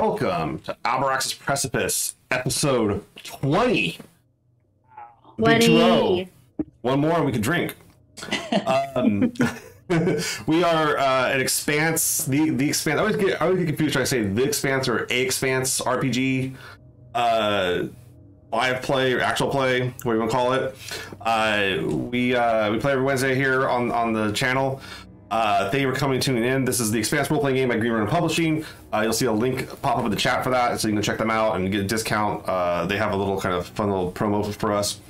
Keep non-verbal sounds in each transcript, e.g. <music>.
Welcome to Abraxas' Precipice, episode 20. Big 20. 2-0. One more and we can drink. Um, <laughs> we are uh, an expanse, the the expanse. I always get I always get confused when I say the expanse or a expanse RPG. Uh, live play or actual play, what do you want to call it? Uh, we uh, we play every Wednesday here on on the channel. Uh, thank you for coming tuning in. This is the Expanse role playing game by Green Ronin Publishing. Uh, you'll see a link pop up in the chat for that, so you can check them out and get a discount. Uh, they have a little kind of fun little promo for us.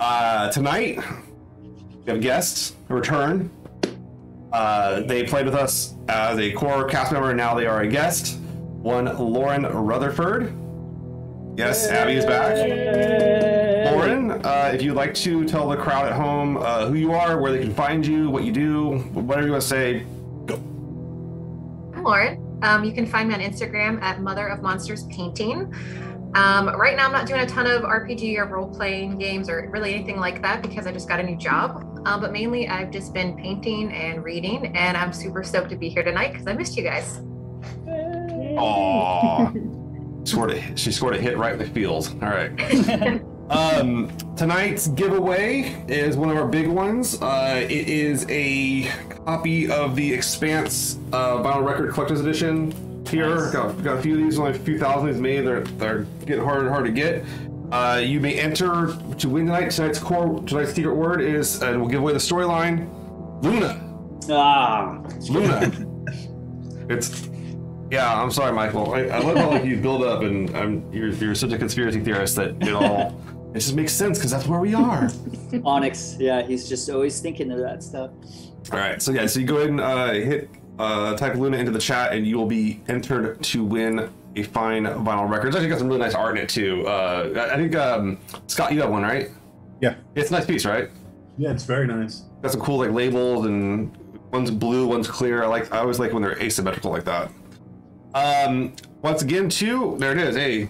Uh, tonight, we have a guest, a return. Uh, they played with us as a core cast member, and now they are a guest. One Lauren Rutherford. Yes, Abby is back. Lauren, uh, if you'd like to tell the crowd at home uh, who you are, where they can find you, what you do, whatever you want to say, go. I'm Lauren. Um, you can find me on Instagram at Mother of Monsters Painting. Um, right now, I'm not doing a ton of RPG or role playing games or really anything like that because I just got a new job. Um, but mainly, I've just been painting and reading, and I'm super stoked to be here tonight because I missed you guys. Aww. <laughs> scored a, she scored a hit right in the field. All right. <laughs> Um, tonight's giveaway is one of our big ones. Uh, it is a copy of the Expanse uh, vinyl record collector's edition. Here, got, got a few of these, only a few thousand of these made. They're they're getting harder and harder to get. Uh, you may enter to win tonight. Tonight's core, tonight's secret word is, and we'll give away the storyline. Luna, Ah, Luna. <laughs> it's yeah. I'm sorry, Michael. I, I love how like you build up, and I'm you're, you're such a conspiracy theorist that it all it just makes sense because that's where we are. <laughs> Onyx. Yeah, he's just always thinking of that stuff. all right. So yeah. So you go ahead and uh, hit uh, type Luna into the chat, and you will be entered to win a fine vinyl record. It's actually got some really nice art in it too. Uh, I I think um, Scott, you have one, right? Yeah. It's a nice piece, right? Yeah, it's very nice. got some cool like labels and one's blue, one's clear. I like I always like when they're asymmetrical like that. Um, once again, too, there it is. Hey,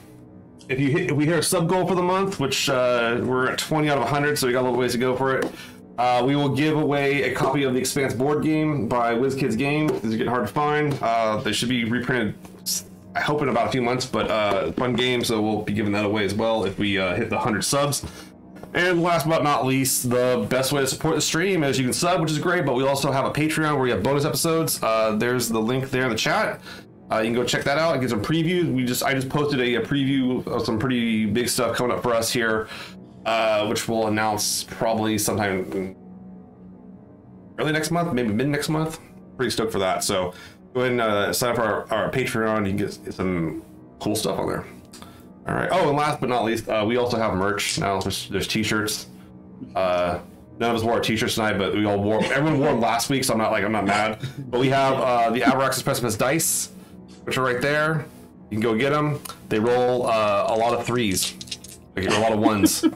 if you hit, if we hit our sub goal for the month, which uh, we're at 20 out of 100, so we got a little ways to go for it. Uh, we will give away a copy of the Expanse board game by WizKids Game. These are getting hard to find. Uh, they should be reprinted, I hope, in about a few months, but uh, fun game, so we'll be giving that away as well if we uh, hit the 100 subs. And last but not least, the best way to support the stream is you can sub, which is great, but we also have a Patreon where we have bonus episodes. Uh, there's the link there in the chat. Uh, you can go check that out and get some previews. We just I just posted a, a preview of some pretty big stuff coming up for us here, uh, which we'll announce probably sometime early next month, maybe mid next month. Pretty stoked for that. So go ahead and uh, sign up for our, our Patreon. You can get, some cool stuff on there. All right. Oh, and last but not least, uh, we also have merch now. There's, there's t-shirts. Uh, none of us wore our t-shirts tonight, but we all wore. Everyone wore them last week, so I'm not like I'm not mad. But we have uh, the Abraxas' Precipice dice, which are right there. You can go get them. They roll uh, a lot of threes, like a lot of ones. <laughs>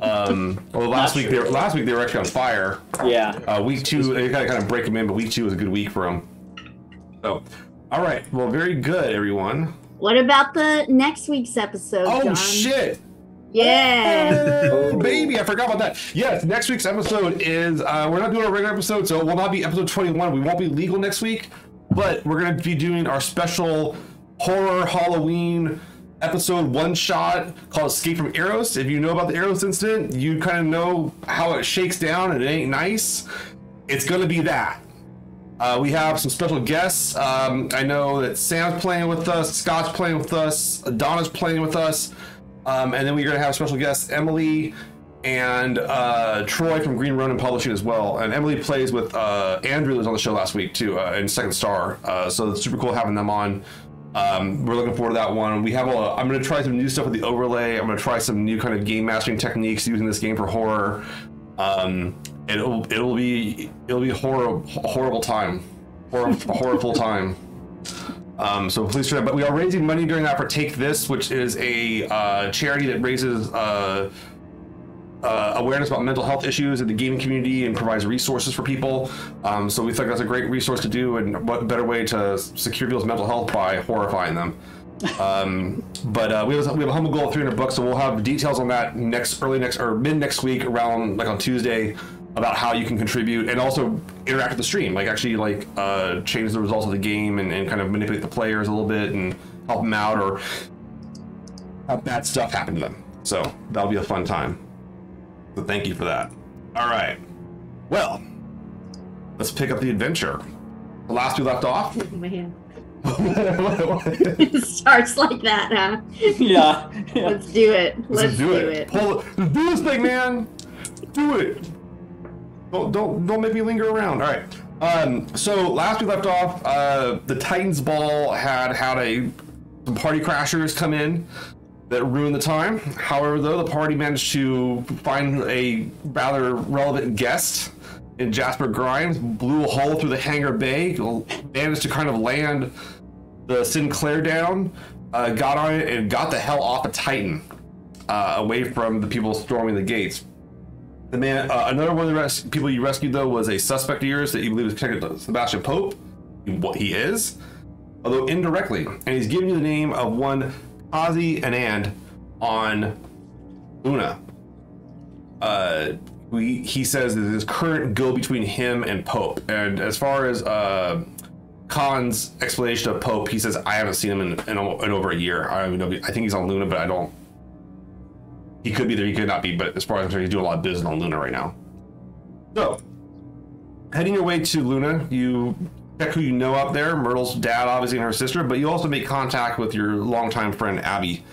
Um, well, last Not week they were, last week they were actually on fire. Yeah. Uh, week two, they kind of kind of break them in, but week two was a good week for them. So, all right. Well, very good, everyone. What about the next week's episode, Oh John? shit! Yeah. Oh, baby, I forgot about that. Yes, next week's episode is uh, we're not doing a regular episode, so it will not be episode 21. We won't be legal next week, but we're gonna be doing our special horror Halloween episode one shot called Escape from Eros. If you know about the Eros incident, you kind of know how it shakes down and it ain't nice. It's gonna be that. Uh, we have some special guests. Um, I know that Sam's playing with us, Scott's playing with us, Donna's playing with us, um, and then we're going to have special guests Emily and uh, Troy from Green Ronin Publishing as well. And Emily plays with uh, Andrew, who was on the show last week too, uh, in Second Star. Uh, so it's super cool having them on. Um, we're looking forward to that one. We have a. I'm going to try some new stuff with the overlay. I'm going to try some new kind of game mastering techniques using this game for horror. Um, it'll it'll be it'll be a horror horrible time, horror, horrible <laughs> time. Um, so please try. But we are raising money during that for Take This, which is a uh, charity that raises uh, awareness about mental health issues in the gaming community and provides resources for people. Um, so we think that's a great resource to do, and what better way to secure people's mental health by horrifying them. <laughs> Um, but uh, we have we have a humble goal of 300 bucks, so we'll have details on that next early next or mid next week around like on Tuesday about how you can contribute and also interact with the stream, like actually like uh, change the results of the game and, and kind of manipulate the players a little bit and help them out or have bad stuff happen to them. So that'll be a fun time. So thank you for that. All right. Well, let's pick up the adventure. The last we left off. Man. it <laughs> <laughs> starts like that, huh? yeah. <laughs> yeah. Let's do it. Let's, Let's do, it. Pull it. Do this thing, man. Do it. Don't don't don't make me linger around. All right. Um. So last we left off, uh, the Titans Ball had had a some party crashers come in that ruined the time. However, though, the party managed to find a rather relevant guest in Jasper Grimes, blew a hole through the hangar bay, managed to kind of land the Sinclair down, uh, got on it, and got the hell off of Titan, uh, away from the people storming the gates. The man, uh, another one of the res- people you rescued though was a suspect of yours that you believe is connected to Sebastian Pope. What he is, although indirectly, and he's giving you the name of one Ozzy Anand on Luna. Uh, we, he says that there's current go between him and Pope, and as far as uh, Khan's explanation of Pope, he says I haven't seen him in, in, in over a year. I don't know. I think he's on Luna, but I don't. He could be there. He could not be. But as far as I'm concerned, he's doing a lot of business on Luna right now. So, heading your way to Luna, you check who you know up there. Myrtle's dad, obviously, and her sister. But you also make contact with your longtime friend Abby,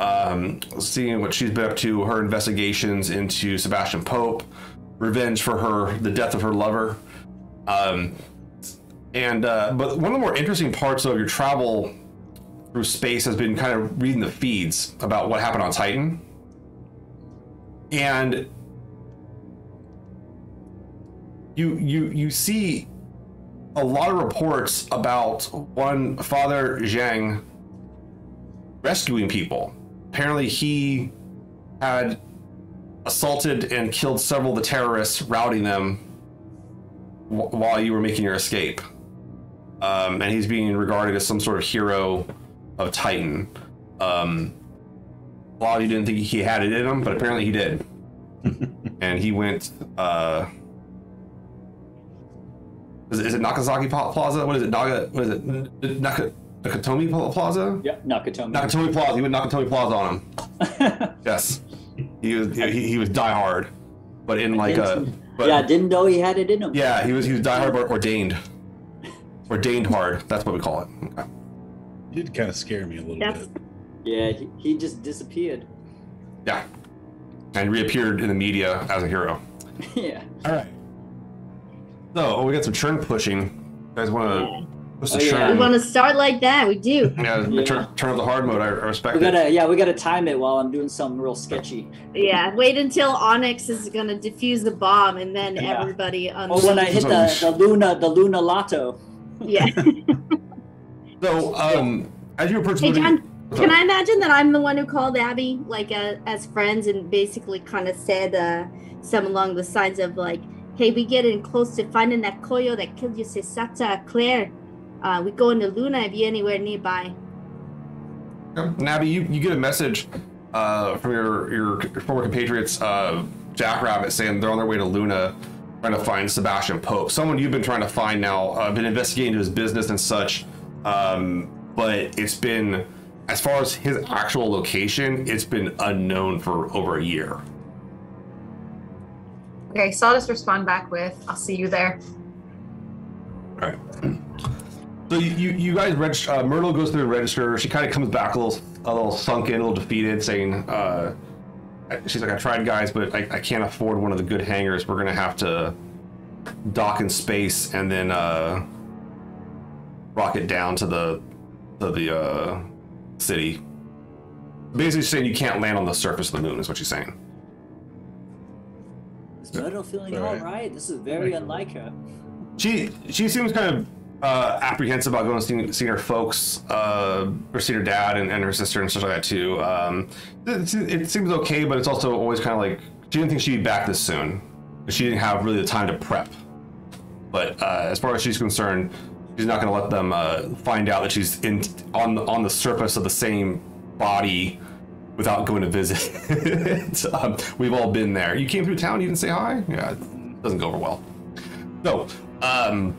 um, seeing what she's been up to, her investigations into Sebastian Pope, revenge for her, the death of her lover. Um, and uh, but one of the more interesting parts of your travel through space has been kind of reading the feeds about what happened on Titan. And you you you see a lot of reports about one Father Zhang rescuing people. Apparently, he had assaulted and killed several of the terrorists, routing them wh- while you were making your escape. Um, and he's being regarded as some sort of hero of Titan. Um, a lot of you didn't think he had it in him, but apparently he did. <laughs> and he went. Uh, is, it- is it Nakazaki Plaza? What is it? Naga? What is it? Naka, Nakatomi Plaza? Yep. Nakatomi. Nakatomi Plaza. He went Nakatomi Plaza on him. <laughs> Yes. He was he, he was die hard, but in like a but yeah, didn't know he had it in him. yeah he was he was die hard but ordained, ordained hard. That's what we call it. Okay. It did kind of scare me a little That's bit. Yeah, he, he just disappeared. Yeah, and reappeared in the media as a hero. <laughs> yeah. All right. So oh, we got some churn pushing. You guys want to push the Oh, yeah. churn? we want to start like that. We do. <laughs> yeah, Yeah. Turn, turn up the hard mode. I, I respect We gotta yeah, we gotta time it while I'm doing something real sketchy. Yeah. Wait until Onyx is gonna defuse the bomb, and then Yeah. everybody. Un- Or when I hit the, the Luna the Luna Lotto. yeah. <laughs> So um, as you approach Hey, the John, Can I imagine that I'm the one who called Abby, like uh, as friends, and basically kind of said uh, some along the sides of like, "Hey, we getting close to finding that Koyo that killed your Sesata Claire. Uh, we going to Luna if you're anywhere nearby." Nabby, you, you get a message uh, from your, your former compatriots, uh, Jackrabbit, saying they're on their way to Luna trying to find Sebastian Pope. Someone you've been trying to find now, I've uh, been investigating his business and such. Um, but it's been, as far as his actual location, it's been unknown for over a year. Okay, so I'll just respond back with, I'll see you there. All right. So you, you, guys register. Uh, Myrtle goes through the register. She kind of comes back a little a little sunken, a little defeated, saying, uh, "She's like, I tried, guys, but I, I can't afford one of the good hangars. We're gonna have to dock in space and then uh, rocket down to the to the uh, city. Basically, saying you can't land on the surface of the moon is what she's saying. Is Myrtle feeling Alright. alright? This is very unlike her. She she seems kind of uh, apprehensive about going and seeing, seeing her folks, uh, or seeing her dad and, and her sister and stuff like that too. Um, it, it seems okay, but it's also always kind of like she didn't think she'd be back this soon. She didn't have really the time to prep. But uh, as far as she's concerned, she's not going to let them uh, find out that she's in on the, on the surface of the same body without going to visit. <laughs> um, we've all been there. You came through town, you didn't say hi. Yeah, it doesn't go over well. So, um,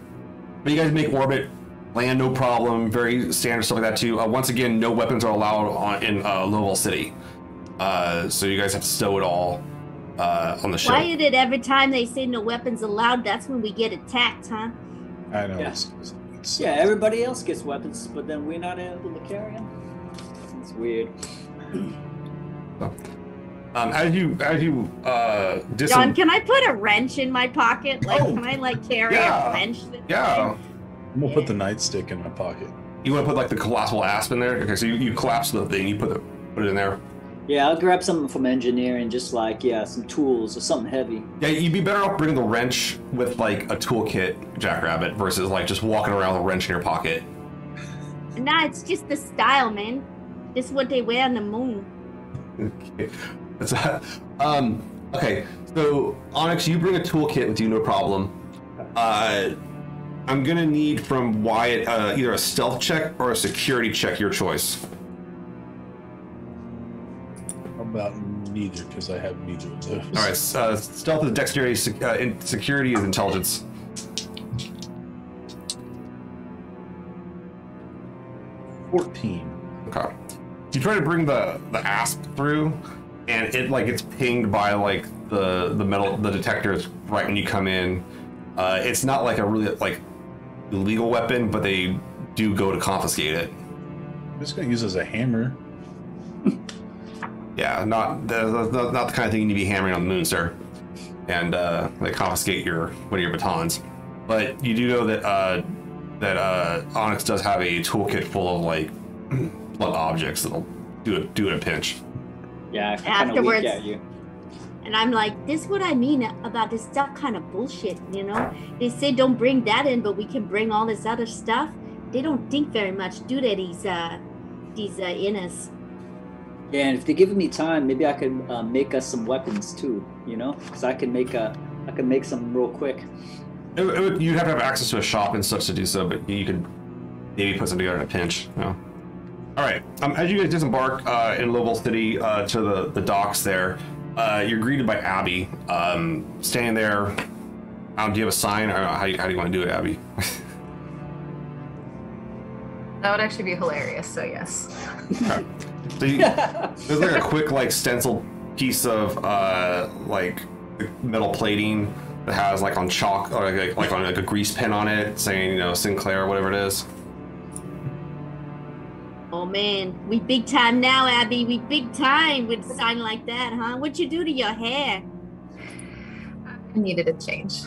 but you guys make orbit land no problem, very standard stuff like that too. Uh, once again, no weapons are allowed on, in uh, Lovell City, uh, so you guys have to stow it all uh, on the ship. Why is it every time they say no weapons allowed, that's when we get attacked, huh? I know. Yeah. It's, it's, Yeah, everybody else gets weapons, but then we're not able to carry them. It's weird. <clears throat> Um, as you as you uh, dis- John, can I put a wrench in my pocket? Like, Oh, can I like carry yeah. a wrench? this yeah, way? I'm gonna put the nightstick in my pocket. you want to put like the collapsible asp in there. Okay, so you, you collapse the thing, you put the put it in there. Yeah, I'll grab something from engineering, just like yeah, some tools or something heavy. Yeah, you'd be better off bringing the wrench with like a toolkit, Jackrabbit, versus like just walking around with a wrench in your pocket. Nah, it's just the style, man. This is what they wear on the moon. Okay. That's um. Okay, so Onyx, you bring a toolkit with you, no problem. Uh, I'm gonna need from Wyatt uh, either a stealth check or a security check, your choice. How about neither? Because I have neither of those. All right, uh, stealth is dexterity, sec- uh, security is intelligence. Fourteen. Okay. You try to bring the the asp through, and it like gets pinged by like the the metal the detectors right when you come in. Uh, it's not like a really like illegal weapon, but they do go to confiscate it. I'm just gonna use as a hammer. <laughs> Yeah, not the, the, not the kind of thing you need to be hammering on the moon, sir. And uh, they confiscate your one of your batons. But you do know that uh, that uh, Onyx does have a toolkit full of like <clears throat> blunt objects that'll do it do it a pinch. Yeah, I kind of Afterwards. weak at you. And I'm like, this is what I mean about this stuff kind of bullshit, you know? They say don't bring that in, but we can bring all this other stuff. They don't think very much, do they, these uh these uh inners? Yeah, and if they're giving me time, maybe I could uh, make us some weapons too. You know, because I can make a, I can make some real quick. It, it would, you'd have to have access to a shop and such to do so, but you could maybe put something together in a pinch. You know? All right. Um, as you guys disembark uh, in Lovell City uh, to the, the docks there, uh, you're greeted by Abby um, standing there. Um, do you have a sign? Or how, how do you want to do it, Abby? <laughs> That would actually be hilarious. So yes. <laughs> So you, there's like a quick like stenciled piece of uh, like metal plating that has like on chalk or like, like on like a grease pen on it saying you know Sinclair or whatever it is. Oh man, we big time now, Abby. We big time with a sign like that, huh? What you do to your hair? I needed a change.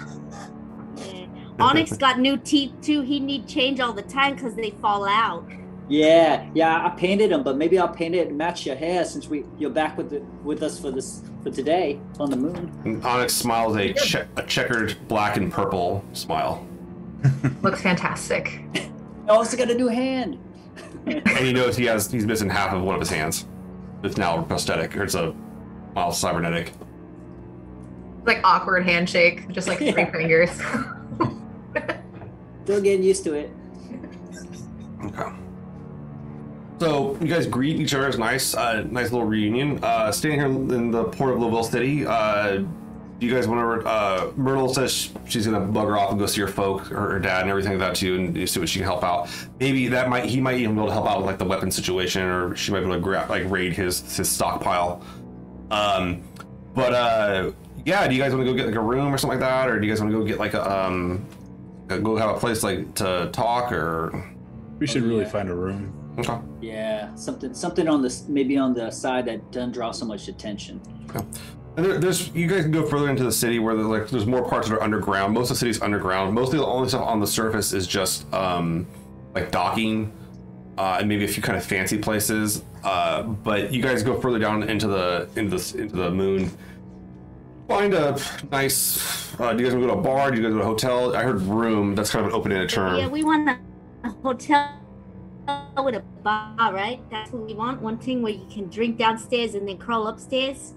Yeah. Onyx <laughs> got new teeth too. He need change all the time because they fall out. Yeah, yeah, I painted them, but maybe I'll paint it and match your hair since we you're back with the, with us for this for today on the moon. And Onyx smiles a, che- a checkered black and purple smile. <laughs> Looks fantastic. <laughs> I also got a new hand. And he knows he has he's missing half of one of his hands. It's now prosthetic, or it's a well, cybernetic. Like awkward handshake, just like three Yeah. fingers. <laughs> Still getting used to it. Okay. So you guys greet each other. It's nice, uh, nice little reunion. Uh, staying here in the port of Lovell City. Uh, do you guys want to? Uh, Myrtle says she's gonna bugger off and go see her folk, her, her dad, and everything like that too, and see what she can help out. Maybe that might he might even be able to help out with like the weapon situation, or she might be able to grab like raid his his stockpile. Um, but uh, yeah, do you guys want to go get like a room or something like that, or do you guys want to go get like a um, uh, go have a place like to talk or? We should really find a room. Okay. Yeah, something something on this maybe on the side that doesn't draw so much attention. And there, there's you guys can go further into the city where there's like there's more parts that are underground. Most of the city's underground. Mostly the only stuff on the surface is just um, like docking uh, and maybe a few kind of fancy places. Uh, but you guys go further down into the into the into the moon. Find a nice. Uh, do you guys want to go to a bar? Do you guys go to a hotel? I heard room. That's kind of an open-ended term. Yeah, we want a, a hotel with a bar, right? That's what we want. One thing where you can drink downstairs and then crawl upstairs.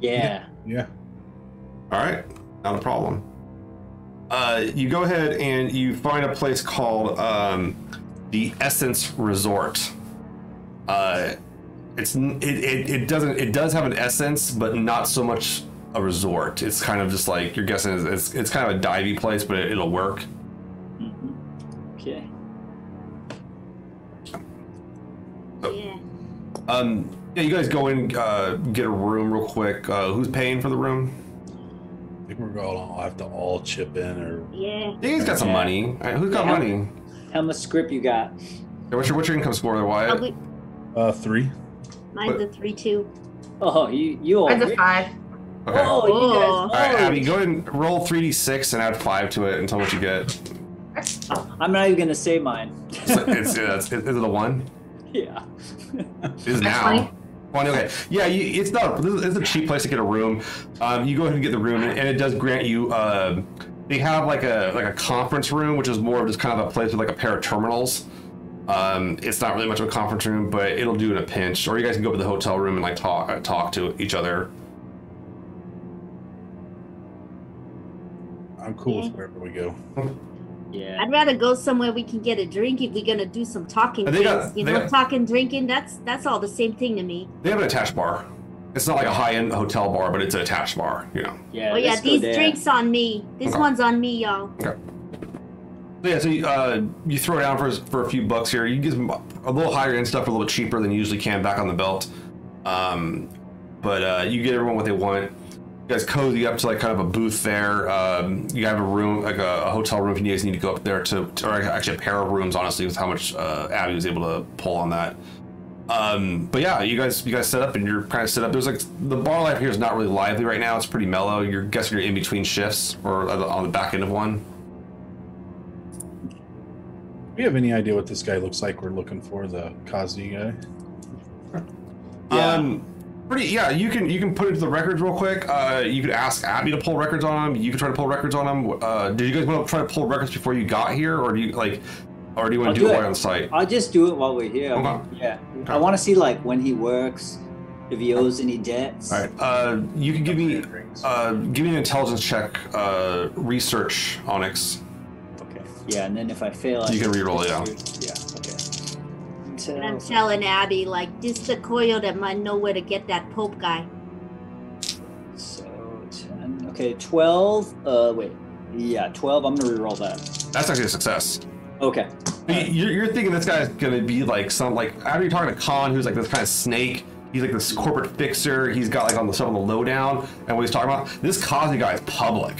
Yeah. Yeah. All right. Not a problem. Uh, you go ahead and you find a place called um, the Essence Resort. Uh, it's it, it, it doesn't it does have an essence, but not so much a resort. It's kind of just like you're guessing it's it's, it's kind of a divey place, but it, will work. Mm-hmm. Okay. So, yeah. Um yeah, you guys go in, uh, get a room real quick. Uh, who's paying for the room? I think we're all I'll have to all chip in or Yeah. You guys got some Yeah. money. All right, who's got Yeah. money? How much script you got? Yeah, What's your what's your income score there, Wyatt? we, uh three. mine's a three two. Oh, you you all. Mine's a five. Okay. Oh, you Oh. guys. right, Abby, go ahead and roll 3d6 and add 5 to it and tell me what you get. I'm not even gonna say mine. So it's, <laughs> yeah, it's, is it a 1? yeah. It is now. funny. One, okay. Yeah, you, it's not. This is, a cheap place to get a room. Um, you go ahead and get the room, and, and it does grant you. Uh, they have like a like a conference room, which is more of just kind of a place with like a pair of terminals. Um, it's not really much of a conference room, but it'll do in a pinch. Or you guys can go to the hotel room and like talk uh, talk to each other. I'm cool with wherever we go. Yeah. I'd rather go somewhere we can get a drink if we're gonna do some talking. They got- you know, got- talking, drinking. That's that's all the same thing to me. They have an attached bar. It's not like a high end hotel bar, but it's an attached bar. You know. Yeah. oh yeah, these there. drinks on me. This Okay. one's on me, y'all. So yeah, so you, uh, you throw it down for for a few bucks here. You get some, a little higher end stuff, a little bit cheaper than you usually can back on the belt. Um, but uh, you get everyone what they want. You guys cozy up to like kind of a booth there. Um, you have a room, like a, a hotel room, if you guys need to go up there to, to- or actually a pair of rooms, honestly, with how much uh, Abby was able to pull on that. Um, but yeah, you guys, you guys set up and you're kind of set up. There's like the bar life here is not really lively right now. It's pretty mellow. You're guessing you're in between shifts or on the back end of one. Do we have any idea what this guy looks like we're looking for, the Kazi guy? Yeah. Um, pretty. Yeah, you can you can put it to the records real quick. Uh, you could ask Abby to pull records on him. You can try to pull records on him. Uh, did you guys want to try to pull records before you got here, or do you like, or do you want to do do it it. while on site? I'll just do it while we're here. Okay. Yeah. Okay. I want to see like when he works, if he owes any debts. All right. Uh, you can give me uh, give me an intelligence check. Uh, research Onyx. Okay. Yeah, and then if I fail, I You can reroll, yeah. Yeah. Okay. And I'm So, telling Abby, like, this the Koyo that might know where to get that Pope guy. so ten. Okay, twelve. Uh, wait. Yeah, twelve. I'm gonna reroll that. That's actually a success. Okay. You- You're, you're thinking this guy's gonna be like some like after you're talking to Khan, who's like this kind of snake. He's like this corporate fixer. He's got like on the some on the lowdown, and what he's talking about. This Kazi guy is public.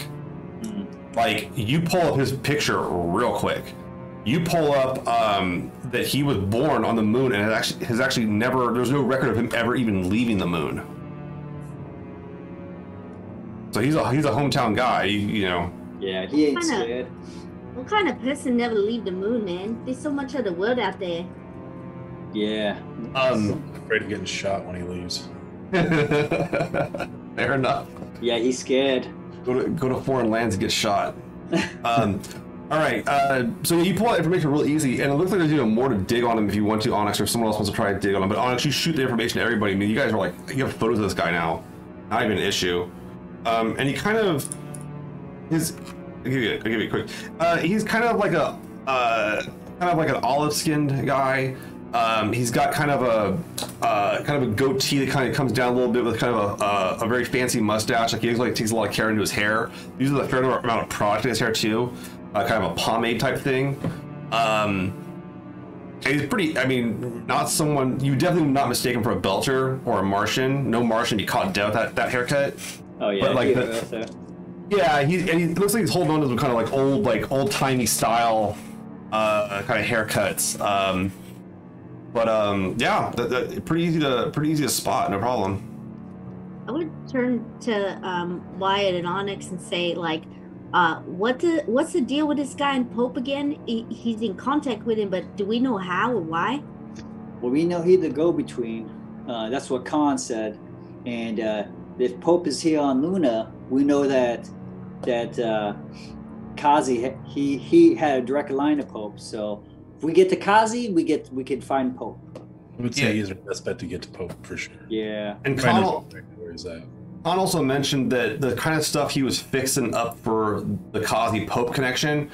Mm. Like you pull up his picture real quick. You pull up um, that he was born on the moon and has actually has actually never. There's no record of him ever even leaving the moon. So he's a he's a hometown guy. You, you know. Yeah, he ain't Kinda. scared. What kind of person never leave the moon, man? There's so much of the world out there. Yeah. Um, Afraid of getting shot when he leaves. <laughs> fair enough. Yeah, he's scared. Go to go to foreign lands and get shot. <laughs> Um, all right. Uh, so you pull out information real easy, and it looks like there's even more to dig on him if you want to, Onyx, or if someone else wants to try to dig on him. But Onyx, you shoot the information to everybody. I mean, you guys are like, you have photos of this guy now. Not even an issue. Um, and he kind of his. I'll give you. I'll give you a quick. Uh, he's kind of like a uh, kind of like an olive-skinned guy. Um, he's got kind of a uh, kind of a goatee that kind of comes down a little bit with kind of a, uh, a very fancy mustache. Like he looks like he takes a lot of care into his hair. He uses a fair amount of product in his hair too, uh, kind of a pomade type thing. Um, and he's pretty. I mean, not someone you definitely not mistaken for a Belter or a Martian. No Martian be caught dead with that, that haircut. Oh yeah. But, like, he- the- Yeah, he and he looks like he's holding on to some kind of like old, like old timey style, uh, kind of haircuts. Um, but um, yeah, that, that, pretty easy to pretty easy to spot, no problem. I would turn to um, Wyatt and Onyx and say, like, uh, what the what's the deal with this guy and Pope again? He, he's in contact with him, but do we know how or why? Well, we know he's the go-between. Uh, that's what Khan said. And uh, if Pope is here on Luna, we know that that uh, Kazi he he had a direct line to Pope. So if we get to Kazi, we get we can find Pope. I would say Yeah. he's our best bet to get to Pope for sure. Yeah. And Find Khan, out exactly where he's at. Khan also mentioned that the kind of stuff he was fixing up for the Kazi Pope connection.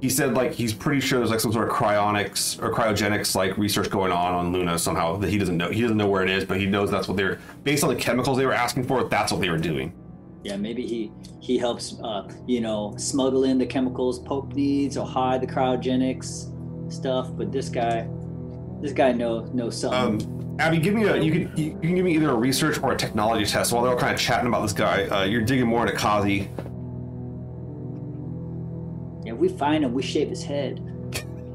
He said like he's pretty sure there's like some sort of cryonics or cryogenics like research going on on Luna somehow that he doesn't know. He doesn't know where it is, but he knows that's what they're based on the chemicals they were asking for. That's what they were doing. Yeah, maybe he he helps uh, you know smuggle in the chemicals Pope needs or hide the cryogenics stuff. But this guy, this guy knows knows something. Um, Abby, give me a. You can you, you can give me either a research or a technology test. While they're all kind of chatting about this guy, uh, you're digging more into Kazi. if we find him, we shave his head.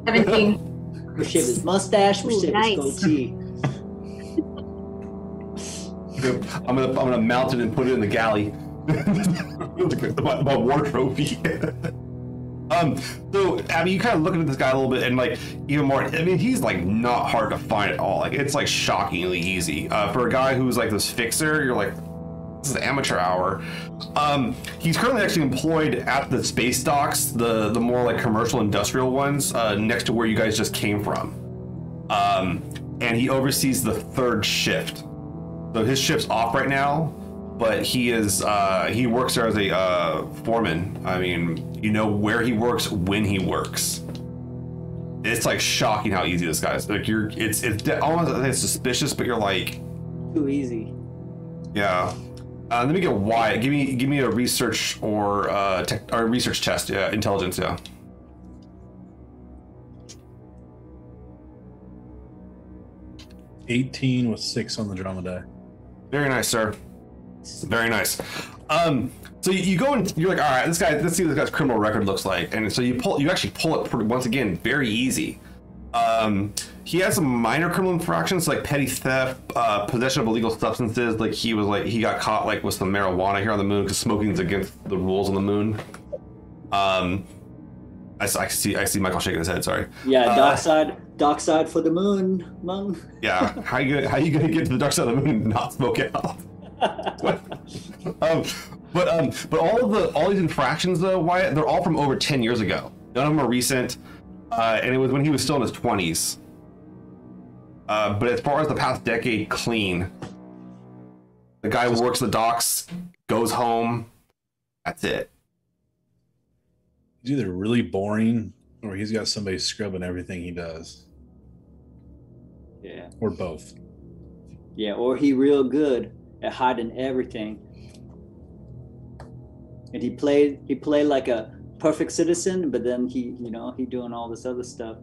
17. We shave his mustache. We Ooh, shave nice. his goatee. I'm gonna I'm gonna mount it and put it in the galley. my, my war trophy. Um. So Abby, you kind of looking at this guy a little bit, and like even more. I mean, he's like not hard to find at all. Like it's like shockingly easy uh, for a guy who's like this fixer. You're like, this is the amateur hour. Um, he's currently actually employed at the space docks, the the more like commercial industrial ones, uh, next to where you guys just came from. Um, and he oversees the third shift. So his shift's off right now, but he is uh, he works there as a uh, foreman. I mean, you know where he works, when he works. It's like shocking how easy this guy is. Like you're, it's it's almost I think it's suspicious, but you're like, Too easy. yeah. Uh, let me get Wyatt. Give me give me a research or uh, tech, or research test. Yeah, intelligence. Yeah. Eighteen with six on the drama die. Very nice, sir. Very nice. Um, so you, you go and you're like, all right, this guy, let's see what this guy's criminal record looks like. And so you pull, you actually pull it pretty, once again, very easy. Um, he has some minor criminal infractions like petty theft, uh, possession of illegal substances. Like he was like he got caught like with some marijuana here on the moon because smoking is against the rules on the moon. Um, I, I see I see Michael shaking his head. Sorry. Yeah, Uh, dark side, dark side for the moon, Mung. Yeah. How you gonna how you gonna get to the dark side of the moon and not smoke it out? Um, but um, but all of the all these infractions though, Wyatt, they're all from over ten years ago. None of them are recent, uh, and it was when he was still in his twenties. Uh, but as far as the past decade, clean. The guy works the docks, goes home. That's it. He's either really boring or he's got somebody scrubbing everything he does, Yeah, or both. yeah, or he real good at hiding everything. And he played, he played like a perfect citizen, but then he, you know, he doing all this other stuff.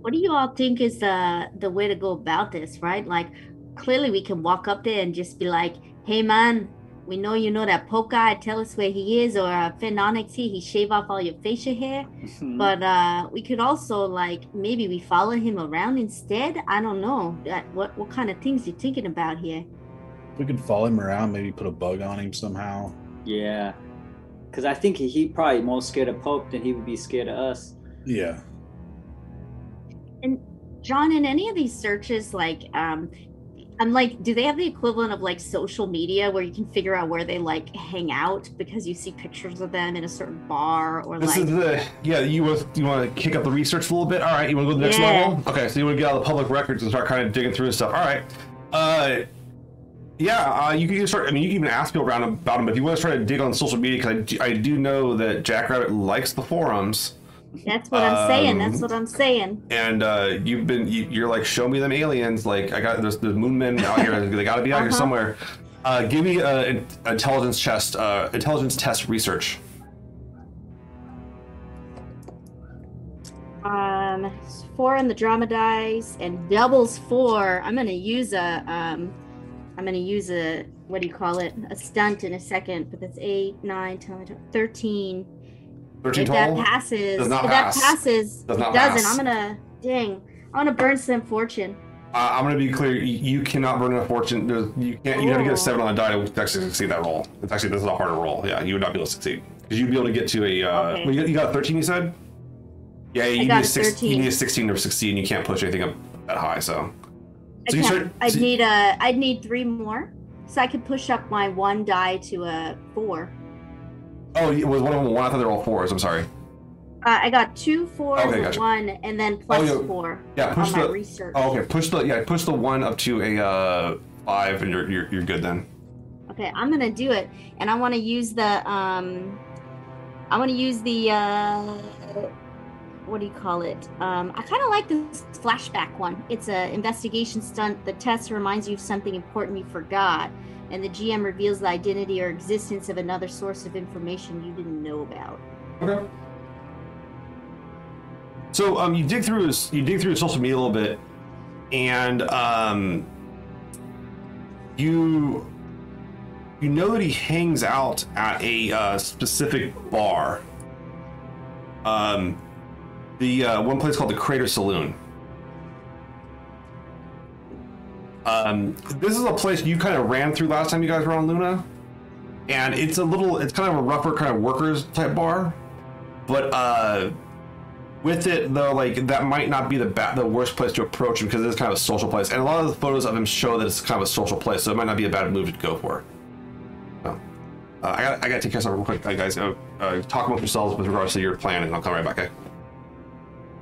What do you all think is the the way to go about this, right? Like clearly we can walk up there and just be like, hey man, we know you know that Pope guy, tell us where he is, or uh, Finn Onyx here, he shave off all your facial hair. But uh we could also like maybe we follow him around instead. I don't know. That what what kind of things you're thinking about here? We could follow him around, maybe put a bug on him somehow. yeah, because I think he, he probably more scared of Pope than he would be scared of us. Yeah. And John, in any of these searches, like um I'm like, do they have the equivalent of like social media where you can figure out where they like hang out because you see pictures of them in a certain bar or This like is the yeah. You want you want to kick up the research a little bit. All right, you want to go to the next Yeah. level. Okay, so you want to get all the public records and start kind of digging through this stuff. All right. Uh, yeah. Uh, you can start. I mean, you can even ask people around about them. But if you want to try to dig on social media, because I, do- I do know that Jackrabbit likes the forums, that's what I'm saying. That's Um, what I'm saying. and uh, you've been you, you're like, show me them aliens. Like I got there's the moon men out here. They got to be out here Uh-huh. somewhere. Uh, give me a intelligence test. Uh, intelligence test research. Um four on the drama dice and doubles four. I'm gonna use a um I'm gonna use a what do you call it? A stunt in a second, but that's eight, nine, 10, 11, 13. Thirteen if that passes, Does not if pass. that passes, Does it not doesn't. pass. I'm gonna dang. I'm gonna burn some fortune. Uh, I'm gonna be clear. You, you cannot burn enough fortune. There's, you can't. You have to get a seven on a die to actually succeed that roll. It's actually this is a harder roll. Yeah, you would not be able to succeed because you'd be able to get to a. Uh, Okay. well, you, you got a 13. You said. Yeah, you need got a six, You need a 16 to succeed, and you can't push anything up that high. So. I you start, I'd so- need a. I'd need three more, so I could push up my one die to a four. Oh, it was one of them one. I thought they were all fours. I'm sorry. Uh, I got two fours, Okay, gotcha. one, and then plus yeah. four Yeah, push on my the. research. Oh, okay. Push the yeah. Push the one up to a uh, five, and you're, you're you're good then. Okay, I'm gonna do it, and I want to use the um, I want to use the uh, what do you call it? Um, I kind of like this flashback one. It's an investigation stunt. The test reminds you of something important you forgot, and the GM reveals the identity or existence of another source of information you didn't know about. Okay. So um, you dig through his you dig through his social media a little bit, and um, you you know that he hangs out at a uh, specific bar. Um, the uh, one place called the Crater Saloon. Um, this is a place you kind of ran through last time you guys were on Luna, and it's a little, it's kind of a rougher kind of workers type bar, but uh, with it though, like that might not be the ba- the worst place to approach because it's kind of a social place, and a lot of the photos of him show that it's kind of a social place, so it might not be a bad move to go for. Uh, I got I got to take care of something real quick, uh, guys. Uh, uh, talk amongst yourselves with regards to your plan, and I'll come right back. Okay.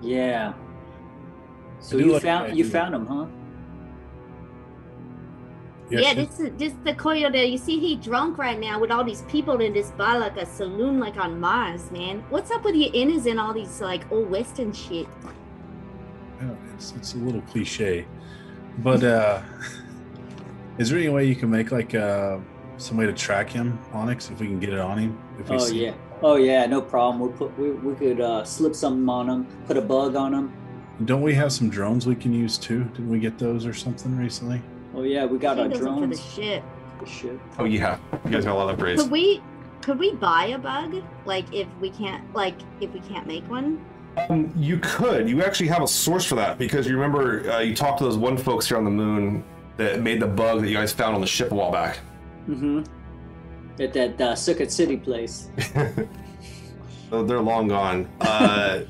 Yeah. So you like found you idea. found him, huh? Yeah, this is this the Koyo there. You see, he drunk right now with all these people in this bar, like a saloon, like on Mars, man. What's up with your inners and all these like old western shit? Yeah, it's it's a little cliche, but uh, <laughs> is there any way you can make like uh, some way to track him, Onyx, if we can get it on him? If we Oh see- yeah. Oh yeah, no problem. We'll put we, we could uh, slip something on them, put a bug on them. Don't we have some drones we can use too? Didn't we get those or something recently? Oh yeah, we got She our does it for the drones. shit. Good shit. Oh yeah, you guys got a lot of upgrades. Could we could we buy a bug? Like if we can't like if we can't make one? Um, you could. You actually have a source for that because you remember uh, you talked to those one folks here on the moon that made the bug that you guys found on the ship a while back. Mm-hmm. At that uh, Sukkot City place. <laughs> So they're long gone. Uh,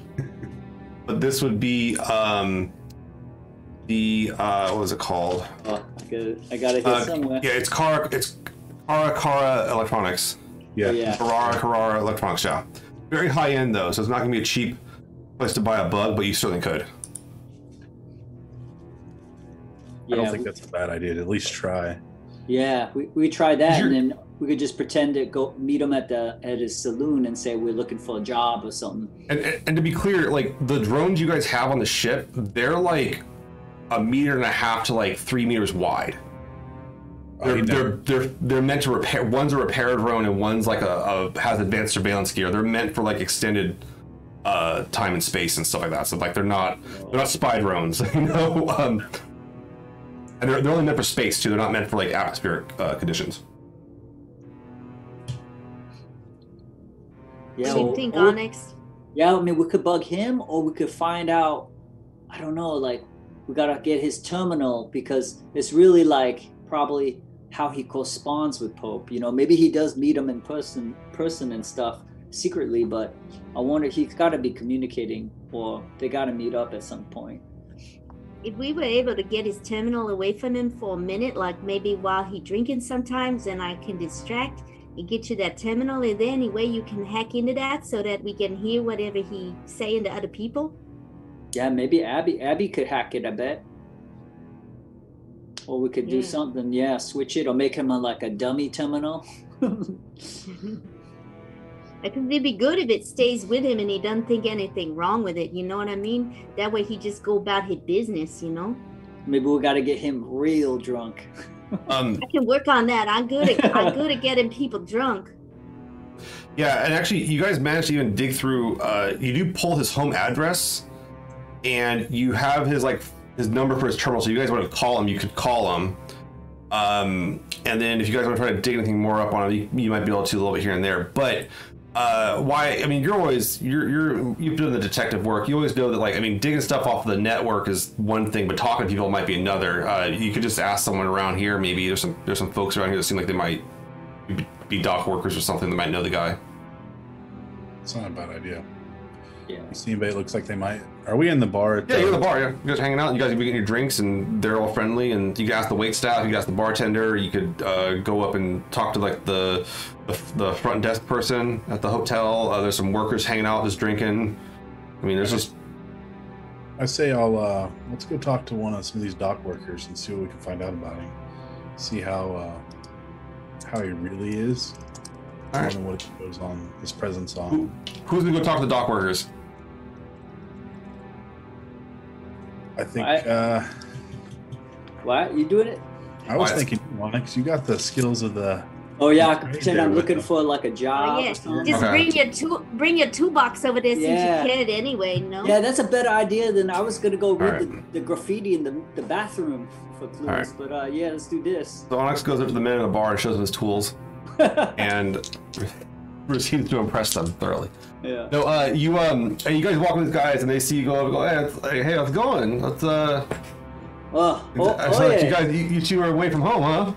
<laughs> but this would be um, the uh, what was it called? Oh, I got it. I got it here Uh, somewhere. yeah, it's Kara. It's Kara Kara Electronics. Yeah. Oh, yeah. Carrara Carrara Electronics. Yeah, very high end though, so it's not gonna be a cheap place to buy a bug, but you certainly could. I don't think that's a bad idea to at least try. Yeah. We, we tried that, You're- and then we could just pretend to go meet him at the at his saloon and say we're looking for a job or something. And, and and to be clear, like the drones you guys have on the ship, they're like a meter and a half to like three meters wide. They're, he they're, never- they're, they're meant to repair. One's a repair drone and one's like a, a has advanced surveillance gear. They're meant for like extended uh, time and space and stuff like that. So like they're not they're not spy drones, <laughs> you know. Um, and they're, they're only meant for space too. They're not meant for like atmospheric uh, conditions. Yeah. what do you think, or- Onyx? Yeah, I mean, we could bug him, or we could find out. I don't know. Like, we gotta get his terminal because it's really like probably how he corresponds with Pope. You know, maybe he does meet him in person, person and stuff secretly, but I wonder he's got to be communicating, or they got to meet up at some point. If we were able to get his terminal away from him for a minute, like maybe while he drinking sometimes, and I can distract and get you that terminal, is there any way you can hack into that so that we can hear whatever he saying to other people? Yeah, maybe Abby. Abby could hack it. a bit. Or we could do something. Yeah, switch it, or make him a, like a dummy terminal. <laughs> <laughs> I think it'd be good if it stays with him and he doesn't think anything wrong with it. You know what I mean? That way he just go about his business. You know. maybe we got to get him real drunk. <laughs> Um, I can work on that. I'm good at I'm good at getting people drunk. Yeah, and actually, you guys managed to even dig through. Uh, you do pull his home address, and you have his like his number for his terminal. So you guys want to call him, you could call him. Um, and then if you guys want to try to dig anything more up on him, you, you might be able to a little bit here and there. But uh, why? I mean, you're always you're you're you've done the detective work. You always know that like I mean, digging stuff off the network is one thing, but talking to people might be another. Uh, you could just ask someone around here. Maybe there's some there's some folks around here that seem like they might be- dock workers or something that might know the guy. It's not a bad idea. Yeah. You see anybody that looks like they might? Are we in the bar? At Yeah, you're in the bar. Yeah, you guys hanging out. You guys be getting your drinks, and they're all friendly. And you can ask the wait staff. You can ask the bartender. You could uh, go up and talk to like the, the the front desk person at the hotel. Uh, there's some workers hanging out, just drinking. I mean, there's just I say I'll uh let's go talk to one of some of these dock workers and see what we can find out about him. See how uh how he really is. All right. Tell him what it goes on his presence who, on. who's gonna go talk to the dock workers? I think I- uh What? You doing it? I was Why- thinking Onyx, you got the skills of the Oh yeah, I can pretend I'm looking them. for like a job Oh, yeah. Just Okay. bring your two bring your toolbox over there Yeah. since you can anyway, no? Yeah, that's a better idea than I was gonna go read Alright. the, the graffiti in the, the bathroom for clues. Alright. But uh, yeah, let's do this. So Onyx goes up to the man in the bar and shows him his tools, <laughs> and <laughs> <laughs> proceeds to impress them thoroughly. Yeah. No, uh, you um, you guys walk with guys, and they see you go and go, hey, it's, hey, hey, how's it going? Let's uh, Oh, oh, I oh saw that yeah. you guys, you, you two are away from home, huh?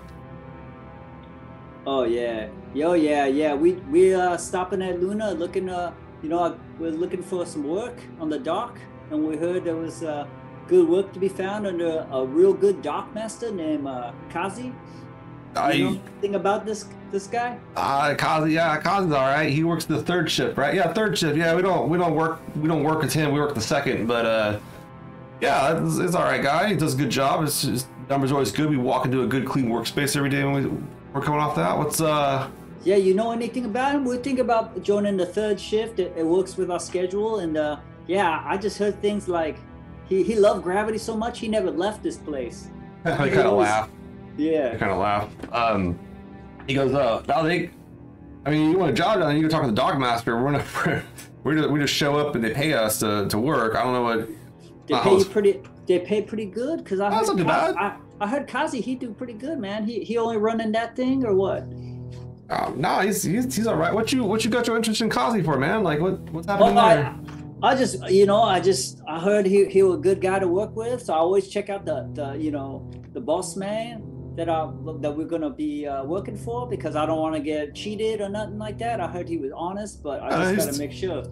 Oh yeah. Yo yeah yeah. We we uh stopping at Luna looking uh you know uh, we're looking for some work on the dock and we heard there was uh good work to be found under a real good dock master named uh, Kazi. I, You know anything about this this guy? Uh, Kazi, yeah, Kazi's all right. He works the third shift, right? Yeah, third shift. Yeah, we don't we don't work we don't work with him. We work the second, but uh, yeah, it's, it's all right, guy. He does a good job. His, his numbers always good. We walk into a good, clean workspace every day when we, we're coming off that. What's uh? Yeah, you know anything about him? We think about joining the third shift. It, it works with our schedule, and uh, yeah, I just heard things like he he loved gravity so much he never left this place. <laughs> I kind of laugh. They Yeah. kind of laugh. Um, he goes, uh, now they, I mean, you want a job done? You can talk to the dog master. We're gonna, <laughs> we just, we just show up and they pay us to, to work. I don't know what. They Wow. pay you pretty. They pay pretty good because I That's heard not too Kazi, bad. I, I heard Kazi he do pretty good, man. He he only running that thing or what? Um, no, he's, he's he's all right. What you what you got your interest in Kazi for, man? Like what what's happening Well, there? I, I just you know I just I heard he he was a good guy to work with, so I always check out the the you know the boss man that I that we're gonna be uh, working for because I don't want to get cheated or nothing like that. I heard he was honest, but I Uh, just he's- gotta make sure.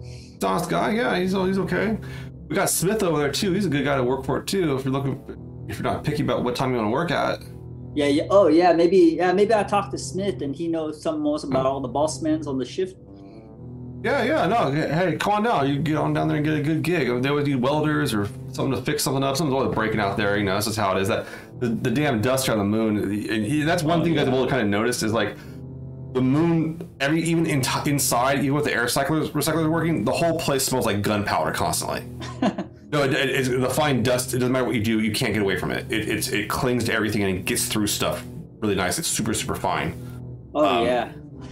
Honest guy. Yeah, he's he's okay. We got Smith over there too. He's a good guy to work for too. If you're looking, if you're not picky about what time you want to work at. Yeah, yeah. Oh, yeah. Maybe, yeah. Maybe I talked to Smith, and he knows some more about all the boss men's on the shift. Yeah, yeah, no. Hey, come on down. You get on down there and get a good gig. I mean, they always need welders or something to fix something up. Something's always breaking out there. You know, that's just how it is. That the, the damn dust on the moon. And he, that's one Oh, thing you guys yeah. will kind of notice is like the moon. Every even in, inside, even with the air recyclers recyclers working, the whole place smells like gunpowder constantly. <laughs> No, it, it, it's the fine dust. It doesn't matter what you do, you can't get away from it. It it's, it clings to everything and it gets through stuff really nice. It's super super fine. Oh Um, yeah,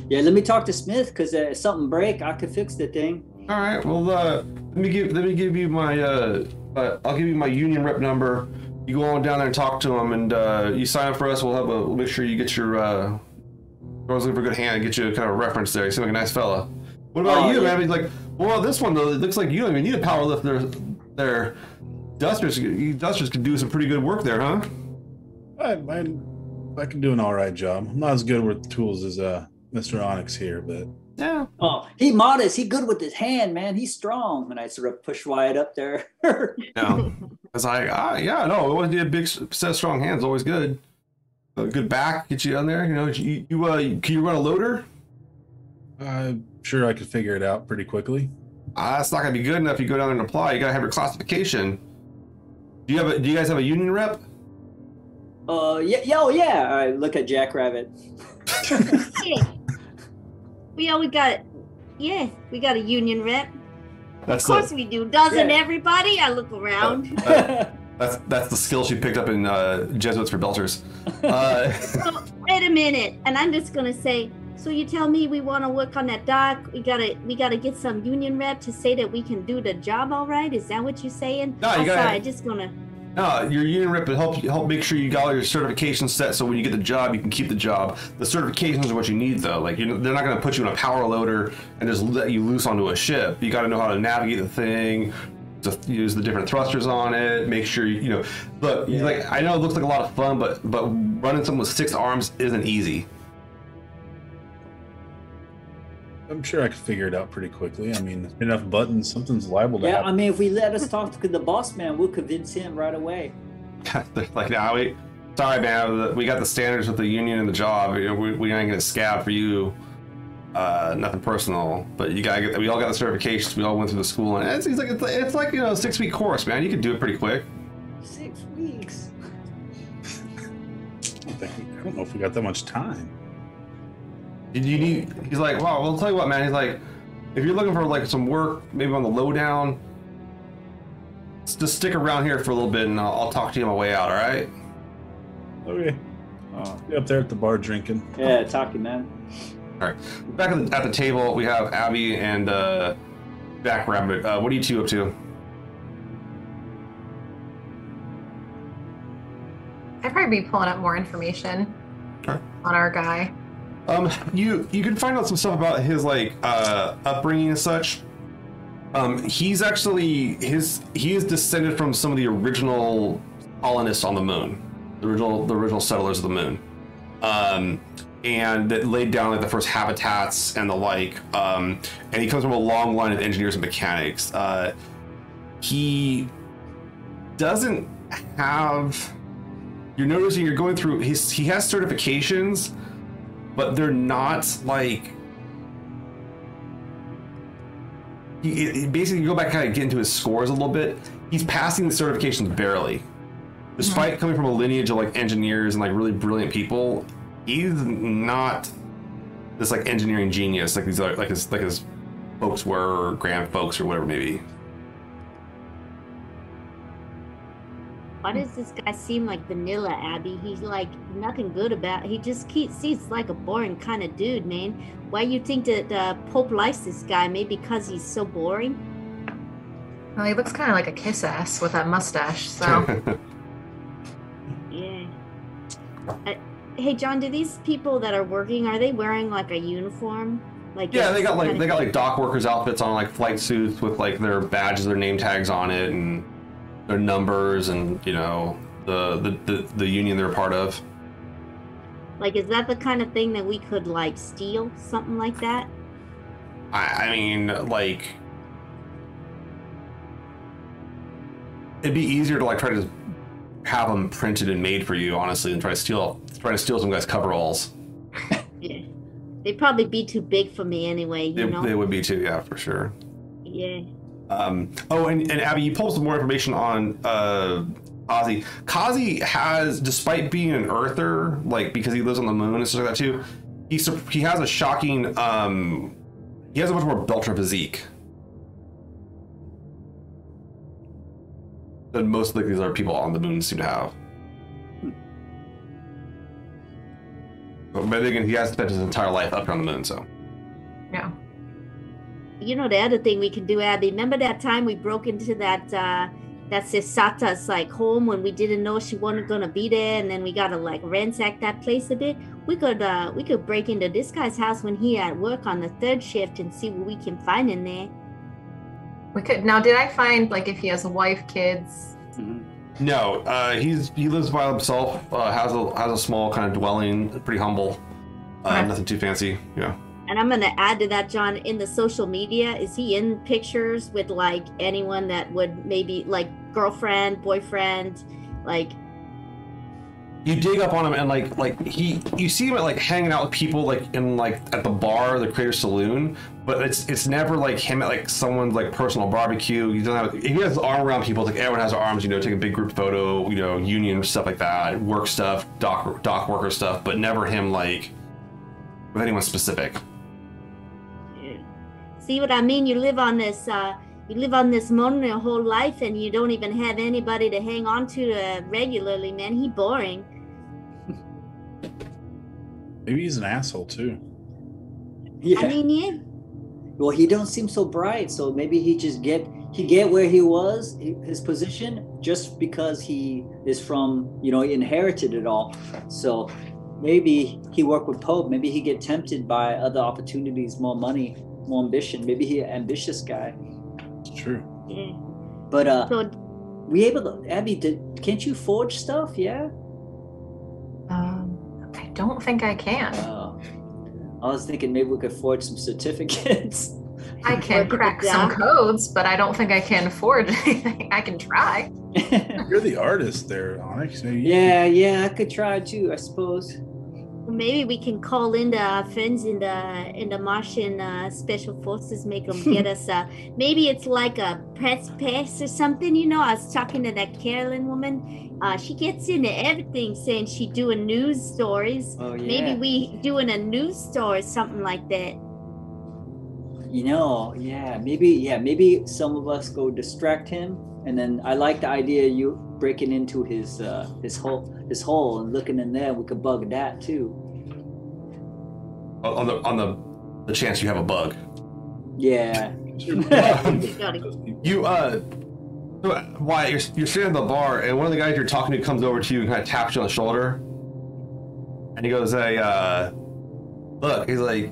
yeah. Let me talk to Smith because uh, if something break, I could fix the thing. All right. Well, uh, let me give let me give you my uh, uh, I'll give you my union rep number. You go on down there and talk to him, and uh, you sign up for us. We'll have a we'll make sure you get your. Uh, I was looking for a good hand and get you a kind of a reference there. You seem like a nice fella. What about Oh, you, yeah. man? He's like, well, this one though, it looks like you don't even need a power lift. There, there, dusters, you dusters can do some pretty good work there, huh? I, I, I can do an all right job. I'm not as good with tools as uh, Mr. Onyx here, but Yeah. Oh, he modest. He good with his hand, man. He's strong. And I sort of push Wyatt up there. <laughs> No. It's like, ah, yeah, no, we always need a big set of strong hands. Always good. A good back, get you on there. You know, you, you uh, can you run a loader? I'm sure I could figure it out pretty quickly. Ah, that's not gonna be good enough. You go down there and apply. You gotta have your classification. Do you have a? Do you guys have a union rep? uh, yeah, yeah, oh, yeah. All right, look at Jackrabbit. <laughs> Yeah. Yeah, we got Yeah, we got a union rep. That's Of course the we do. Doesn't Yeah. everybody? I look around. <laughs> that's that's the skill she picked up in uh, Jesuits for Belters. <laughs> Uh, So, wait a minute, and I'm just gonna say. So you tell me we want to work on that dock? We gotta we gotta get some union rep to say that we can do the job all right. Is that what you're saying? No, you I'm gotta- sorry. Just gonna. No, your union rep will help help make sure you got all your certifications set. So when you get the job, you can keep the job. The certifications are what you need, though. Like they're not gonna put you in a power loader and just let you loose onto a ship. You got to know how to navigate the thing. To use the different thrusters on it, make sure you, you know. Look, you- like I know it looks like a lot of fun, but but running something with six arms isn't easy. I'm sure I could figure it out pretty quickly. I mean, enough buttons, something's liable to yeah, I mean, if we let us talk to the boss man, we'll convince him right away. <laughs> They're like, nah, we, sorry, man, we got the standards with the union and the job. We, we ain't gonna scab for you. Uh, nothing personal, but you gotta get. We all got the certifications. We all went through the school, and it's, it's like it's, it's like you know, a six week course, man. You can do it pretty quick. Six weeks. I, don't think, I don't know if we got that much time. You, you need. He's like, wow. Well, I'll tell you what, man. He's like, if you're looking for like some work, maybe on the lowdown, just stick around here for a little bit, and I'll, I'll talk to you on my way out. All right? Okay. Be up there at the bar drinking. Yeah, talking man. All right. Back at the, at the table, we have Abby and uh, Jack Rabbit. Uh, what are you two up to? I'd probably be pulling up more information Sure. on our guy. Um, you you can find out some stuff about his like uh, upbringing and such. Um, he's actually his he is descended from some of the original colonists on the moon, the original the original settlers of the moon, um, and that laid down like the first habitats and the like. Um, and he comes from a long line of engineers and mechanics. Uh, he doesn't have. You're noticing you're going through his. He has certifications but they're not like he, it basically you go back kind of get into his scores a little bit. He's passing the certifications barely. Despite hmm. coming from a lineage of like engineers and like really brilliant people he's not this like engineering genius like these other like his like his folks were or grand folks or whatever maybe Why does this guy seem like vanilla, Abby? He's like nothing good about. He just keeps seems like a boring kind of dude, man. Why you think that uh, Pope likes this guy? Maybe because he's so boring. Well, he looks kind of like a kiss ass with that mustache. So <laughs> Yeah. Uh, hey, John, do these people that are working are they wearing like a uniform? Like yeah uh, they got like kind they got like dock workers outfits on like flight suits with like their badges their name tags on it and their numbers and you know the the the, the union they're a part of like is that the kind of thing that we could like steal something like that? I, I mean, like, it'd be easier to like try to have them printed and made for you, honestly, than try to steal try to steal some guy's coveralls. <laughs> Yeah. They'd probably be too big for me anyway. They, You know. they would be too, yeah, for sure. Yeah. Um, oh, and, and Abby, you pulled some more information on uh, Kazi. Kazi has, despite being an Earther, like because he lives on the moon and stuff like that too, he he has a shocking. Um, he has a much more Belter physique than most of these other people on the moon seem to have. But again, he has spent his entire life up here on the moon, so. yeah. You know the other thing we can do, Abby. Remember that time we broke into that uh that Sisata's like home when we didn't know she wasn't gonna be there, and then we gotta like ransack that place a bit. We could uh we could break into this guy's house when he at work on the third shift and see what we can find in there. We could now. Did I find like if he has a wife, kids? Mhm. No, uh, he's he lives by himself. Uh, has a has a small kind of dwelling, pretty humble. Uh, Okay. Nothing too fancy. Yeah. And I'm gonna add to that, John, in the social media, is he in pictures with like anyone that would maybe like girlfriend, boyfriend, like You dig up on him and like like he you see him at like hanging out with people like in like at the bar, the Crater Saloon, but it's it's never like him at like someone's like personal barbecue. He doesn't have he has his arm around people. It's like everyone has their arms, you know, take a big group photo, you know, union stuff like that, work stuff, doc doc worker stuff, but never him like with anyone specific. See what I mean? You live on this uh you live on this mountain your whole life and you don't even have anybody to hang on to uh, regularly, man. He boring. <laughs> Maybe he's an asshole too. Yeah. I mean, yeah. well, he don't seem so bright, so maybe he just get he get where he was, his position, just because he is from you know he inherited it all. So maybe he worked with Pope. Maybe he get tempted by other opportunities, more money, more ambition. Maybe he an ambitious guy. It's true. yeah. But uh, So we able to Abby? Did can't you forge stuff? Yeah. Um, I don't think I can. Oh. I was thinking maybe we could forge some certificates. I <laughs> can Work at crack some codes, but I don't think I can forge anything. <laughs> I can try. <laughs> You're the artist there, Onyx. Maybe you yeah, yeah, I could try too, I suppose. Maybe we can call in the friends in the in the Martian uh, special forces, make them get <laughs> us. Uh, maybe it's like a press pass or something. You know, I was talking to that Carolyn woman. Uh, she gets into everything, saying she doing news stories. Oh yeah. Maybe we doing a news story, something like that. You know, yeah, maybe, yeah, maybe some of us go distract him, And then I like the idea you breaking into his uh, his hole his hole and looking in there. We could bug that too. On the on the the chance you have a bug. Yeah. <laughs> You uh, Wyatt, you're you're sitting at the bar, and one of the guys you're talking to comes over to you and kind of taps you on the shoulder, and he goes, "Hey, uh, look," he's like,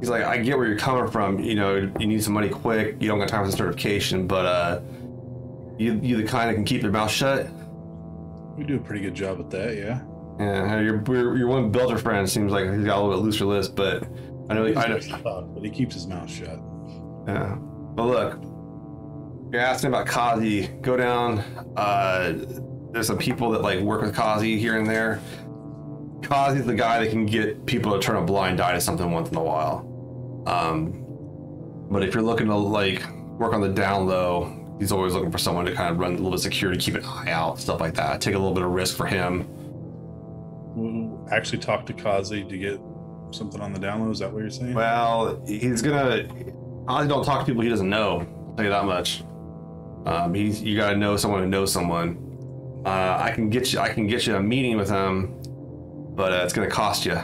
he's like, "I get where you're coming from. You know, you need some money quick. You don't got time for the certification, but uh, you you the kind that can keep your mouth shut." We do a pretty good job at that, yeah. Yeah, your your, your one builder friend seems like he's got a little bit looser lips, but I know I know. Talk, but he keeps his mouth shut. Yeah. But look, you're asking about Kazi. Go down. Uh, there's some people that like work with Kazi here and there. Kazi's the guy that can get people to turn a blind eye to something once in a while. Um, but if you're looking to like work on the down low, he's always looking for someone to kind of run a little bit of security, keep an eye out, stuff like that. Take a little bit of risk for him. We'll actually talk to Kazi to get something on the download. Is that what you're saying? Well, he's gonna. Kazi don't talk to people he doesn't know. I'll tell you that much. Um, he's you gotta know someone who knows someone. Uh, I can get you. I can get you a meeting with him, but uh, it's gonna cost you.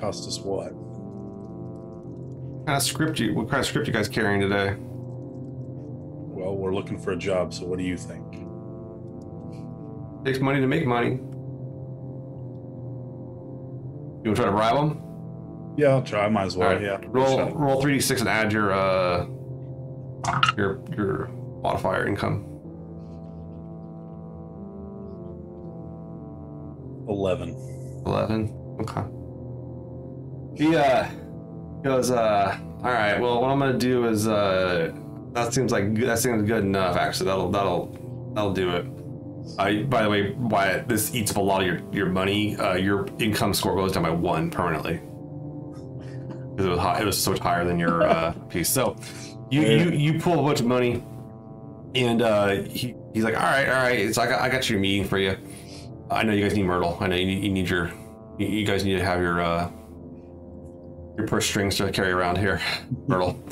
Cost us what? What kind of scrip you? What kind of scrip you guys carrying today? Well, we're looking for a job, so what do you think? Takes money to make money. You wanna try to bribe him? Yeah, I'll try. Might as well. Right. Yeah. Roll roll three d six and add your uh your your modifier income. Eleven. 11 okay he uh goes uh all right well what i'm gonna do is uh that seems like that seems good enough actually that'll that'll that'll do it I, by the way, Wyatt, this eats up a lot of your, your money. Uh, your income score goes down by one permanently. It was high, it was so much higher than your uh, <laughs> piece. So you, you you pull a bunch of money, and uh, he, he's like, all right, all right. So I got I got your meeting for you. I know you guys need Myrtle. I know you need, you need your, you, you guys need to have your, uh, your purse strings to carry around here, <laughs> Myrtle.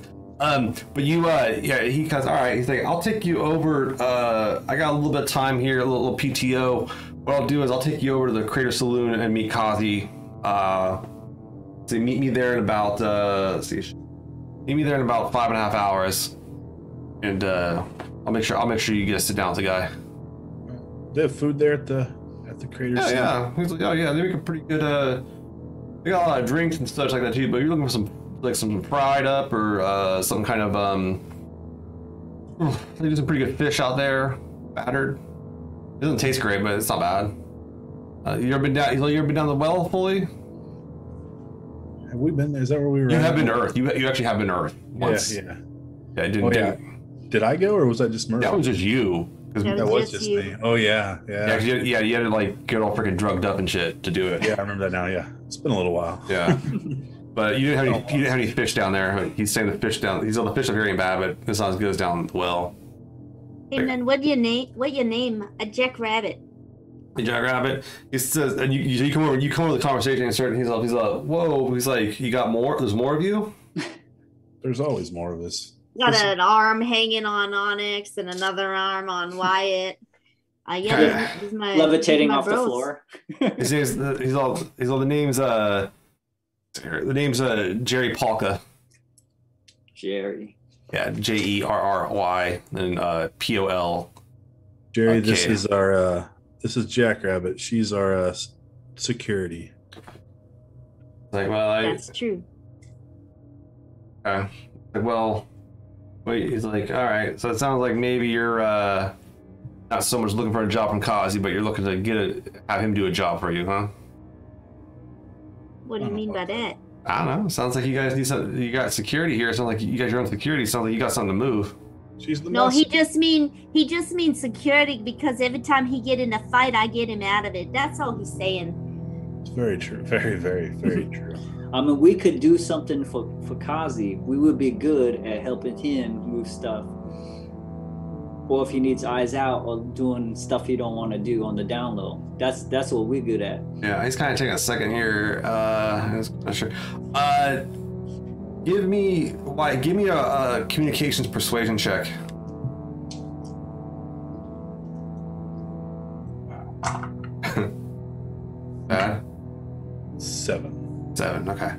Um, but you, uh, yeah, he goes, all right. He's like, I'll take you over. Uh, I got a little bit of time here, a little, little PTO. What I'll do is I'll take you over to the Crater Saloon and meet Kazi. Uh, so meet me there in about, uh, see, meet me there in about five and a half hours, and uh, I'll make sure I'll make sure you get to sit down with the guy. They have food there at the at the crater. Yeah, Center? yeah. He's like, oh yeah, they make a pretty good. Uh, they got a lot of drinks and such like that too. But you're looking for some like some fried up or uh, some kind of um. They do some pretty good fish out there, battered. It doesn't taste great, but it's not bad. Uh, you ever been down? You ever been down the well fully? Have we been there? Is that where we were? You have been to Earth. You you actually have been to Earth once. Yeah, yeah. Yeah, didn't. Oh, yeah. didn't- Did I go or was that just Murphy? That was just you. 'Cause- That That was was just just you. me. Oh yeah, yeah, yeah, 'cause you, yeah, you had to like get all freaking drugged up and shit to do it. Yeah, I remember that now. Yeah, it's been a little while. Yeah. <laughs> But you didn't have any. You didn't have any fish down there. He's saying the fish down. He's on the fish are very bad, but it's not as good as down the well. And then what your name? What your name? A Jack Rabbit. Hey, Jack Rabbit. He says, and you, you, you come over. You come over the conversation and start. He's like, he's like, whoa. He's like, you got more. There's more of you. <laughs> There's always more of us. Got Listen- an arm hanging on Onyx and another arm on <laughs> Wyatt. Uh, yeah, Yeah. these- these my- Levitating these my off the floor. His name's he's all he's all the names. Uh, the name's uh Jerry Polka. Jerry. Yeah, J E R R Y and uh P O L. Jerry, this is our uh this is Jackrabbit. She's our uh security. Like, well, I That's true. Okay. Like, well, wait. He's like, all right. So it sounds like maybe you're uh, not so much looking for a job from Kazi, but you're looking to get a have him do a job for you, huh? What do you uh-huh. mean by that? I don't know. Sounds like you guys need some. You got security here. Sounds like you got your own security. Sounds like you got something to move. She's the No, mouse. he just mean he just means security because every time he get in a fight, I get him out of it. That's all he's saying. It's very true. Very, very, very <laughs> true. I mean, we could do something for for Kazi. We would be good at helping him move stuff or if he needs eyes out or doing stuff he don't want to do on the down low. That's that's what we're good at. Yeah, he's kind of taking a second here. Uh, not sure. Uh, give me why? Give me a, a communications persuasion check. Bad. <laughs> Uh, seven. Seven. Okay.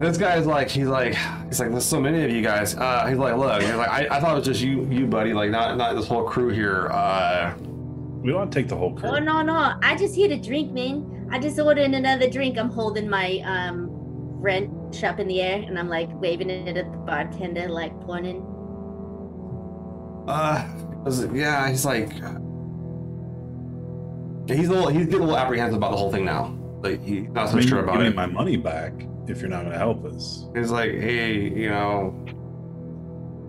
This guy's like, he's like, he's like, there's so many of you guys. Uh, he's like, look, he's like, I, I thought it was just you, you, buddy, like not, not this whole crew here. Uh, We don't want to take the whole crew. Oh no no! I just here to drink, man. I just ordered another drink. I'm holding my um wrench up in the air and I'm like waving it at the bartender, like pointing. uh, was yeah, he's like, he's a little, he's getting a little apprehensive about the whole thing now. Like he's not I so mean, sure give about me it. my money back if you're not going to help us. He's like, hey, you know,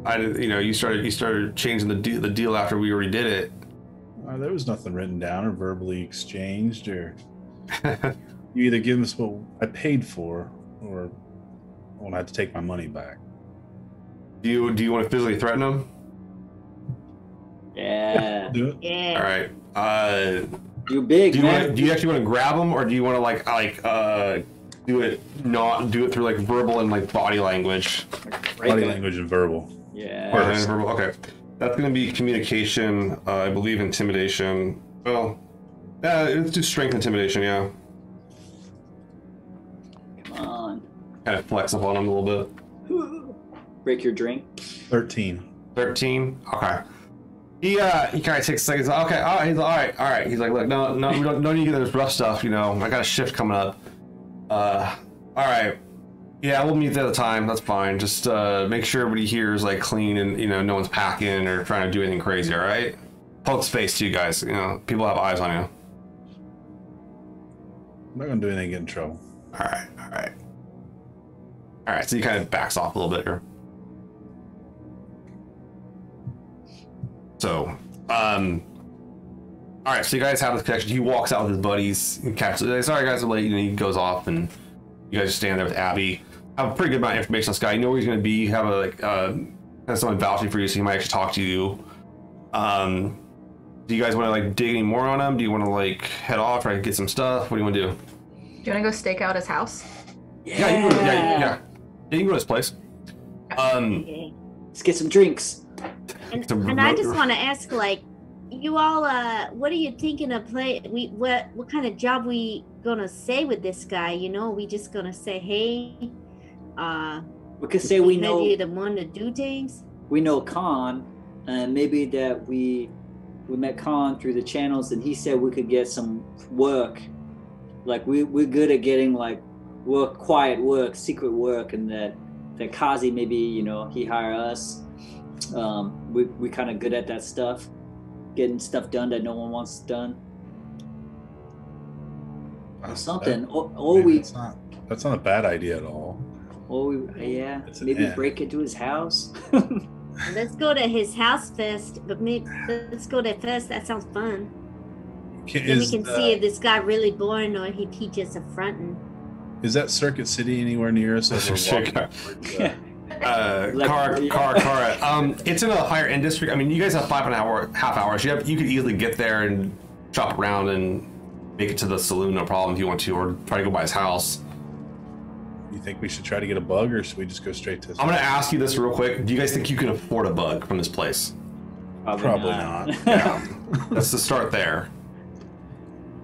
I, you know, you started, you started changing the deal, the deal after we already did it. Uh, there was nothing written down or verbally exchanged, or <laughs> you either give us what I paid for, or I won't have to take my money back. do you, do you want to physically threaten him? Yeah. Do it. Yeah. right. Uh, You big, do you man. want, do you actually want to grab him, or do you want to like, like, uh, do it not do it through like verbal and like body language? Right Body there. language and verbal. Yeah. Body language, verbal. Okay, that's gonna be communication. Uh, I believe intimidation. Well, yeah, let's do strength intimidation. Yeah, Come on. kind of flex up on him a little bit. Break your drink. Thirteen. 13 okay he uh he kind of takes seconds okay all right he's all right all right he's like look no no we don't, don't need to get this rough stuff you know i got a shift coming up uh all right. Yeah we'll meet at a time. That's fine. Just uh make sure everybody here is like clean and you know no one's packing or trying to do anything crazy all right? Poke space to you guys you know? People have eyes on you. I'm not going to do anything get in trouble. all right all right. All right so he kind of backs off a little bit here. So, um, all right. So you guys have this connection. He walks out with his buddies and catches. Like, Sorry, guys, I'm late. And he goes off, and you guys just stand there with Abby. Have a pretty good amount of information on this guy. You know where he's going to be. You have a like, uh, have someone vouching for you, so he might actually talk to you. Um, do you guys want to like dig any more on him? Do you want to like head off or get some stuff? What do you want to do? Do you want to go stake out his house? Yeah, you can go, yeah, yeah, yeah. You can go to his place. Um, Okay. Let's get some drinks. And, and I just want to ask, like, you all, uh, what are you thinking of play? We what what kind of job we gonna say with this guy? You know, we just gonna say, hey, uh, We could say we know you the one to do things. we know Khan, and maybe that we we met Khan through the channels, and he said we could get some work. Like we we're good at getting like work, quiet work, secret work, and that that Kazi maybe you know he hire us. Um, we we kind of good at that stuff, getting stuff done that no one wants done or something. Or, That- I or mean, we that's not that's not a bad idea at all. or we yeah maybe end. break into his house. <laughs> Let's go to his house first, but maybe let's go there first. That sounds fun. Can, Then we can the- see if this guy really boring or he teaches a fronting. is that Circuit City anywhere near us? as we're walking yeah. Uh, Like- car, yeah. car, car. Um, it's in a higher end district. I mean, you guys have five and a hour, half hours. You have, you could easily get there and shop around and make it to the saloon, no problem if you want to, or try to go by his house. You think we should try to get a bug, or should we just go straight to? I'm gonna ask you this real quick. Do you guys think you can afford a bug from this place? Probably not. <laughs> Yeah. Let's just start there.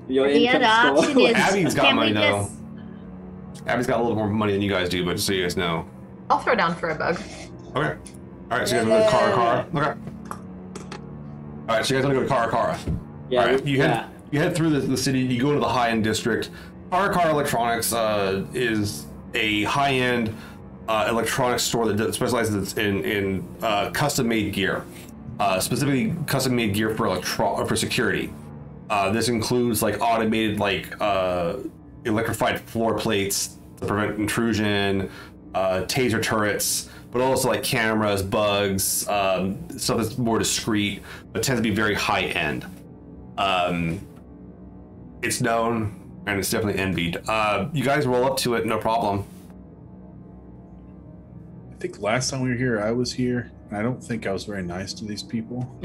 Your the income other option is Abby's got money, though. Abby's got a little more money than you guys do, but just so you guys know. I'll throw down for a bug. Okay. All right, so you guys want to go to Cara Cara? Okay. All right, so you guys want to go to Cara Cara? yeah, All right, you head yeah. you head through the, the city. You go to the high end district. Car Electronics uh, is a high end uh, electronics store that specializes in in uh, custom made gear, uh, specifically custom made gear for electro for security. Uh, this includes like automated like uh, electrified floor plates to prevent intrusion, uh, taser turrets, but also like cameras, bugs, um, stuff that's more discreet, but tends to be very high end. Um, it's known and it's definitely envied. Uh, you guys roll up to it, no problem. I think last time we were here, I was here, and I don't think I was very nice to these people.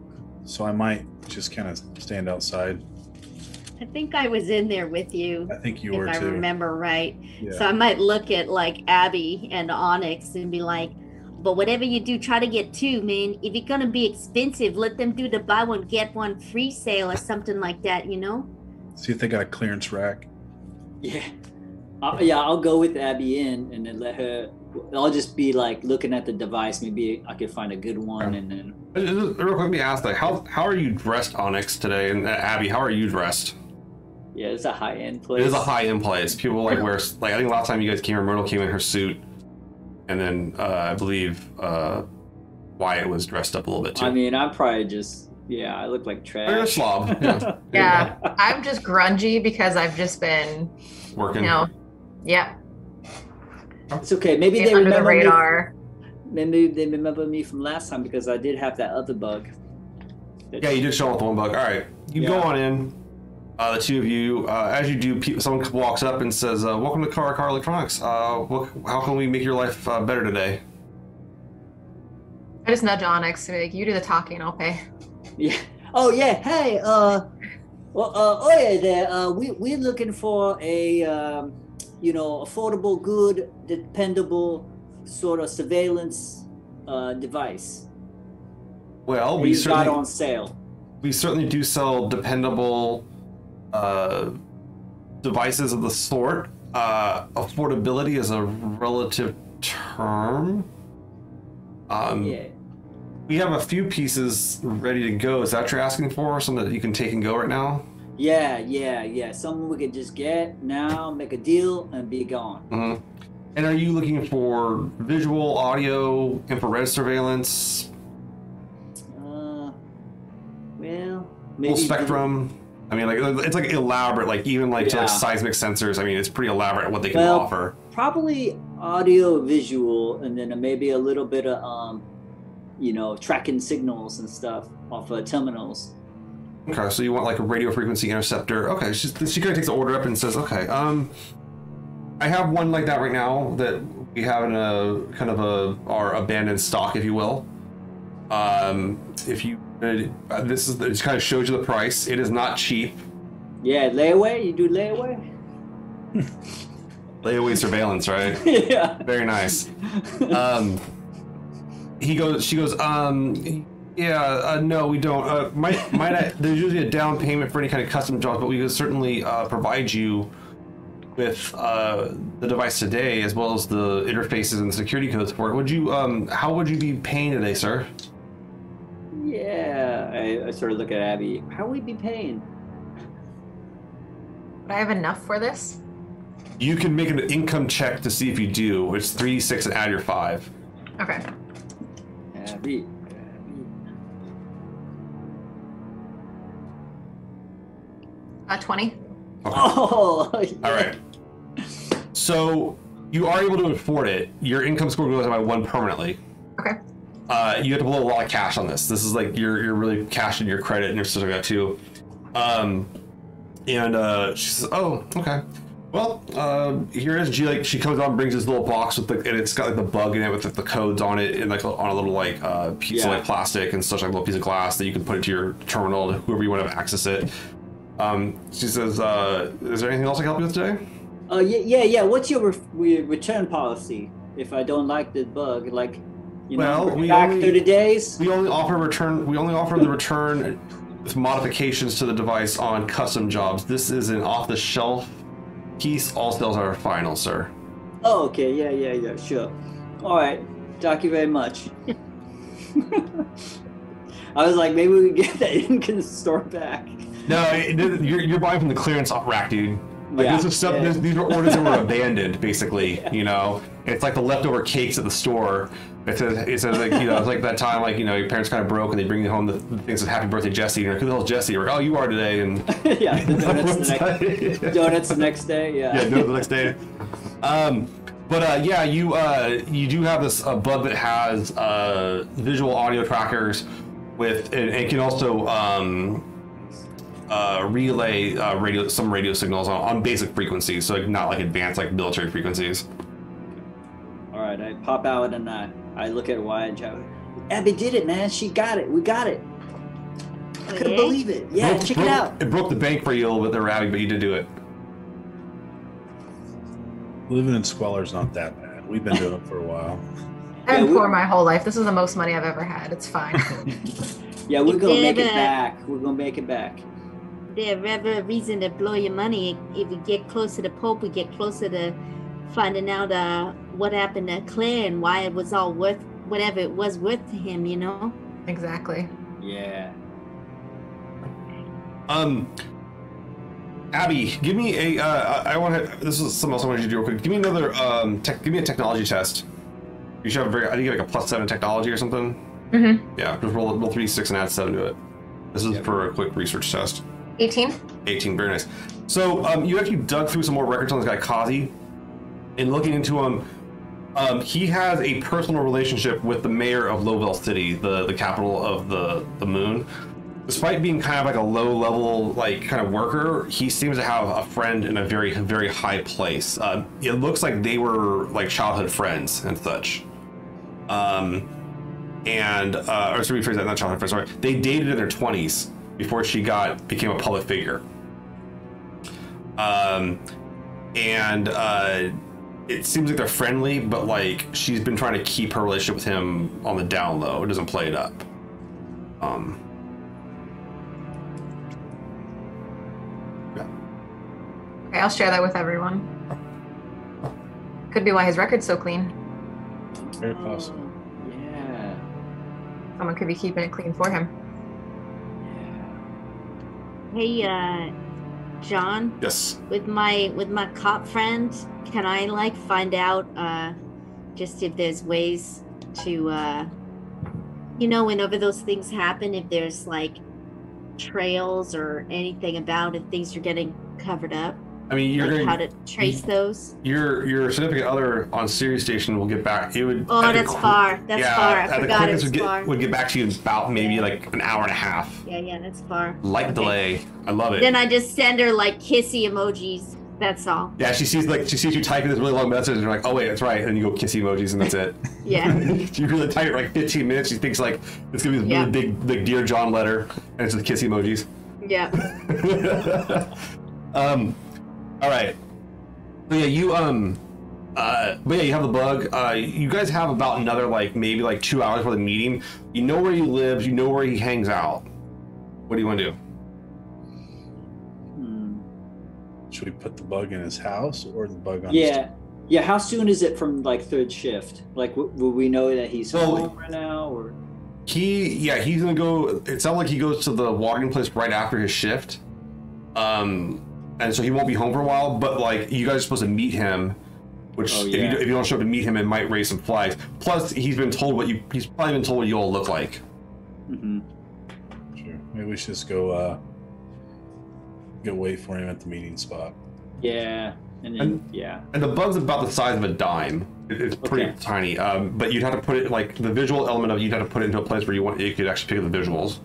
<laughs> so I might just kind of stand outside. I think I was in there with you, I think you if were I too. remember right. Yeah. So I might look at like Abby and Onyx and be like, But whatever you do, try to get two, man. If it's gonna be expensive, let them do the buy one get one free sale or something like that. You know? See if they got a clearance rack. Yeah. Uh, yeah, I'll go with Abby in and then let her. I'll just be like looking at the device. Maybe I could find a good one and then. Just- just Real quick, let me ask, like, how how are you dressed, Onyx, today? And uh, Abby, how are you dressed? Yeah, it's a high end It place. is a high end place. People like wear like I think last time you guys came, here, Myrtle came in her suit, and then uh, I believe uh, Wyatt was dressed up a little bit too. I mean, I'm probably just. Yeah, I look like trash. You're a slob. <laughs> Yeah. Yeah, I'm just grungy because I've just been, Working. you know, yeah, It's okay. Maybe they under the remember me. Maybe they remember me from last time because I did have that other bug. Yeah, you did show up with one bug. All right, you go on in. Uh, the two of you, uh, as you do, someone walks up and says, uh, "Welcome to Car Car Electronics. Uh, what, how can we make your life uh, better today?" I just nudge Onyx, and be like, you do the talking, I'll pay. <laughs> Yeah. Oh yeah. Hey. Uh. Well. Uh. Oh yeah. There. Uh. We we're looking for a um, you know affordable, good, dependable sort of surveillance uh, device. Well, We we got on sale. we certainly do sell dependable uh, devices of the sort. Uh, affordability is a relative term. Um, Yeah. We have a few pieces ready to go. Is that what you're asking for? Something that you can take and go right now? Yeah. Yeah. Yeah. Something we could just get now, make a deal, and be gone. Mm-hmm. And are you looking for visual, audio, infrared surveillance, Uh. Well. Maybe full spectrum? I mean, like it's like elaborate, like even like to like seismic sensors. I mean, it's pretty elaborate what they can Well- offer. probably audio visual and then maybe a little bit of um you know tracking signals and stuff off of terminals Okay, so you want like a radio frequency interceptor. Okay, she, she kind of takes the order up and says, okay, um, I have one like that right now that we have in a kind of a our abandoned stock, if you will. Um, if you uh, this is it kind of shows you the price. It is not cheap. yeah layaway you do layaway <laughs> Layaway surveillance, right? <laughs> yeah Very nice. Um, he goes. She goes. Um, yeah. Uh, no, we don't. Uh, might might I, there's usually a down payment for any kind of custom jobs, but we could certainly uh, provide you with uh, the device today, as well as the interfaces and the security codes for it. Would you? Um, how would you be paying today, sir? Yeah I, I sort of look at abby how will we be paying Would I have enough for this? You can make an income check to see if you do. It's three six and add your five. Okay. abby, abby. Uh, 20. <laughs> oh All right. So you are able to afford it. Your income score goes up by one permanently. Okay. Uh, you have to blow a lot of cash on this. This is like you're you're really cashing your credit and your stuff like that too. Um, and uh, she says, "Oh, okay. Well, uh, here is." She like she comes out and brings this little box with the and it's got like the bug in it with like, the codes on it and like on a little like uh, piece of like plastic and such like a little piece of glass that you can put into your terminal to whoever you want to access it. Um, she says, uh, "Is there anything else I can help you with today?" uh yeah yeah yeah what's your re- re- return policy if i don't like the bug like you Well, it we back only- 30 days We only offer return. We only offer the return with modifications to the device on custom jobs. This is an off-the-shelf piece. All sales are final, sir. Oh, okay. Yeah, yeah, yeah. Sure. All right. Thank you very much. <laughs> I was like, maybe we could get that Incan store back. No, it, it- you're, you're buying from the clearance rack, dude. Like Yeah, this is stuff. yeah. This, these are orders that were <laughs> abandoned, basically. You know, it's like the leftover cakes at the store. It says, it says like you know, it's like that time like you know your parents kind of broke and they bring you home the, the things that Happy Birthday Jesse. And you're like, who the hell's Jesse? You're like, oh, you are today. And <laughs> yeah, the <laughs> donuts the next <laughs> donuts the next day. Yeah. yeah, do it the next day. Um, but uh, yeah, you uh, you do have this uh, bug that has uh, visual audio trackers with, and it can also um, uh, relay uh, radio some radio signals on, on basic frequencies, so like, not like advanced like military frequencies. All right. I pop out and I I look at Wyatt and shout, Abby did it, man. She got it. We got it. I couldn't Okay. believe it. Yeah, Broke- check broke- it out. It broke the bank for you a little bit there, Abby, but you did do it. Living in squalor's not that bad. We've been doing it for a while. <laughs> I've been Yeah, poor my whole life. This is the most money I've ever had. It's fine. <laughs> Yeah, we're gonna make it back. We're gonna make it back. There ever a reason to blow your money? If we get closer to Pope, we get closer to finding out uh, what happened to Claire and why it was all worth whatever it was worth to him. You know. exactly. Yeah. Um, Abby, give me a. Uh, I want to. This is something else I want you to do real quick. Give me another. Um, tech, give me a technology test. You should have a very. I think you get like a plus seven technology or something. Mm-hmm. Yeah, just roll roll three six and add seven to it. This is Yep. for a quick research test. 18. 18, very nice. So um, you actually dug through some more records on this guy Kazi, and looking into him, um, he has a personal relationship with the mayor of Lovell City, the the capital of the the moon. Despite being kind of like a low level like kind of worker, he seems to have a friend in a very very high place. Um, it looks like they were like childhood friends and such. Um, and uh, or sorry, rephrase that, not childhood friends. Sorry, they dated in their twenties before she got became a public figure. Um, and uh, it seems like they're friendly, but like she's been trying to keep her relationship with him on the down low. It doesn't play it up. Um. Yeah. Okay, I'll share that with everyone. Could be why his record's so clean. Very possible. Oh, Yeah. Someone could be keeping it clean for him. Yeah. Hey, uh, John. Yes. with my with my cop friend can i like find out uh just if there's ways to uh you know whenever those things happen if there's like trails or anything about if things are getting covered up I mean, you're like going how to trace those your your significant other on Ceres Station will get back. It would. oh the that's far that's yeah, far i the forgot it quickest was would get far would get back to you in about maybe like an hour and a half. yeah yeah that's far Light Okay. delay. I love it. then i just send her like kissy emojis that's all yeah, she sees like she sees you typing this really long message, and you're like, oh wait, that's right, and then you go kiss emojis, and that's it. <laughs> yeah <laughs> you really type it like 15 minutes. She thinks like it's gonna be this Yeah. really big, big dear John letter, and it's just kiss emojis. yeah <laughs> um, all right. So yeah, you um, uh, but yeah, you have the bug. Uh, you guys have about another like maybe like two hours for the meeting. You know where he lives. You know where he hangs out. What do you want to do? Hmm. Should we put the bug in his house or the bug on his Yeah. Yeah. How soon is it from like third shift? Like, w- will we know that he's Well- home right now, or? He yeah, he's gonna go. It sounds like he goes to the watering place right after his shift. Um, and so he won't be home for a while. But like, you guys are supposed to meet him. Which, Oh, if, you, if you don't show up to meet him, it might raise some flags. Plus, he's been told what you. He's probably been told what you all look like. Mm-hmm. Sure. Maybe we should just go uh go wait for him at the meeting spot. Yeah. And then And- yeah. And the bug's about the size of a dime. It, it's pretty Okay. tiny. Um, but you'd have to put it like the visual element of it, you'd have to put it into a place where you want you could actually pick up the visuals.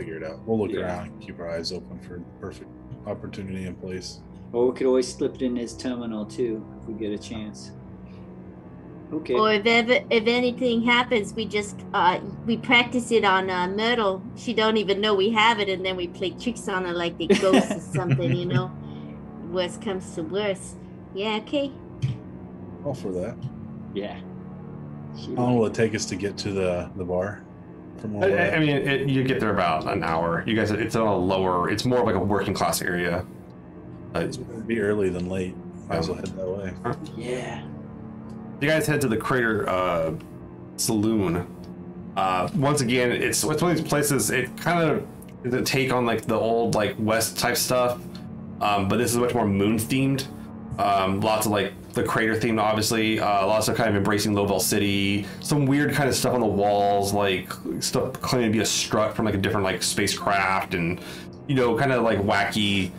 Figure it out. We'll look Yeah. around and keep our eyes open for the perfect opportunity in place. Or we could always slip it in his terminal too, if we get a chance. Okay. Or if ever if anything happens, we just uh we practice it on uh, Myrtle. She don't even know we have it, and then we play tricks on her like the <laughs> ghost or something. You know, worst comes to worst. Yeah, okay. All for that. yeah. She How long will it take us to get to the the bar? From I, I- I mean, it, you get there about an hour. You guys, it's on a lower. It's more of like a working class area. Uh, It'd be early than late. Might as well head that way. Yeah. you guys head to the Crater uh, Saloon. Uh, once again, it's it's one of these places. It kind of is a take on like the old like West type stuff, um, but this is much more moon themed. Um, lots of like the crater themed, obviously. Uh, lots of kind of embracing Lovell City. Some weird kind of stuff on the walls, like stuff claiming to be a strut from like a different like spacecraft, and you know, kind of like wacky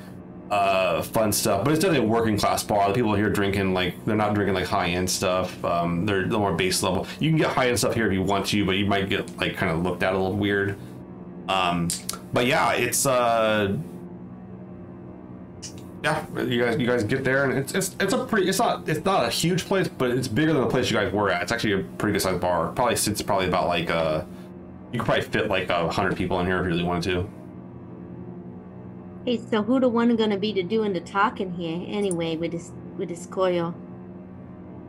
uh, fun stuff, but it's definitely a working class bar. The people here drinking like they're not drinking like high end stuff. Um, they're a little more base level. You can get high end stuff here if you want to, but you might get like kind of looked at a little weird. Um, but yeah, it's uh, yeah, you guys you guys get there and it's it's it's a pretty it's not it's not a huge place, but it's bigger than the place you guys were at. It's actually a pretty good sized bar. Probably sits probably about like uh, you could probably fit like a hundred people in here if you really wanted to. Hey, so who the one gonna be to doing the talking here anyway with this with this coil?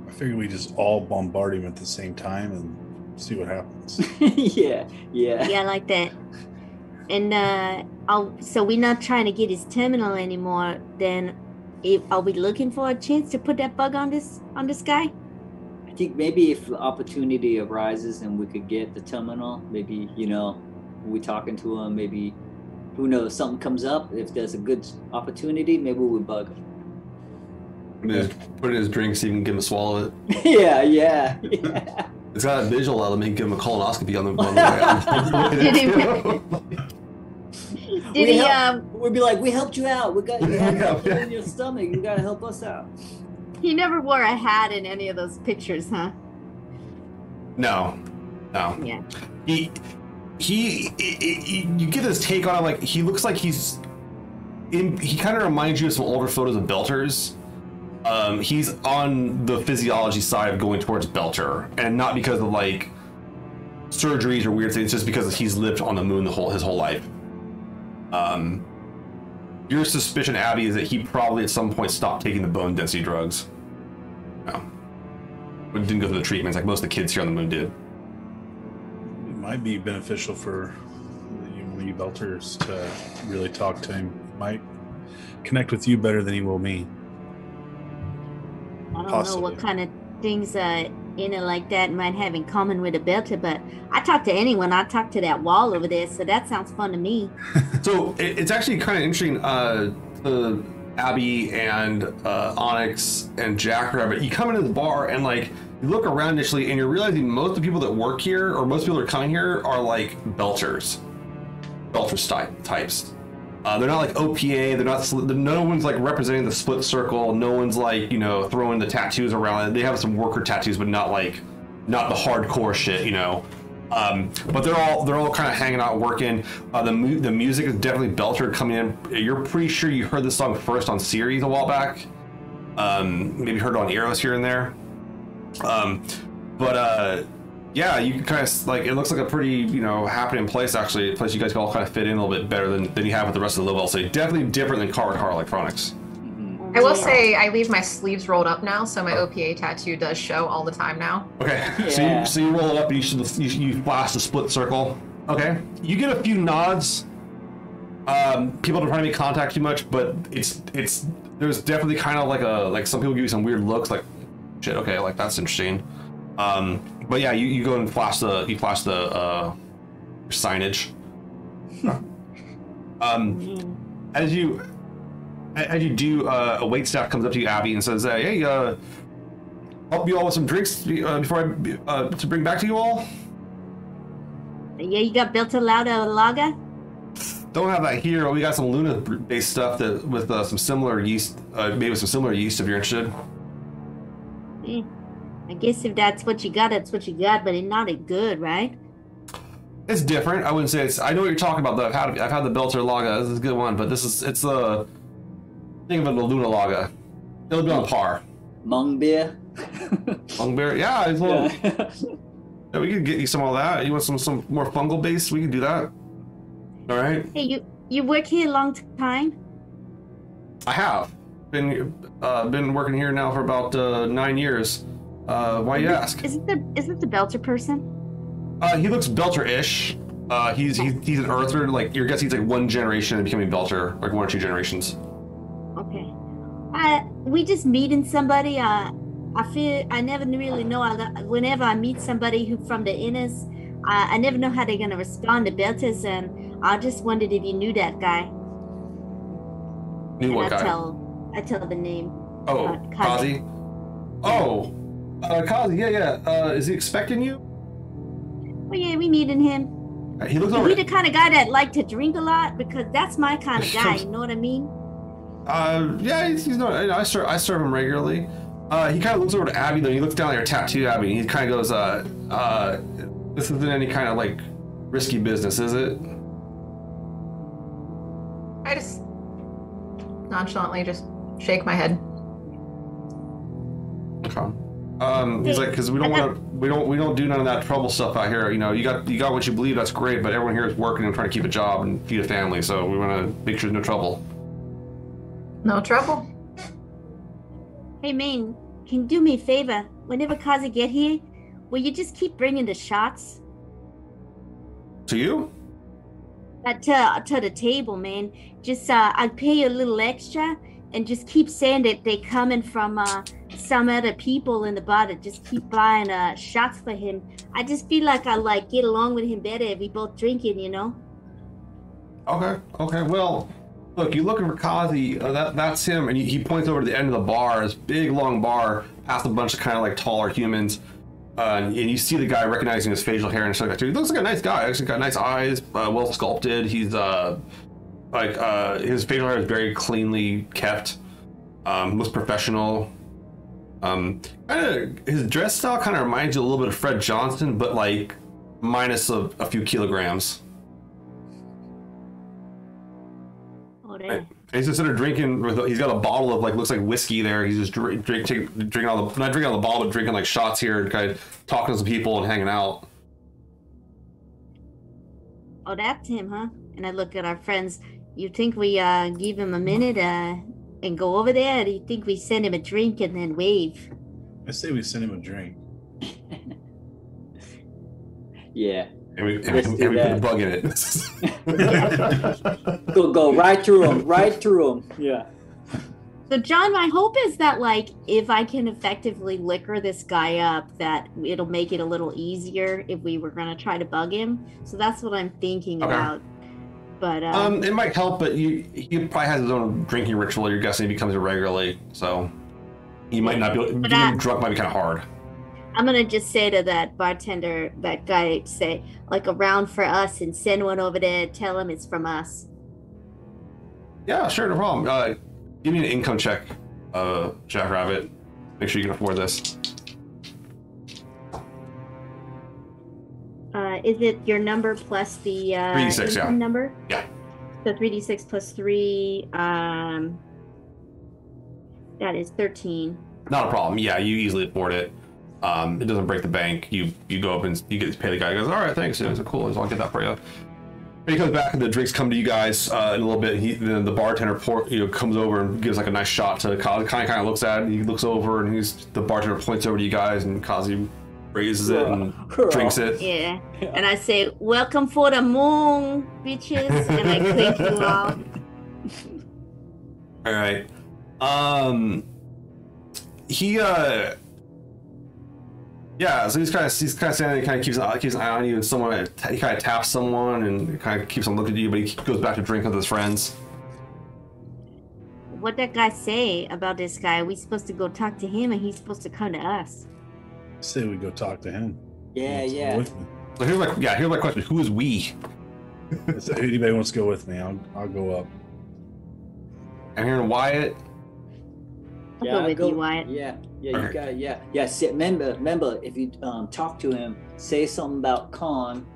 I figure we just all bombard him at the same time and see what happens. <laughs> yeah, yeah. Yeah, I like that. And uh, I'll, so we're not trying to get his terminal anymore. Then, if, are we looking for a chance to put that bug on this on this guy? I think maybe if the opportunity arises and we could get the terminal, maybe you know, we talking to him, maybe who knows, something comes up. If there's a good opportunity, maybe we would bug him. Put in his- put in his drink so you can give him a swallow it. yeah, <laughs> yeah, yeah. It's got a visual element. You can give him a colonoscopy on the, on the <laughs> way Did he- out. <laughs> <laughs> Did We he? help- Um, We'd be like, we helped you out. We got you Yeah, yeah. in your stomach. You got to help us out. he never wore a hat in any of those pictures, huh? No, no. Yeah. He, he, he, he- you get this take on him like he looks like he's in. He kind of reminds you of some older photos of Belters. Um, he's on the physiology side of going towards Belter, and not because of like surgeries or weird things, just because he's lived on the moon the whole his whole life. Um, your suspicion, Abby, is that he probably at some point stopped taking the bone density drugs. No, but didn't go through the treatments like most of the kids here on the moon did. It might be beneficial for you, one of you belters to really talk to him. Might connect with you better than he will me. I don't know what kind of things uh, in it like that might have in common with a belter, but I talk to anyone. I talk to that wall over there, so that sounds fun to me. <laughs> So it, it's actually kind of interesting. Uh, the Abby and uh, Onyx and Jack Jackrabbit, you come into the bar and like you look around initially, and you're realizing most of the people that work here or most people that are coming here are like belters, belter type types. Uh, they're not like OPA. They're not. No one's like representing the split circle. No one's like you know throwing the tattoos around. They have some worker tattoos, but not like not the hardcore shit. You know. Um, but they're all they're all kind of hanging out working. Uh, the mu- the music is definitely Belter coming in. You're pretty sure you heard this song first on Ceres a while back. Um, maybe heard it on Eros here and there. Um, but uh, yeah, you can kind of like it looks like a pretty you know happening place actually, a place you guys can all kind of fit in a little bit better than, than you have with the rest of the Live So Definitely different than Car Car Electronics. I will Yeah. say I leave my sleeves rolled up now, so my OPA tattoo does show all the time now. Okay, so you so you roll it up and you should you, you flash the split circle. Okay, you get a few nods. Um, people don't try to make contact too much, but it's it's there's definitely kind of like a like some people give you some weird looks like shit. Okay, like that's interesting. Um, but yeah, you, you go and flash the you flash the uh, signage. <laughs> um, Mm. as you as you do, uh, a wait staff comes up to you, Abby, and says, uh, "Hey, uh, help you all with some drinks uh, before I uh, to bring back to you all." Yeah, you got built a louder lager? Don't have that here. We got some Luna-based stuff that with uh, some similar yeast, uh, maybe with some similar yeast if you're interested. Eh, I guess if that's what you got, that's what you got, but it's not a good, right? It's different. I wouldn't say it's. I know what you're talking about. Though I've had I've had the Belter Laga. This is a good one, but this is it's the think of it the Luna Laga. It'll be on par. Mung beer. Lungbear, yeah, it's a little, yeah. yeah, we could get you some of that. You want some some more fungal base? We can do that. All right. Hey, you you work here a long time? I have been uh, been working here now for about uh, nine years. Uh, why you ask? Isn't the isn't the belter person? Uh, he looks Belter-ish. Uh, he's, he's he's an Earther. Like you're guessing he's like one generation and becoming Belter, like one or two generations. Okay. Uh, we just meeting somebody. Uh, I feel I never really know. I, whenever I meet somebody who from the inners, I, I never know how they're gonna respond to belters, and I just wondered if you knew that guy. Knew what I guy? tell I tell the name. Oh, uh. Kazi. Oh, uh, Kazi. Yeah, yeah. Uh, is he expecting you? Oh yeah, we meeting him. Uh, He looks over. he the kind of guy that like to drink a lot? Because that's my kind of <laughs> guy. You know what I mean? Uh, yeah, he's, he's not. I serve. I serve him regularly. Uh, he kind of looks over to Abby. Then he looks down at your tattoo, Abby. And he kind of goes, uh, uh, this isn't any kind of like risky business, is it? I just nonchalantly just shake my head. Okay. Um, he's like, because we don't want to, we don't, we don't do none of that trouble stuff out here. You know, you got, you got what you believe. That's great, but everyone here is working and trying to keep a job and feed a family. So we want to make sure there's no trouble. No trouble. Hey, Maine, can you do me a favor? Whenever Kazi get here, will you just keep bringing the shots To you? uh, to to the table, man? Just uh, I'll pay you a little extra, and just keep saying that they coming from uh, some other people in the bar that just keep buying uh, shots for him. I just feel like I like get along with him better if we both drinking, you know. Okay. Okay. Well, look, you're looking for Kazi. Uh, that that's him, and he, he points over to the end of the bar, this big long bar, past a bunch of kind of like taller humans. Uh, and, and you see the guy recognizing his facial hair and stuff like that. Too. He looks like a nice guy. Actually, got nice eyes, uh, well sculpted. He's uh, like uh, his facial hair is very cleanly kept. Um, looks professional. Um, kind of his dress style kind of reminds you a little bit of Fred Johnson, but like minus a, a few kilograms. Oh. Right. He's just sort of drinking. With, he's got a bottle of like looks like whiskey there. He's just drink, drink, drinking all the not drinking all the bottle, but drinking like shots here and kind of talking to some people and hanging out. Oh, that's him, huh? And I look at our friends. You think we uh give him a minute uh and go over there? Or do you think we send him a drink and then wave? I say we send him a drink. <laughs> Yeah. And we, and we, and we put a bug in it. <laughs> <laughs> Go go right through them, right through him. Yeah. So, John, my hope is that, like, if I can effectively liquor this guy up, that it'll make it a little easier if we were gonna try to bug him. So that's what I'm thinking Okay. about. But uh, um, it might help, but you, he probably has his own drinking ritual. You're guessing he becomes it regularly, so he might not be. But Getting I- drunk might be kind of hard. I'm gonna just say to that bartender, that guy, say like around for us, and send one over there. Tell him it's from us. Yeah, sure, no problem. Uh, give me an income check, uh, Jack Rabbit. Make sure you can afford this. Uh, is it your number plus the uh, 3d6, yeah. number? Yeah. So three d six plus three. Um, that is thirteen. Not a problem. Yeah, you easily afford it. Um, it doesn't break the bank. You you go up and you get to pay the guy. He goes, all right, thanks. It was cool. I'll get that for you. He comes back and the drinks come to you guys uh, in a little bit. He then the bartender pour, you know comes over and gives like a nice shot to Kazi. Kind of kind of looks at it. He looks over and he's the bartender points over to you guys and Kazi raises it and drinks it. Yeah. And I say, "Welcome for the moon, bitches," and I clink you <laughs> all. All right. Um. He uh. Yeah, so he's kind of he's kind of standing, there, kind of keeps an keeps an eye on you, and someone he kind of taps someone and kind of keeps on looking at you, but he goes back to drink with his friends. What that guy say about this guy? We supposed to go talk to him, and he's supposed to come to us. I say we go talk to him. Yeah, Wants yeah. So here's my yeah, here's my question: Who is we? If anybody wants to go with me, I'll I'll go up. I'm hearing Wyatt. I'll yeah, go with you, Wyatt. Yeah, yeah, you Okay. got yeah, yeah. See, remember, remember, if you um, talk to him, say something about Khan,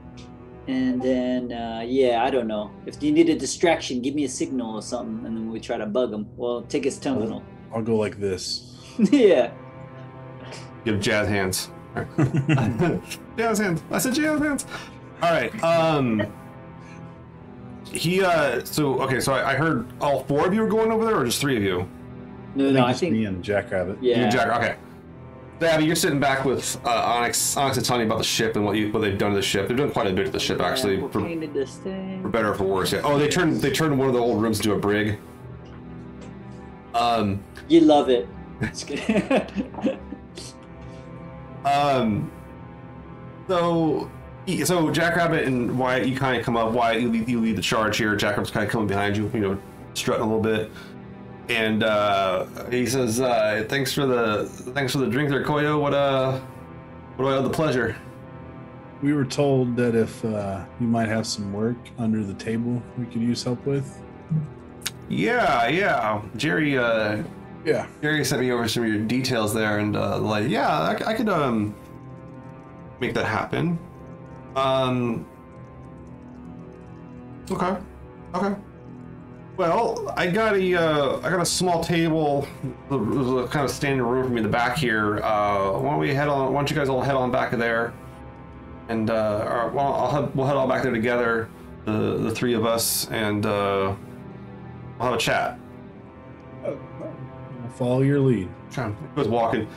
and then uh, yeah, I don't know. If you need a distraction, give me a signal or something, and then we try to bug him. Well, take his terminal. I'll go like this. <laughs> yeah. Give jazz hands. <laughs> jazz hands. I said jazz hands. All right. Um. He uh. So okay. So I, I heard all four of you were going over there, or just three of you? No, no, I it's think me and Jackrabbit. You yeah. and Jack. Okay. So, Abby, you're sitting back with uh, Onyx. Onyx is telling you about the ship and what you what they've done to the ship. They've done quite a bit to the ship, actually, Yeah, for, painted this thing. for better or for worse. Yeah. Oh, they turned they turned one of the old rooms into a brig. Um. You love it. <laughs> <laughs> Um. So, so Jackrabbit and Wyatt, you kind of come up. Wyatt, you lead, you lead the charge here. Jackrabbit's kind of coming behind you, you know, strutting a little bit. And uh, he says, uh, "Thanks for the thanks for the drink there, Koyo. What uh, what do I owe the pleasure?" We were told that if uh, you might have some work under the table we could use help with. Yeah, yeah. Jerry, uh, Yeah. Jerry sent me over some of your details there, and uh, like, yeah, I, I could um make that happen. Um. Okay. Okay. Well, I got a uh, I got a small table. Kind of standing room for me in the back here. Uh, why don't we head on? Why don't you guys all head on back of there? And uh, well, I'll head, we'll head all back there together, the the three of us, and uh, we'll have a chat. I'll follow your lead. Trying was walking.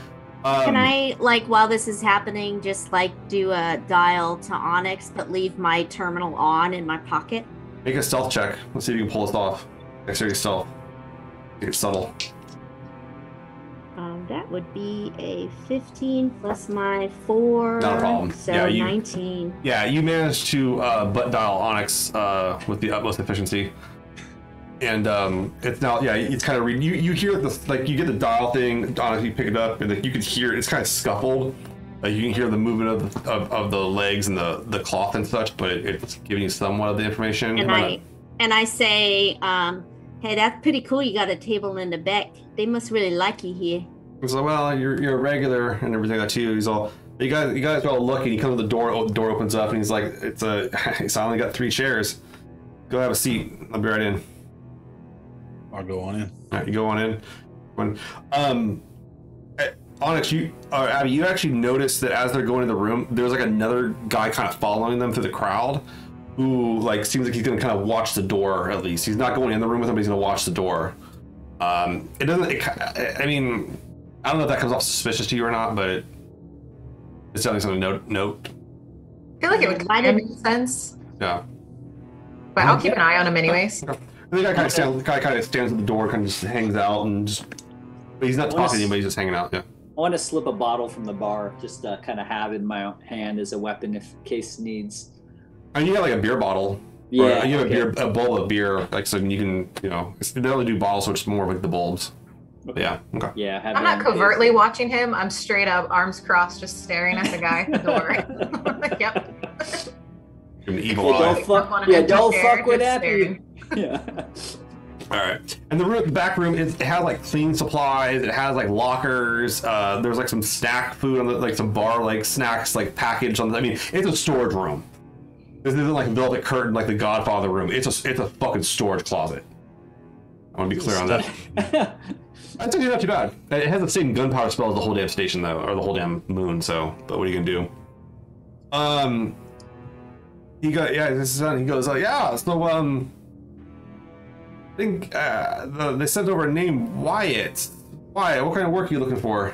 Um, Can I, like, while this is happening, just like do a dial to Onyx, but leave my terminal on in my pocket? make a stealth check? Let's see if you can pull this off. Dexterity stealth. Make it subtle. Um, that would be a 15 plus my 4. Not a problem. So Yeah, you- 19. Yeah, you managed to uh, butt dial Onyx uh, with the utmost efficiency, and um, it's now yeah, it's kind of re- you you hear the like you get the dial thing Onyx, you pick it up, and like, you can hear it's kind of scuffled. Like you can hear the movement of the, of, of the legs and the, the cloth and such, but it, it's giving you somewhat of the information. And I and I say, um, hey, that's pretty cool. You got a table in the back. They must really like you here. He's like, well, you're, you're a regular and everything like that too. He's all, you guys, you guys are all looking. He comes to the door, the door opens up, and he's like, it's a, <laughs> it's only got three chairs. Go have a seat. I'll be right in. I'll go on in. All right, you go on in. When, um, eh, Onyx, you, uh, Abby, you actually noticed that as they're going in the room, there's like another guy kind of following them through the crowd, who like seems like he's gonna kind of watch the door at least. He's not going in the room with them, but he's gonna watch the door. Um, it doesn't. It, I mean, I don't know if that comes off suspicious to you or not, but it, it's definitely something to note. Note. I feel like it would kind of make sense, Yeah. but I'll keep an eye on him anyways. And the guy kind of stands. The guy kind of stands at the door, kind of just hangs out and just. But he's not talking to anybody. He's just hanging out. Yeah. I want to slip a bottle from the bar, just uh, kind of have in my hand as a weapon if case needs. And you got like a beer bottle. Yeah, Or you have okay. a beer, a bowl of beer, like so you can, you know, they only do bottles, so it's more like the bulbs. But yeah, okay. Yeah, have I'm not in case. covertly watching him. I'm straight up, arms crossed, just staring at the guy at the door. <laughs> <laughs> yep. An Yeah, evil eye. don't fuck. Up on an Yeah, empty don't chair, fuck with just Abby. staring. <laughs> Yeah. All right. And the room, the back room, is, it has like clean supplies. It has like lockers. Uh, there's like some snack food on the, like some bar like snacks like packaged on. The, I mean, it's a storage room. This isn't like a velvet curtain like the Godfather room. It's a it's a fucking storage closet. I want to be clear on that. <laughs> That's actually not too bad. It has the same gunpowder spell as the whole damn station, though, or the whole damn moon. So, but what are you gonna do? Um, he got yeah. This is he goes, oh, yeah. So um, think uh, the, they sent over a name Wyatt. Wyatt, what kind of work are you looking for?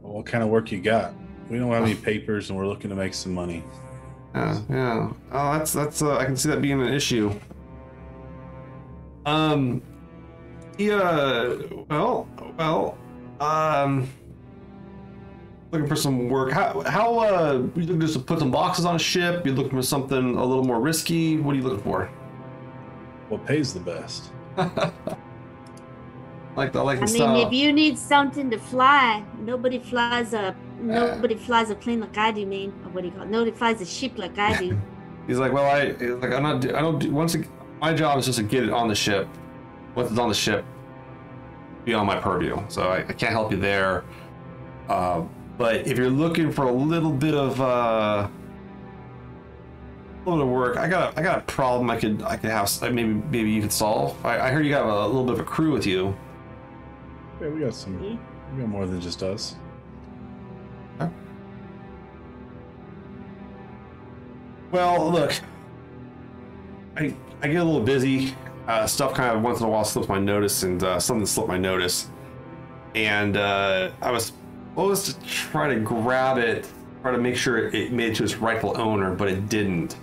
Well, what kind of work you got? We don't have any papers, and we're looking to make some money. Yeah, yeah. Oh, that's that's. Uh, I can see that being an issue. Um, yeah. Well, well. Um, looking for some work. How how uh? You looking to put some boxes on a ship? You looking for something a little more risky? What are you looking for? What pays the best? <laughs> like the like I the mean, if you need something to fly, nobody flies a nobody flies a plane like I do, man. Or what do you call it? Nobody flies a ship like I do. <laughs> He's like, well, I like I'm not. I don't. Do, once it, my job is just to get it on the ship. Once it's on the ship, beyond my purview. So I, I can't help you there. Uh, but if you're looking for a little bit of uh, a little bit of work, I got a, I got a problem. I could I could have maybe maybe you could solve. I, I heard you got a little bit of a crew with you. Yeah, we got some. Yeah. We got more than just us. Well, look, I I get a little busy. Uh, stuff kind of once in a while slips my notice, and uh, something slipped my notice. And uh, I was supposed to try to grab it, try to make sure it made it to its rightful owner, but it didn't.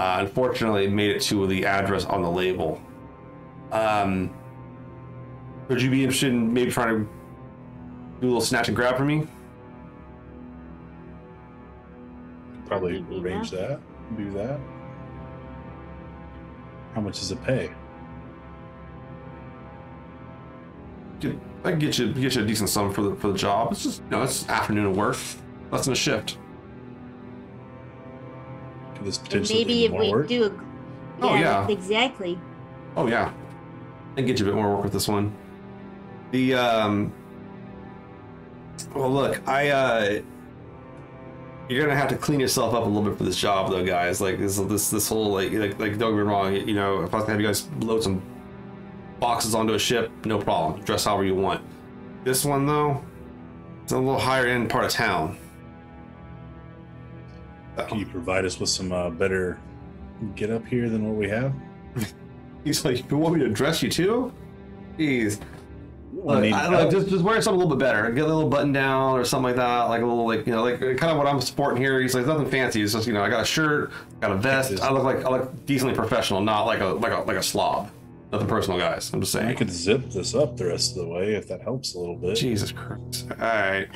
Uh, unfortunately, it made it to the address on the label. Um, would you be interested in maybe trying to do a little snatch and grab for me? Probably Maybe arrange that. Do that. How much does it pay? Get, I can get you get you a decent sum for the for the job. It's just you know it's afternoon of work, less than a shift. Could this And potentially maybe be if more we work? do a Oh, yeah. exactly. Oh yeah, I can get you a bit more work with this one. The um. Well, look, I uh. You're gonna have to clean yourself up a little bit for this job, though, guys. Like this, this, this whole like, like, like don't get me wrong. You know, if I was to have you guys load some boxes onto a ship, no problem. Dress however you want. This one though, it's a little higher end part of town. Can you provide us with some uh, better get up here than what we have? <laughs> He's like, you want me to dress you too? Jeez. I Look, need I- help. just just wear something a little bit better. Get a little button down or something like that, like a little like you know like kind of what I'm sporting here. He's like nothing fancy. It's just you know I got a shirt, got a vest. I look like I look decently professional, not like a like a like a slob. Nothing personal, guys. I'm just saying. I could zip this up the rest of the way if that helps a little bit. Jesus Christ! All right.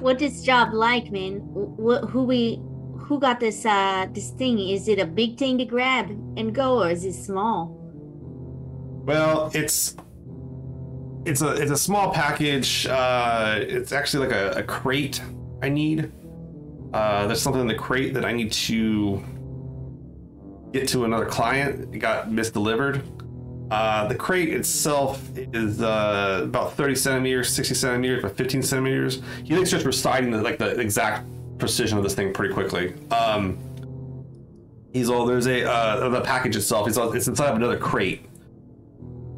What this job like, man? Wh- who we who got this uh this thing? Is it a big thing to grab and go, or is it small? Well, it's it's a it's a small package. Uh, it's actually like a, a crate I need. Uh, there's something in the crate that I need to get to another client. It got misdelivered. Uh, the crate itself is uh, about 30 centimeters, 60 centimeters by 15 centimeters. He thinks just reciting the, like the exact precision of this thing pretty quickly. Um, he's all there's a uh, the package itself. It's all, it's inside of another crate.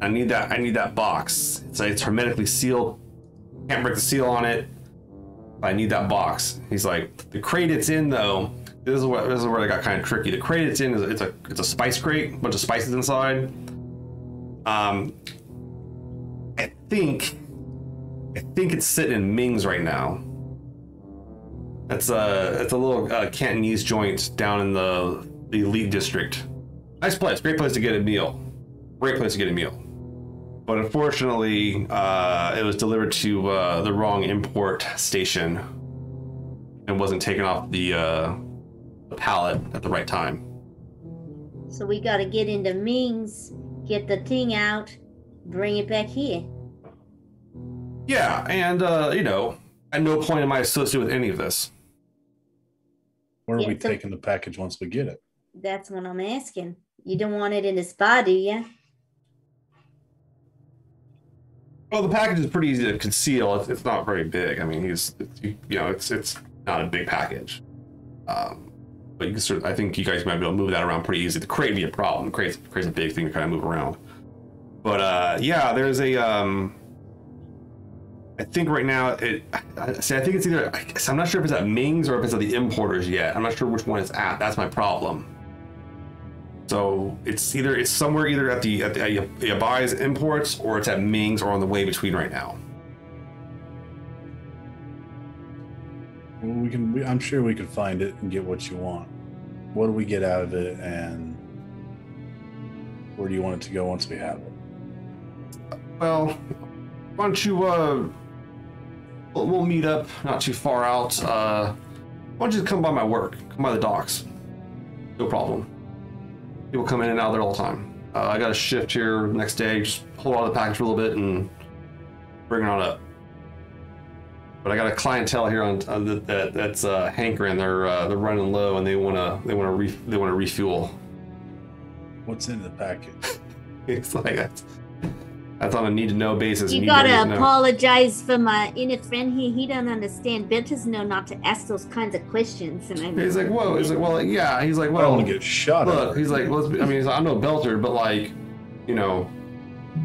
I need that. I need that box. It's it's hermetically sealed. Can't break the seal on it. I need that box. He's like, the crate it's in though. This is what this is where I got kind of tricky. The crate it's in is it's a it's a spice crate, a bunch of spices inside. Um, I think, I think it's sitting in Ming's right now. That's a it's a little uh, Cantonese joint down in the the elite district. Nice place, great place to get a meal. Great place to get a meal. But unfortunately, uh, it was delivered to uh, the wrong import station and wasn't taken off the, uh, the pallet at the right time. So we gotta get into Ming's, get the thing out, bring it back here. Yeah, and uh, you know, at no point am I associated with any of this. Where are Yeah, we so- taking the package once we get it? That's what I'm asking. You don't want it in the spa, do you? Well, the package is pretty easy to conceal. It's, it's not very big. I mean, he's, it's, you, you know, it's it's not a big package. Um, but you can sort of, I think you guys might be able to move that around pretty easy. The crate would be a problem. The crate's, crate's a big thing to kind of move around. But uh, yeah, there's a. Um, I think right now it. I, see, I think it's either. I'm not sure if it's at Ming's or if it's at the importers yet. I'm not sure which one it's at. That's my problem. So it's either it's somewhere either at the at the at Yabai's imports or it's at Ming's or on the way between right now. Well, we can. We, I'm sure we can find it and get what you want. What do we get out of it, and where do you want it to go once we have it? Well, why don't you uh we'll, we'll meet up not too far out. Uh why don't you come by my work? Come by the docks. No problem. People come in and out there all the time. Uh, I got a shift here next day. Just hold on to the package for a little bit and bring it on up. But I got a clientele here on, on that, that that's uh, hankering. They're uh, they're running low and they wanna they wanna re- they wanna refuel. What's in the package? <laughs> It's like that's that's on a need to know basis. You gotta to apologize for my inner friend here. He don't understand. Belters know not to ask those kinds of questions. And I mean, He's like, whoa. He's like, well, yeah. He's like, well, I don't want to get shot. look. at. He's like, let's. Be, I mean, he's like, I'm no belter, but like, you know,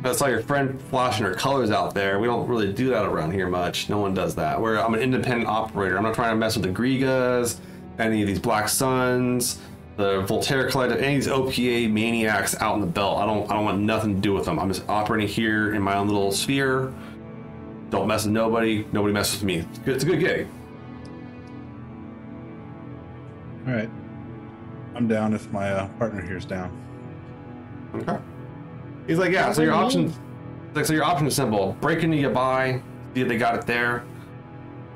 I saw your friend flashing her colors out there. We don't really do that around here much. No one does that. Where I'm an independent operator. I'm not trying to mess with the Grigas, any of these Black Suns, the Voltaire Collective, any of these OPA maniacs out in the belt. I don't. I don't want nothing to do with them. I'm just operating here in my own little sphere. Don't mess with nobody. Nobody messes with me. It's, good, it's a good gig. All right, I'm down if my uh, partner here's down. Okay. He's like, yeah. So your you option, like, so your option is simple: break into Yabai, see if they got it there,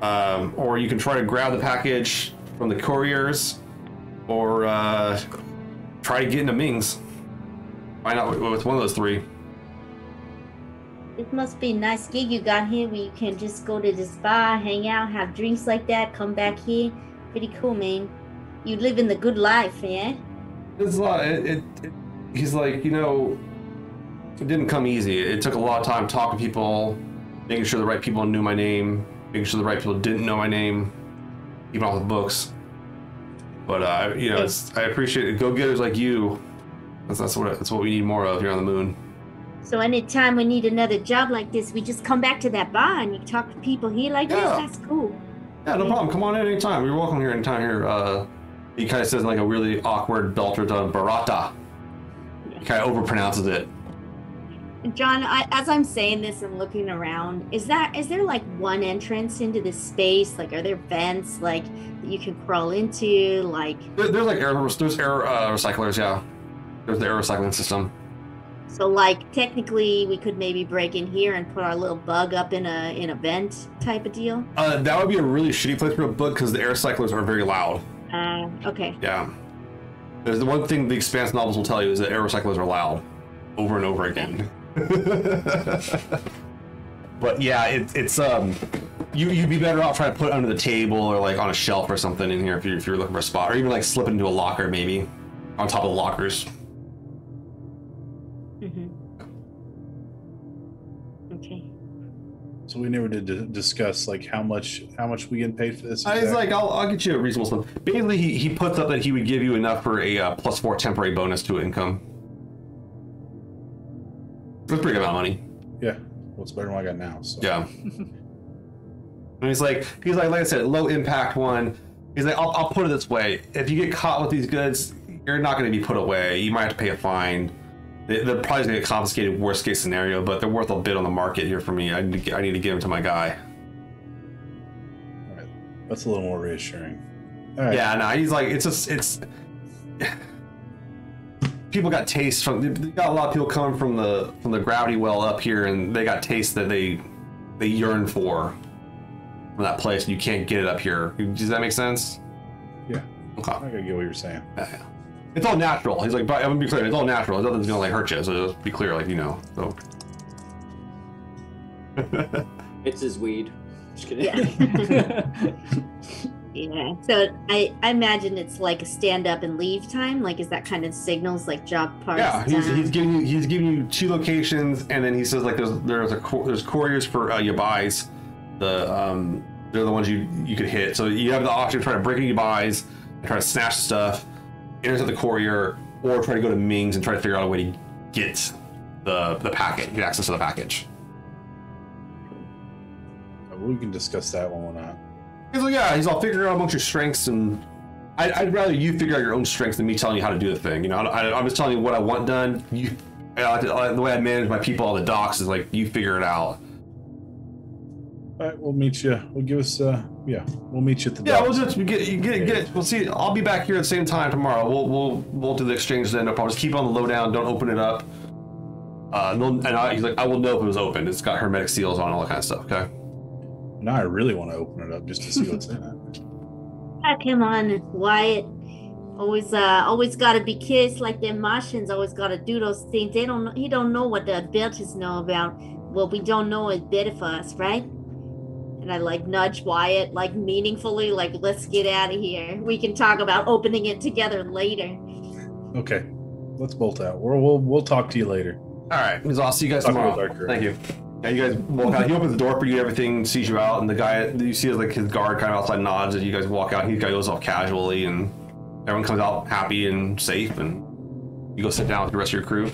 um, or you can try to grab the package from the couriers, or uh, try to get into Ming's. Find out wh- what's one of those three. it must be a nice gig you got here where you can just go to the spa, hang out, have drinks like that, come back here. Pretty cool, man. You living the good life, yeah? It's a lot. It, it, it, he's like, you know, it didn't come easy. It took a lot of time talking to people, making sure the right people knew my name, making sure the right people didn't know my name, even off the books. But uh, you know, it's, I appreciate it. Go-getters like you. That's, that's what that's what we need more of here on the moon. So anytime we need another job like this, we just come back to that bar and you talk to people here like Yeah. this. That's cool. Yeah, no problem. Come on in anytime. You're welcome here anytime here. Uh, he kind of says in like a really awkward belter to Barata. He kind of overpronounces it. John, I, as I'm saying this and looking around, is that is there like one entrance into this space? Like, are there vents like that you can crawl into? Like, There, there's like air, there's air uh, recyclers. Yeah, there's the air recycling system. so like technically we could maybe break in here and put our little bug up in a in a vent type of deal. Uh, that would be a really shitty place for a book because the air cyclers are very loud. Uh, okay. Yeah. There's the one thing the Expanse novels will tell you is that air recyclers are loud, over and over again. <laughs> but yeah, it, it's um, you you'd be better off trying to put it under the table or like on a shelf or something in here if you're if you're looking for a spot, or even like slip into a locker maybe, on top of the lockers. hmm Okay. So we never did d- discuss like how much how much we get paid for this. Uh, He's exactly? like, I'll, I'll get you a reasonable sum. Basically, he, he puts up that he would give you enough for a uh, plus four temporary bonus to income. That's pretty good amount of money. yeah, well, it's better than what I got now. So. Yeah. <laughs> and he's like, he's like, like I said, low impact one. He's like, I'll, I'll put it this way: if you get caught with these goods, you're not going to be put away. You might have to pay a fine. They- They're probably going to get confiscated. Worst case scenario, but they're worth a bit on the market here for me. I need to, get- I need to give them to my guy. All right. That's a little more reassuring. All right. Yeah, no, he's like, it's just, it's. People got taste from. They got a lot of people coming from the from the gravity well up here, and they got taste that they they yearn for from that place. And you can't get it up here. Does that make sense? Yeah. Okay. I gotta get what you're saying. Yeah, yeah. It's all natural. He's like, but I'm gonna be clear. It's all natural. Nothing's gonna like hurt you. So just be clear, like you know. So. <laughs> It's his weed. Just kidding. Yeah. <laughs> <laughs> Yeah. So I, I imagine it's like a stand up and leave time. Like, is that kind of signals like job parts? Yeah, he's, done? he's giving you he's giving you two locations, and then he says like there's there's a there's couriers for uh, Yabais. The um they're the ones you you could hit. So you have the option of trying to break into Yabais and try to snatch stuff, intercept the courier, or try to go to Ming's and try to figure out a way to get the the packet, get access to the package. Uh, We can discuss that one when we're not. He's like, yeah, he's all figuring out a bunch of strengths, and I, I'd rather you figure out your own strengths than me telling you how to do the thing. You know, I, I'm just telling you what I want done. You, I I the way I manage my people on the docks is like you figure it out. All right, we'll meet you. We'll give us. uh Yeah, we'll meet you at the. Yeah, we'll just get you get get it. We'll see. I'll be back here at the same time tomorrow. We'll we'll we'll do the exchange then. No problem. Just keep on the lowdown. Don't open it up. Uh, no, and I, he's like, I will know if it was open. It's got hermetic seals on all that kind of stuff. Okay. Now I really want to open it up just to see what's in it. Ah, come on, Wyatt. Always, uh, always gotta be kissed like them Martians. Always gotta do those things. They don't. know He don't know what the Belters know about. What we don't know is better for us, right? And I like nudge Wyatt, like meaningfully, like let's get out of here. We can talk about opening it together later. Okay, let's bolt out. We'll we'll, we'll talk to you later. All right. So I'll see you guys Talk tomorrow. Thank you. Yeah, you guys walk out. He opens the door for you. Everything sees you out, and the guy you see is like his guard kind of outside nods as you guys walk out. He goes off casually, and everyone comes out happy and safe. And you go sit down with the rest of your crew.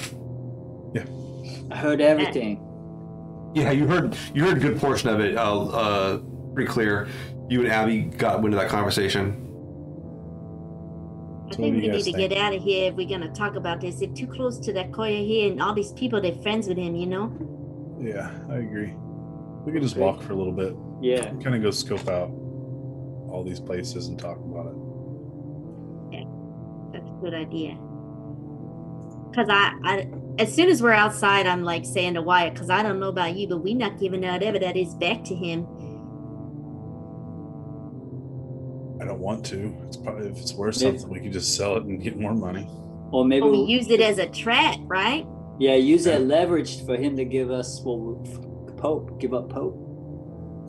Yeah, I heard everything. Yeah, you heard you heard a good portion of it. Uh, uh, pretty clear. You and Abby got into that conversation. I think we need to get out of here if we're gonna talk about this. They're too close to that Koya here, and all these people, they're friends with him. You know. Yeah, I agree. We could just walk for a little bit. Yeah. Kind of go scope out all these places and talk about it. That's a good idea. Cause I, I, as soon as we're outside, I'm like saying to Wyatt, cause I don't know about you, but we not giving out ever that is back to him. I don't want to. It's probably if it's worth Maybe- something, we could just sell it and get more money. Or maybe But we we'll- use it as a trap, right? Yeah, use that leverage for him to give us well, Pope, give up Pope.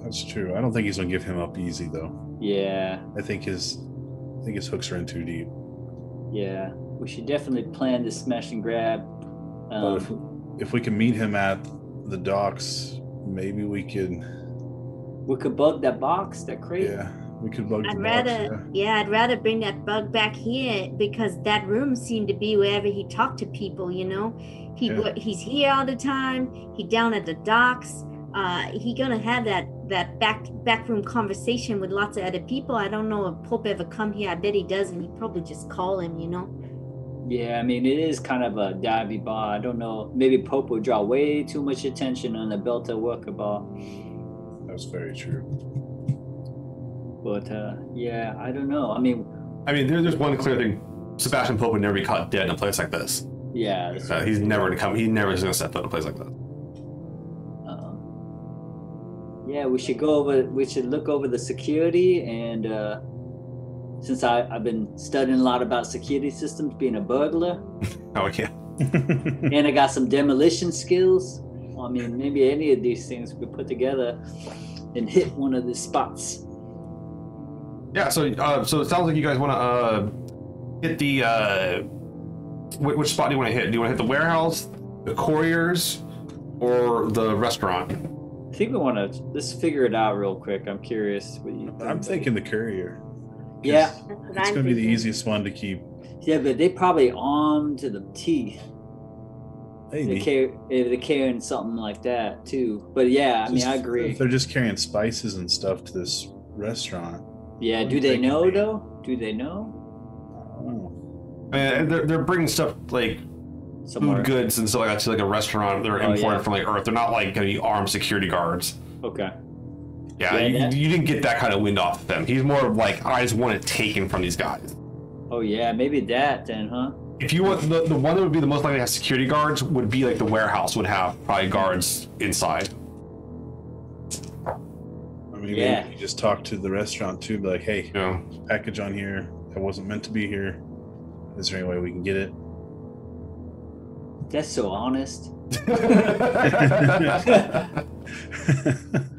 That's true. I don't think he's gonna give him up easy though. Yeah, I think his I think his hooks are in too deep. yeah. We should definitely plan this smash and grab. But if, Um, if we can meet him at the docks, maybe we could we could bug that box, that crate. yeah, We could bug I'd the rather, box. yeah, I'd rather bring that bug back here because that room seemed to be wherever he talked to people. You know, he Yeah. he's here all the time. He down at the docks. Uh, he gonna have that that back back room conversation with lots of other people. I don't know if Pope ever come here. I bet he doesn't. He probably just call him. You know. Yeah, I mean it is kind of a divey bar. I don't know. Maybe Pope would draw way too much attention on the Belter worker bar. That's very true. But uh, yeah, I don't know. I mean, I mean, there, there's one clear thing. Sebastian Pope would never be caught dead in a place like this. Yeah, Uh, he's never gonna come. He never is gonna step foot in a place like this. Um, yeah, we should go over. We should look over the security, and uh, since I, I've been studying a lot about security systems, being a burglar, <laughs> Oh yeah. <laughs> and I got some demolition skills. I mean, maybe any of these things we put together and hit one of the spots. Yeah. So, uh, so it sounds like you guys want to uh, hit the. Uh, wh- which spot do you want to hit? Do you want to hit the warehouse, the couriers, or the restaurant? I think we want to let's figure it out real quick. I'm curious what you. I'm thinking the courier. Yeah, That's It's gonna be the easiest one to keep. yeah, but they probably armed to the teeth. They Maybe. carry, if eh, they're carrying something like that too. But yeah, I mean, I agree. If they're just carrying spices and stuff to this restaurant, Yeah, do they they know though? Do they know? I don't know. I mean, they're, they're bringing stuff like Somewhere. food goods and stuff like that to like a restaurant. They're Oh, imported yeah. from like Earth. They're not like going to be armed security guards. Okay. Yeah, Yeah, you, that- you didn't get that kind of wind off of them. He's more of like, I just want it taken from these guys. Oh yeah, maybe that then, huh? If you want the, the one that would be the most likely to have security guards would be like the warehouse would have probably guards inside. I mean, Yeah. maybe you just talk to the restaurant too, be like, hey, You know, package on here that wasn't meant to be here. Is there any way we can get it? That's so honest. <laughs> <laughs>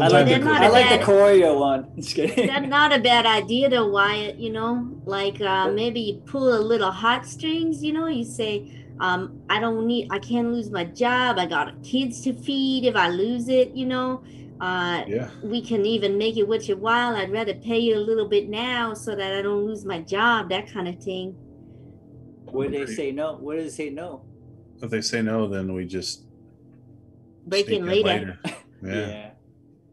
I like the, it not I a like the choreo one. <laughs> Just kidding. That's not a bad idea though, Wyatt, you know? Like uh maybe you pull a little heartstrings, you know, you say, um, I don't need I can't lose my job, I got kids to feed if I lose it, you know. Uh yeah. we can even make it worth your while. I'd rather pay you a little bit now so that I don't lose my job, that kind of thing. Where they say no? Where do they say no? If they say no, then we just Break in in later. <laughs> Yeah.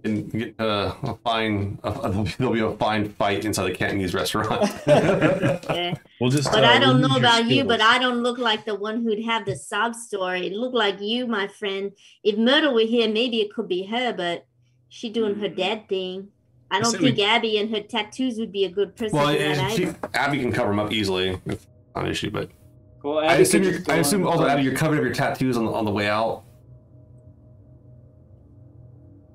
and get uh, a fine. A, <laughs> there'll, be, a fine fight inside the Cantonese restaurant. <laughs> Yeah. We'll just. But uh, I don't we'll know use your about you, but. I don't look like the one who'd have the sob story. It looked like you, my friend. If Myrtle were here, maybe it could be her, but she doing her dad thing. I I don't say think we- Abby and her tattoos would be a good person well, for that she. Abby can cover them up easily. It's not an issue, but Well, I assume you're, I assume also Abby, you're covering up your tattoos on the, on the way out.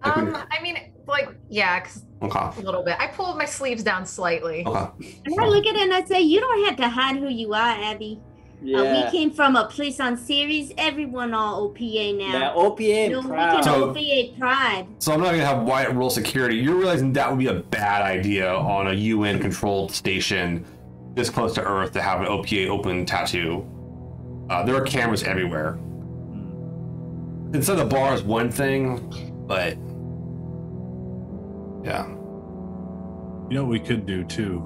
Like when Um, I mean, like, yeah, 'cause Okay. a little bit. I pulled my sleeves down slightly. Okay. And I look at it and I say, you don't have to hide who you are, Abby. Uh, we came from a place on Ceres. Everyone all OPA now. yeah, OPA no, and we proud. can So- OPA pride. So I'm not gonna have Wyatt rule security. You're realizing that would be a bad idea on a UN controlled station this close to Earth to have an OPA open tattoo. Uh, there are cameras everywhere. Inside the bar is one thing, but yeah. You know what we could do too,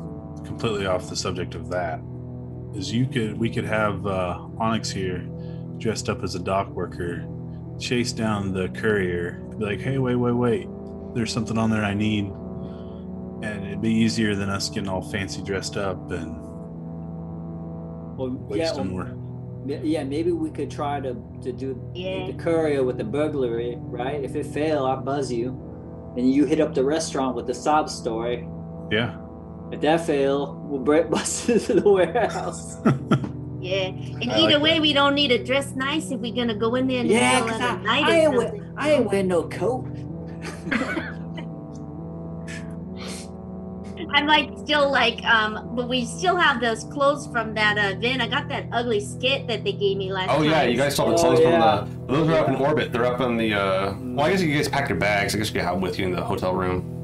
completely off the subject of that, is you could we could have uh, Onyx here dressed up as a dock worker, chase down the courier, be like, hey, wait, wait, wait, there's something on there I need, and it'd be easier than us getting all fancy dressed up and Well, yeah, wasting well, more. yeah, maybe we could try to to do Yeah. the courier with the burglary, right? If it fail, I buzz you, and you hit up the restaurant with the sob story. Yeah. If that fail, we'll break <laughs> bust into the warehouse. <laughs> Yeah. And I either like way, that. we don't need to dress nice if we're gonna go in there in yeah, middle 'cause I, night I, ain't or wear, something. I ain't wearing no coat. <laughs> I might still like, um, but we still have those clothes from that uh, event. I got that ugly skit that they gave me last Oh time. yeah, you guys saw the Oh, clothes yeah. from the. Those are up in orbit. They're up on the. Uh, well, I guess you guys pack your bags. I guess you have them with you in the hotel room.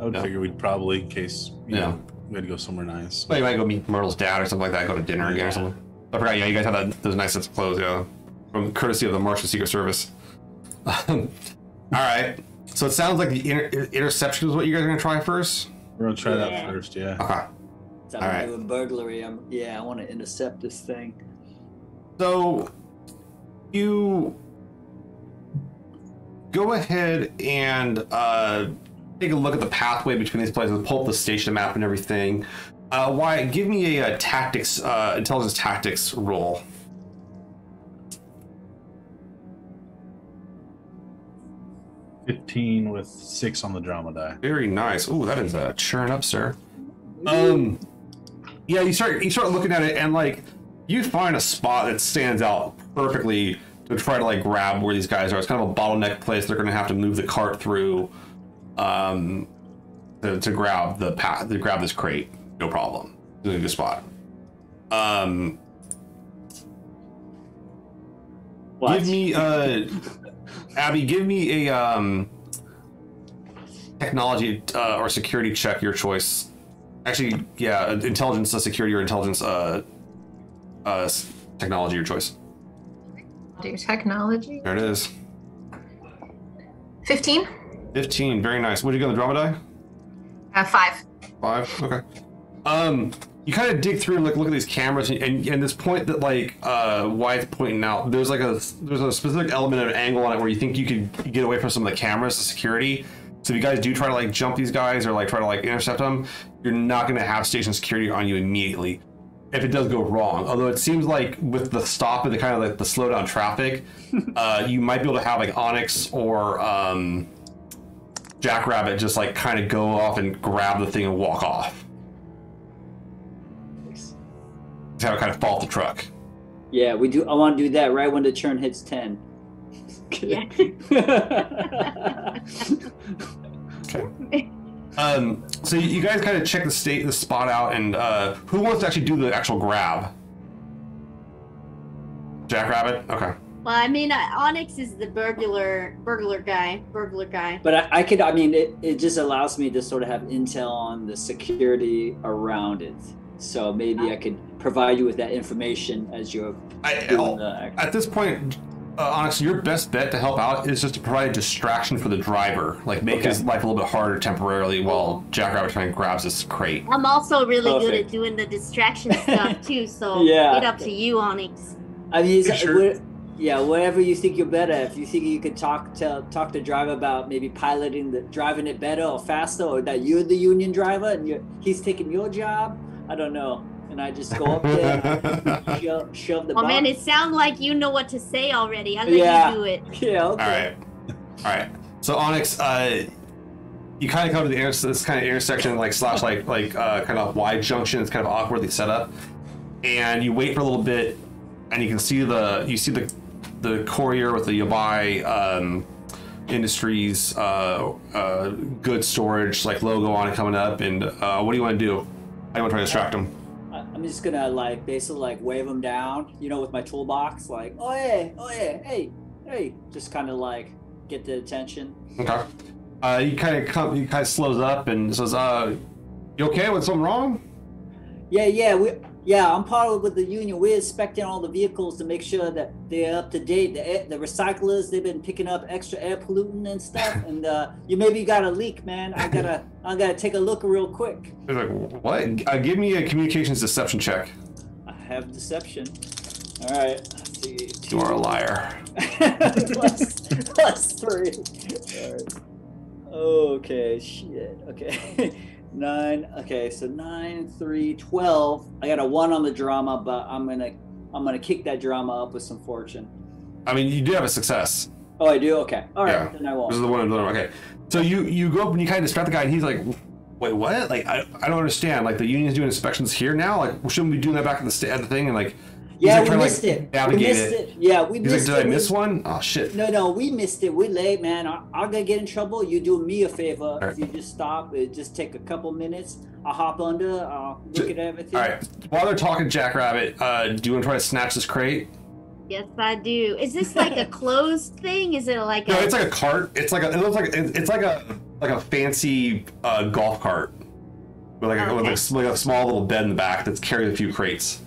I would Yeah. figure we'd probably, in case you Yeah. know, we had to go somewhere nice. Well, you might go meet Myrtle's dad or something like that. Go to dinner again or something. I forgot. Yeah, you guys have that, those nice sets of clothes. Yeah, from courtesy of the Martian Secret Service. <laughs> All right. So it sounds like the inter- interception is what you guys are gonna try first. We're gonna try Yeah. that first. Yeah. Okay. So I'm All right. doing burglary. I'm, yeah, I want to intercept this thing. So you go ahead and uh, take a look at the pathway between these places, pull up the station map and everything. Uh, why? Give me a, uh tactics, uh, intelligence tactics roll. Fifteen with six on the drama die. Very nice. Ooh, that is a churn up, sir. Um, yeah, you start you start looking at it and like you find a spot that stands out perfectly to try to like grab where these guys are. It's kind of a bottleneck place. They're going to have to move the cart through, um, to, to grab the path to grab this crate. No problem. It's a good spot. Um, What? give me uh, Abby. Give me a um technology uh, or security check. Your choice. Actually, yeah, intelligence, uh, security, or intelligence, uh, uh, technology, your choice. Do technology. There it is. 15? 15, very nice. What did you get on the drama die? Uh, five. Five. Okay. Um, you kind of dig through and like look at these cameras, and, and, and this point that like uh Wyatt's pointing out, there's like a there's a specific element of angle on it where you think you could get away from some of the cameras, the security. So if you guys do try to like jump these guys or like try to like intercept them, you're not going to have station security on you immediately. If it does go wrong, although it seems like with the stop and the kind of like the slow down traffic, <laughs> uh, you might be able to have like Onyx or um, Jackrabbit just like kind of go off and grab the thing and walk off. Just have it kind of fall the truck. Yeah, we do. I want to do that right when the churn hits ten. <laughs> Yeah. Okay. Um, so you- you guys kind of check the state, the spot out, and uh, who wants to actually do the actual grab? Jackrabbit. Okay. Well, I mean, uh, Onyx is the burglar, burglar guy, burglar guy. but I, I could. I mean, it, it just allows me to sort of have intel on the security around it. So maybe I could provide you with that information as you're I, doing the at this point, uh, Onyx, your best bet to help out is just to provide a distraction for the driver, like make Okay. his life a little bit harder temporarily while Jackrabbit trying to grabs this crate. I'm also really good at doing the distraction stuff too. So <laughs> Yeah. get up to you, Onyx. I mean, You it's, sure? What- yeah, whatever you think you're better. If you think you could talk to talk to driver about maybe piloting the driving it better or faster, or that you're the union driver and you're, he's taking your job, I don't know. And I just go up there, and <laughs> shove, shove the Oh box. man, it sounds like you know what to say already. I'll let Yeah. you do it. <laughs> yeah, All okay. right. All right. So Onyx, uh, you kind of come to the inter- this kind of intersection, like slash like like uh, kind of wide junction. It's kind of awkwardly set up, and you wait for a little bit, and you can see the you see the the courier with the Yabai um, Industries uh, uh, good storage like logo on it coming up. And uh, what do you want to do? I want to try to distract him? I'm just gonna like basically like wave him down, you know, with my toolbox, like, oh yeah, oh yeah, hey, hey, just kind of like get the attention. Okay. Uh, he kind of come, he kind of slows up and says, "Uh, you okay? with something wrong?" Yeah, yeah, we, yeah. I'm part of with the union. We're inspecting all the vehicles to make sure that they're up to date. The air, the recyclers, they've been picking up extra air pollutant and stuff. <laughs> and uh, you maybe got a leak, man. I gotta, I gotta take a look real quick. He's like, "What? Uh, give me a communications deception check." I have deception. All right. Let's see. You are a liar. <laughs> plus, plus three. All right. Okay, shit. Okay. <laughs> Nine. Okay, so nine, three, twelve. I got a one on the drama, but I'm gonna I'm gonna kick that drama up with some fortune. I mean, you do have a success. Oh, I do. Okay. All right. Yeah. Then I This is the one. I'm doing. Okay. So you you go up and you kind of distract the guy, and he's like, "Wait, what? Like, I, I don't understand. Like, the union's doing inspections here now. Like, shouldn't we be doing that back at the sta- at the thing?" And like, Yeah, like we trying missed like, it. We missed it. it. Yeah, we He's like, missed "Did it. I We- miss one? Oh shit!" No, no, we missed it. We're late, man. I, I'm gonna get in trouble. You do me a favor. right. If you just stop, it just take a couple minutes. I'll hop under. I'll look at everything. All right. While they're talking, Jackrabbit, uh, do you want to try to snatch this crate? Yes, I do. Is this like a <laughs> closed thing? Is it like No, a? it's like a cart. It's like a, it looks like it's like a like a fancy uh, golf cart with like a, with Okay. a s- like a small little bed in the back that's carrying a few crates.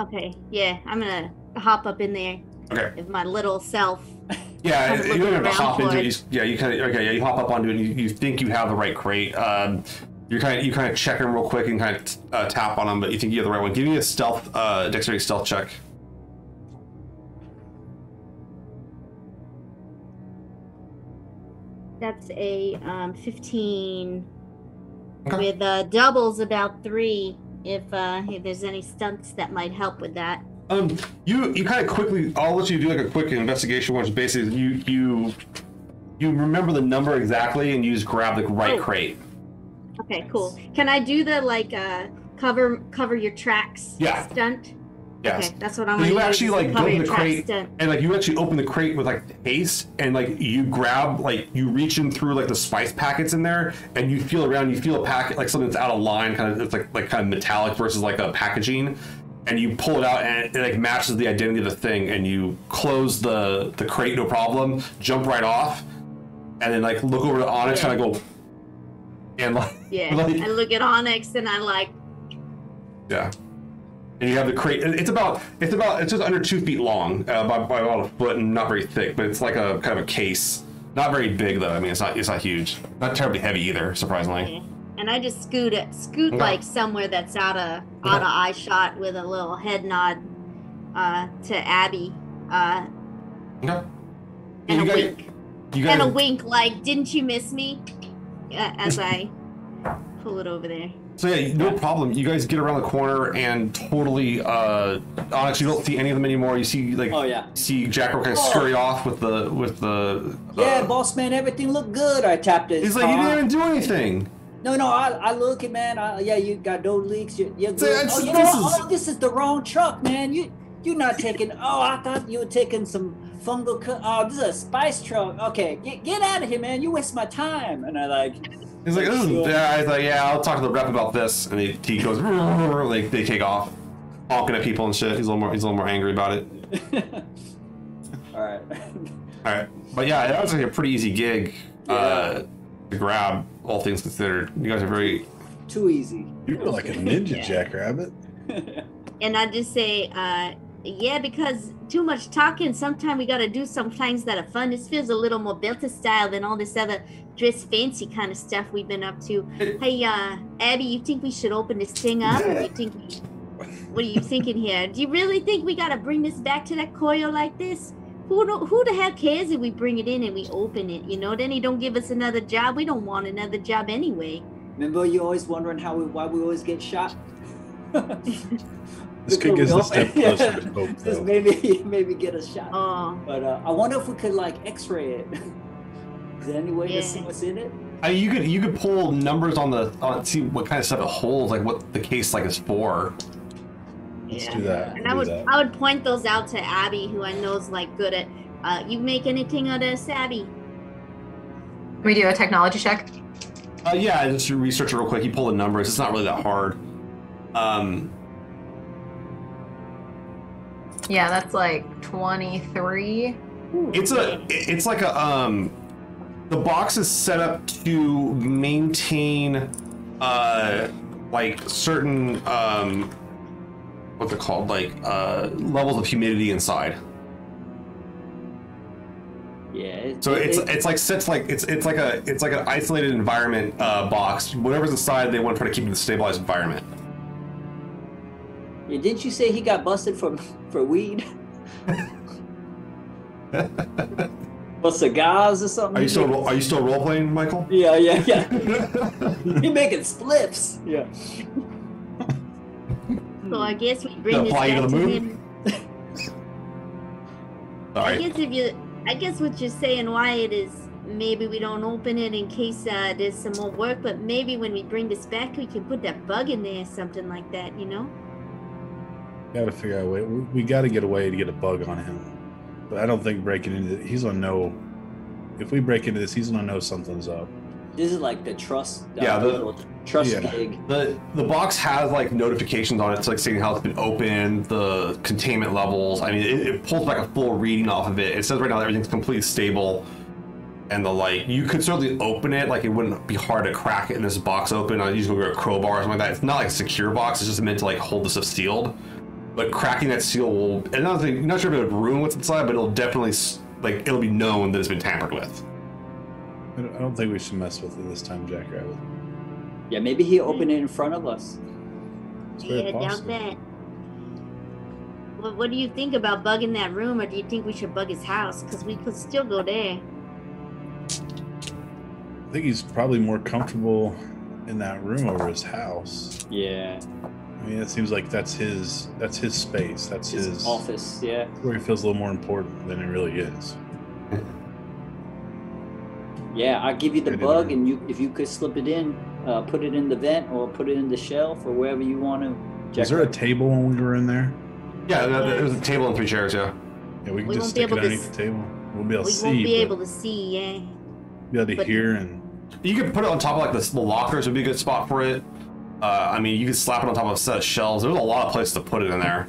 Okay, yeah, I'm gonna hop up in there Okay. with my little self. <laughs> Yeah, you don't have to hop into it. You, yeah, you kind of okay. Yeah, you hop up onto it. And you, you think you have the right crate. Um, you're kind of you kind of check them real quick and kind of uh, tap on them, but you think you have the right one. Give me a stealth, uh, dexterity stealth check. That's a um, 15 Okay. with uh, doubles about three. If, uh, if there's any stunts that might help with that. Um, you you kind of quickly. I'll let you do like a quick investigation, which basically you you you remember the number exactly, and you just grab the right Oh. crate. Okay, cool. Can I do the like uh, cover cover your tracks Yeah. stunt? Yes. Okay, that's what I'm you actually like go to the crate and like you actually open the crate with like haste and like you grab like you reach in through like the spice packets in there and you feel around you feel a packet like something that's out of line kind of it's like like kind of metallic versus like a packaging and you pull it out and it, like matches the identity of the thing and you close the the crate no problem jump right off and then like look over to Onyx Yeah. kind of go and like Yeah, <laughs> like- I look at Onyx and I like, Yeah. And you have the crate. It's about it's about it's just under two feet long uh, by, by about a foot and not very thick, but it's like a kind of a case. Not very big though. I mean, it's not it's not huge. Not terribly heavy either, surprisingly. and I just scoot it, scoot Okay. like somewhere that's out of out of eye shot with a little head nod uh, to Abby, uh, Okay. and you a wink, and a wink like, "Didn't you miss me?" Uh, as I pull it over there. So yeah, no problem. You guys get around the corner and totally. Uh, Onyx, you don't see any of them anymore. You see like Oh yeah. see Jack kind of Oh. scurry off with the with the. Yeah, uh, boss man, everything looked good. I tapped it. He's like, you didn't even do anything. No, no, I, I look at man. I, yeah, you got no leaks. You, you're Say, good. Oh, you this know, is- oh, this is the wrong truck, man. You you're not taking. Oh, I thought you were taking some fungal. Co- oh, this is a spice truck. Okay, get get out of here, man. You waste my time. And I like. He's like, this is, Sure. yeah, he's like, yeah, I'll talk to the rep about this, and he, he goes, <laughs> like they take off, honking at people and shit. He's a little more, he's a little more angry about it. <laughs> All right. <laughs> All right, but yeah, that was like a pretty easy gig uh, to grab, all things considered. You guys are very, Too easy. You were like a ninja Yeah. jackrabbit. And I just say, uh, yeah, because too much talking. Sometimes we gotta do some things that are fun. This feels a little more Delta style than all this other dress fancy kind of stuff we've been up to. <laughs> Hey, uh, Abby, you think we should open this thing up? Do you think we, what are you thinking here? Do you really think we gotta bring this back to that coil like this? Who do, who the hell cares if we bring it in and we open it? You know, then he don't give us another job. We don't want another job anyway. Remember, you always wondering how we, why we always get shot. <laughs> This could get us a step Yeah. closer to <laughs> hope, Just maybe <laughs> maybe get a shot. Oh, But uh, I wonder if we could like X-ray it. <laughs> Is there any way to see what's in it? I mean, you could you could pull numbers on the on see what kind of stuff it holds, like what the case like is for. Let's yeah. do that. And do I would that. I would point those out to Abby, who I know is like good at. Uh, you make anything out of this, Abby? Can we do a technology check? Uh, yeah, just research it real quick. You pull the numbers. It's not really that hard. Um, Yeah, that's like 23. It's a it's like a um the box is set up to maintain uh like certain um what's it called like uh levels of humidity inside. Yeah. It, So it's it- it's like sits like it's it's like a it's like an isolated environment uh box. Whatever's inside they want to try to keep it in a stabilized environment. Yeah, didn't you say he got busted for <laughs> for weed? <laughs> or cigars or something? Are you still are you still role playing, Michael? Yeah, yeah, yeah. <laughs> he making spliffs. Yeah. So I guess we bring Gonna this back to to the moon? him. I guess if you, I guess what you're saying, Wyatt, is maybe we don't open it in case uh, there's some more work, but maybe when we bring this back, we can put that bug in there, something like that, you know? Got to figure out a way. We, we got to get a way to get a bug on him. But I don't think breaking into he's gonna know. If we break into this, he's gonna know something's up. This is like the trust. uh, Yeah, the- trust Yeah. gig. The the box has like notifications on it, so like saying how it's been opened, the containment levels. I mean, it, it pulls back a full reading off of it. It says right now that everything's completely stable, and the like. You could certainly open it, like it wouldn't be hard to crack it in this box open. I usually wear a crowbar or something like that. It's not like a secure box. It's just meant to like hold the stuff sealed. But cracking that seal will, and another thing, you're not sure if it would ruin what's inside, but it'll definitely like it'll be known that it's been tampered with. I don't, think we should mess with it this time, Jackrabbit. Yeah, maybe he opened it in front of us. It's very Yeah, I doubt that. Well, what do you think about bugging that room, or do you think we should bug his house? Because we could still go there. I think he's probably more comfortable in that room over his house. Yeah, I mean, it seems like that's his that's his space. That's his his office. Yeah, where he feels a little more important than it really is. yeah. I'll give you the I bug, and you if you could slip it in, uh, put it in the vent or put it in the shelf or wherever you want to. Is there a table when we were in there? Yeah, there- there's a table and three chairs. Yeah. Yeah, we can We just won't stick it underneath s- the table. We'll be able we to see. We won't be able to see. Yeah. be able to but- hear and You could put it on top of like the, the lockers would be a good spot for it. Uh, I mean, you could slap it on top of a set of shelves. There's a lot of places to put it in there.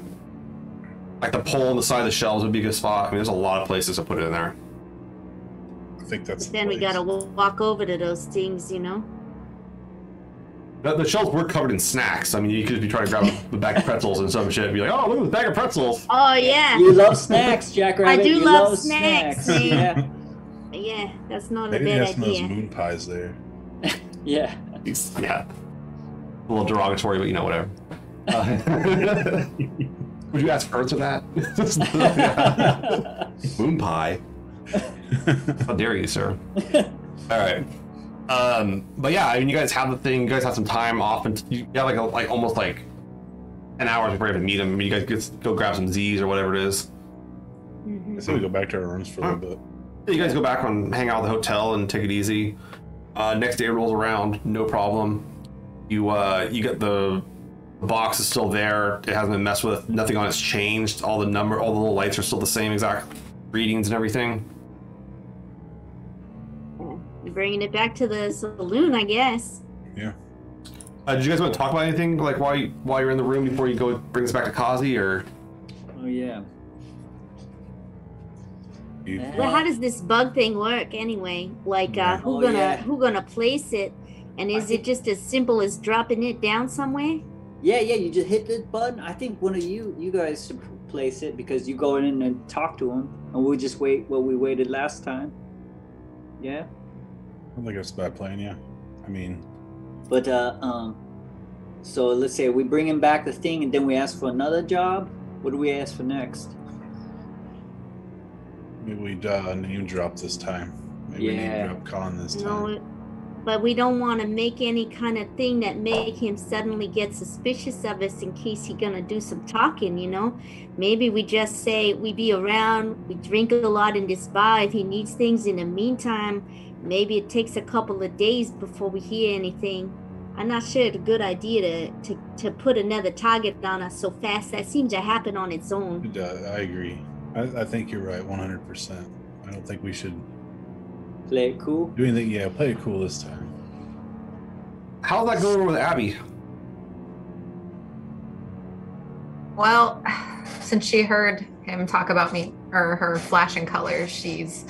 Like the pole on the side of the shelves would be a good spot. I mean, there's a lot of places to put it in there. I think that's. But the then we gotta walk over to those things, you know. The, the shelves were covered in snacks. I mean, you could be trying to grab a bag of pretzels and some shit and be like, oh, look at this bag of pretzels. Oh yeah, You love snacks, Jack Jackrabbit. I do you love snacks, man. yeah, yeah. That's not a Maybe bad they have some of those idea. moon pies there. <laughs> yeah. <laughs> Yeah. A little derogatory, but you know, whatever. Uh, <laughs> would you ask Earth to that? <laughs> Moon pie. How dare you, sir? All right. Um, but yeah, I mean, you guys have the thing. You guys have some time off, and you have like a, like almost like an hour before you have to meet him. I mean, you guys get, go grab some Z's or whatever it is. Mhm. I say we go back to our rooms for a little bit. You guys go back and hang out at the hotel and take it easy. Uh, next day rolls around, no problem. You uh, you get the box is still there. It hasn't been messed with. Nothing on it's changed. All the number, all the little lights are still the same exact readings and everything. You're bringing it back to the saloon, I guess. Yeah. Uh, did you guys want to talk about anything like while you, while you're in the room before you go bring this back to Kazi or? Oh yeah. Yeah. Well, how does this bug thing work anyway? Like, uh, who Oh, gonna yeah. who gonna place it? And is think- it just as simple as dropping it down somewhere? Yeah, yeah. You just hit the button. I think one of you, you guys should place it because you go in and talk to him, and we'll just wait what we waited last time. Yeah. I don't think it's a bad plan. Yeah. I mean, But uh, um, so let's say we bring him back the thing, and then we ask for another job. What do we ask for next? maybe we'd uh, name drop this time. Maybe Yeah. name drop Khan this No, time. it- but we don't want to make any kind of thing that make him suddenly get suspicious of us in case he gonna do some talking. You know, maybe we just say we be around, we drink a lot in this bar. If he needs things in the meantime, maybe it takes a couple of days before we hear anything. I'm not sure it's a good idea to, to, to put another target on us so fast. That seems to happen on its own. It does. I agree. I, I think you're right, 100%. I don't think we should Play it cool. do anything. Yeah, play it cool this time. How's that going with Abby? Well, since she heard him talk about me or her flashing colors, she's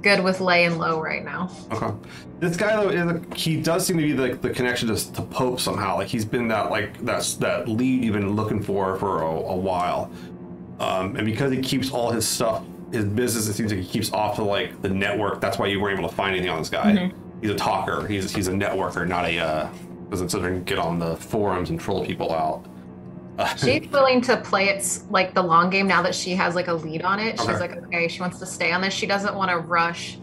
good with laying low right now. Okay. This guy though is a, he does seem to be the, the connection to, to Pope somehow. Like he's been that like that's that lead you've been looking for for a, a while. Um, and because he keeps all his stuff, his business, it seems like he keeps off to like the network. That's why you weren't able to find anything on this guy. He's a talker. He's he's a networker, not a uh, doesn't sit there and get on the forums and troll people out. <laughs> She's willing to play it like the long game now that she has like a lead on it. She's Okay. like, okay, she wants to stay on this. She doesn't want to rush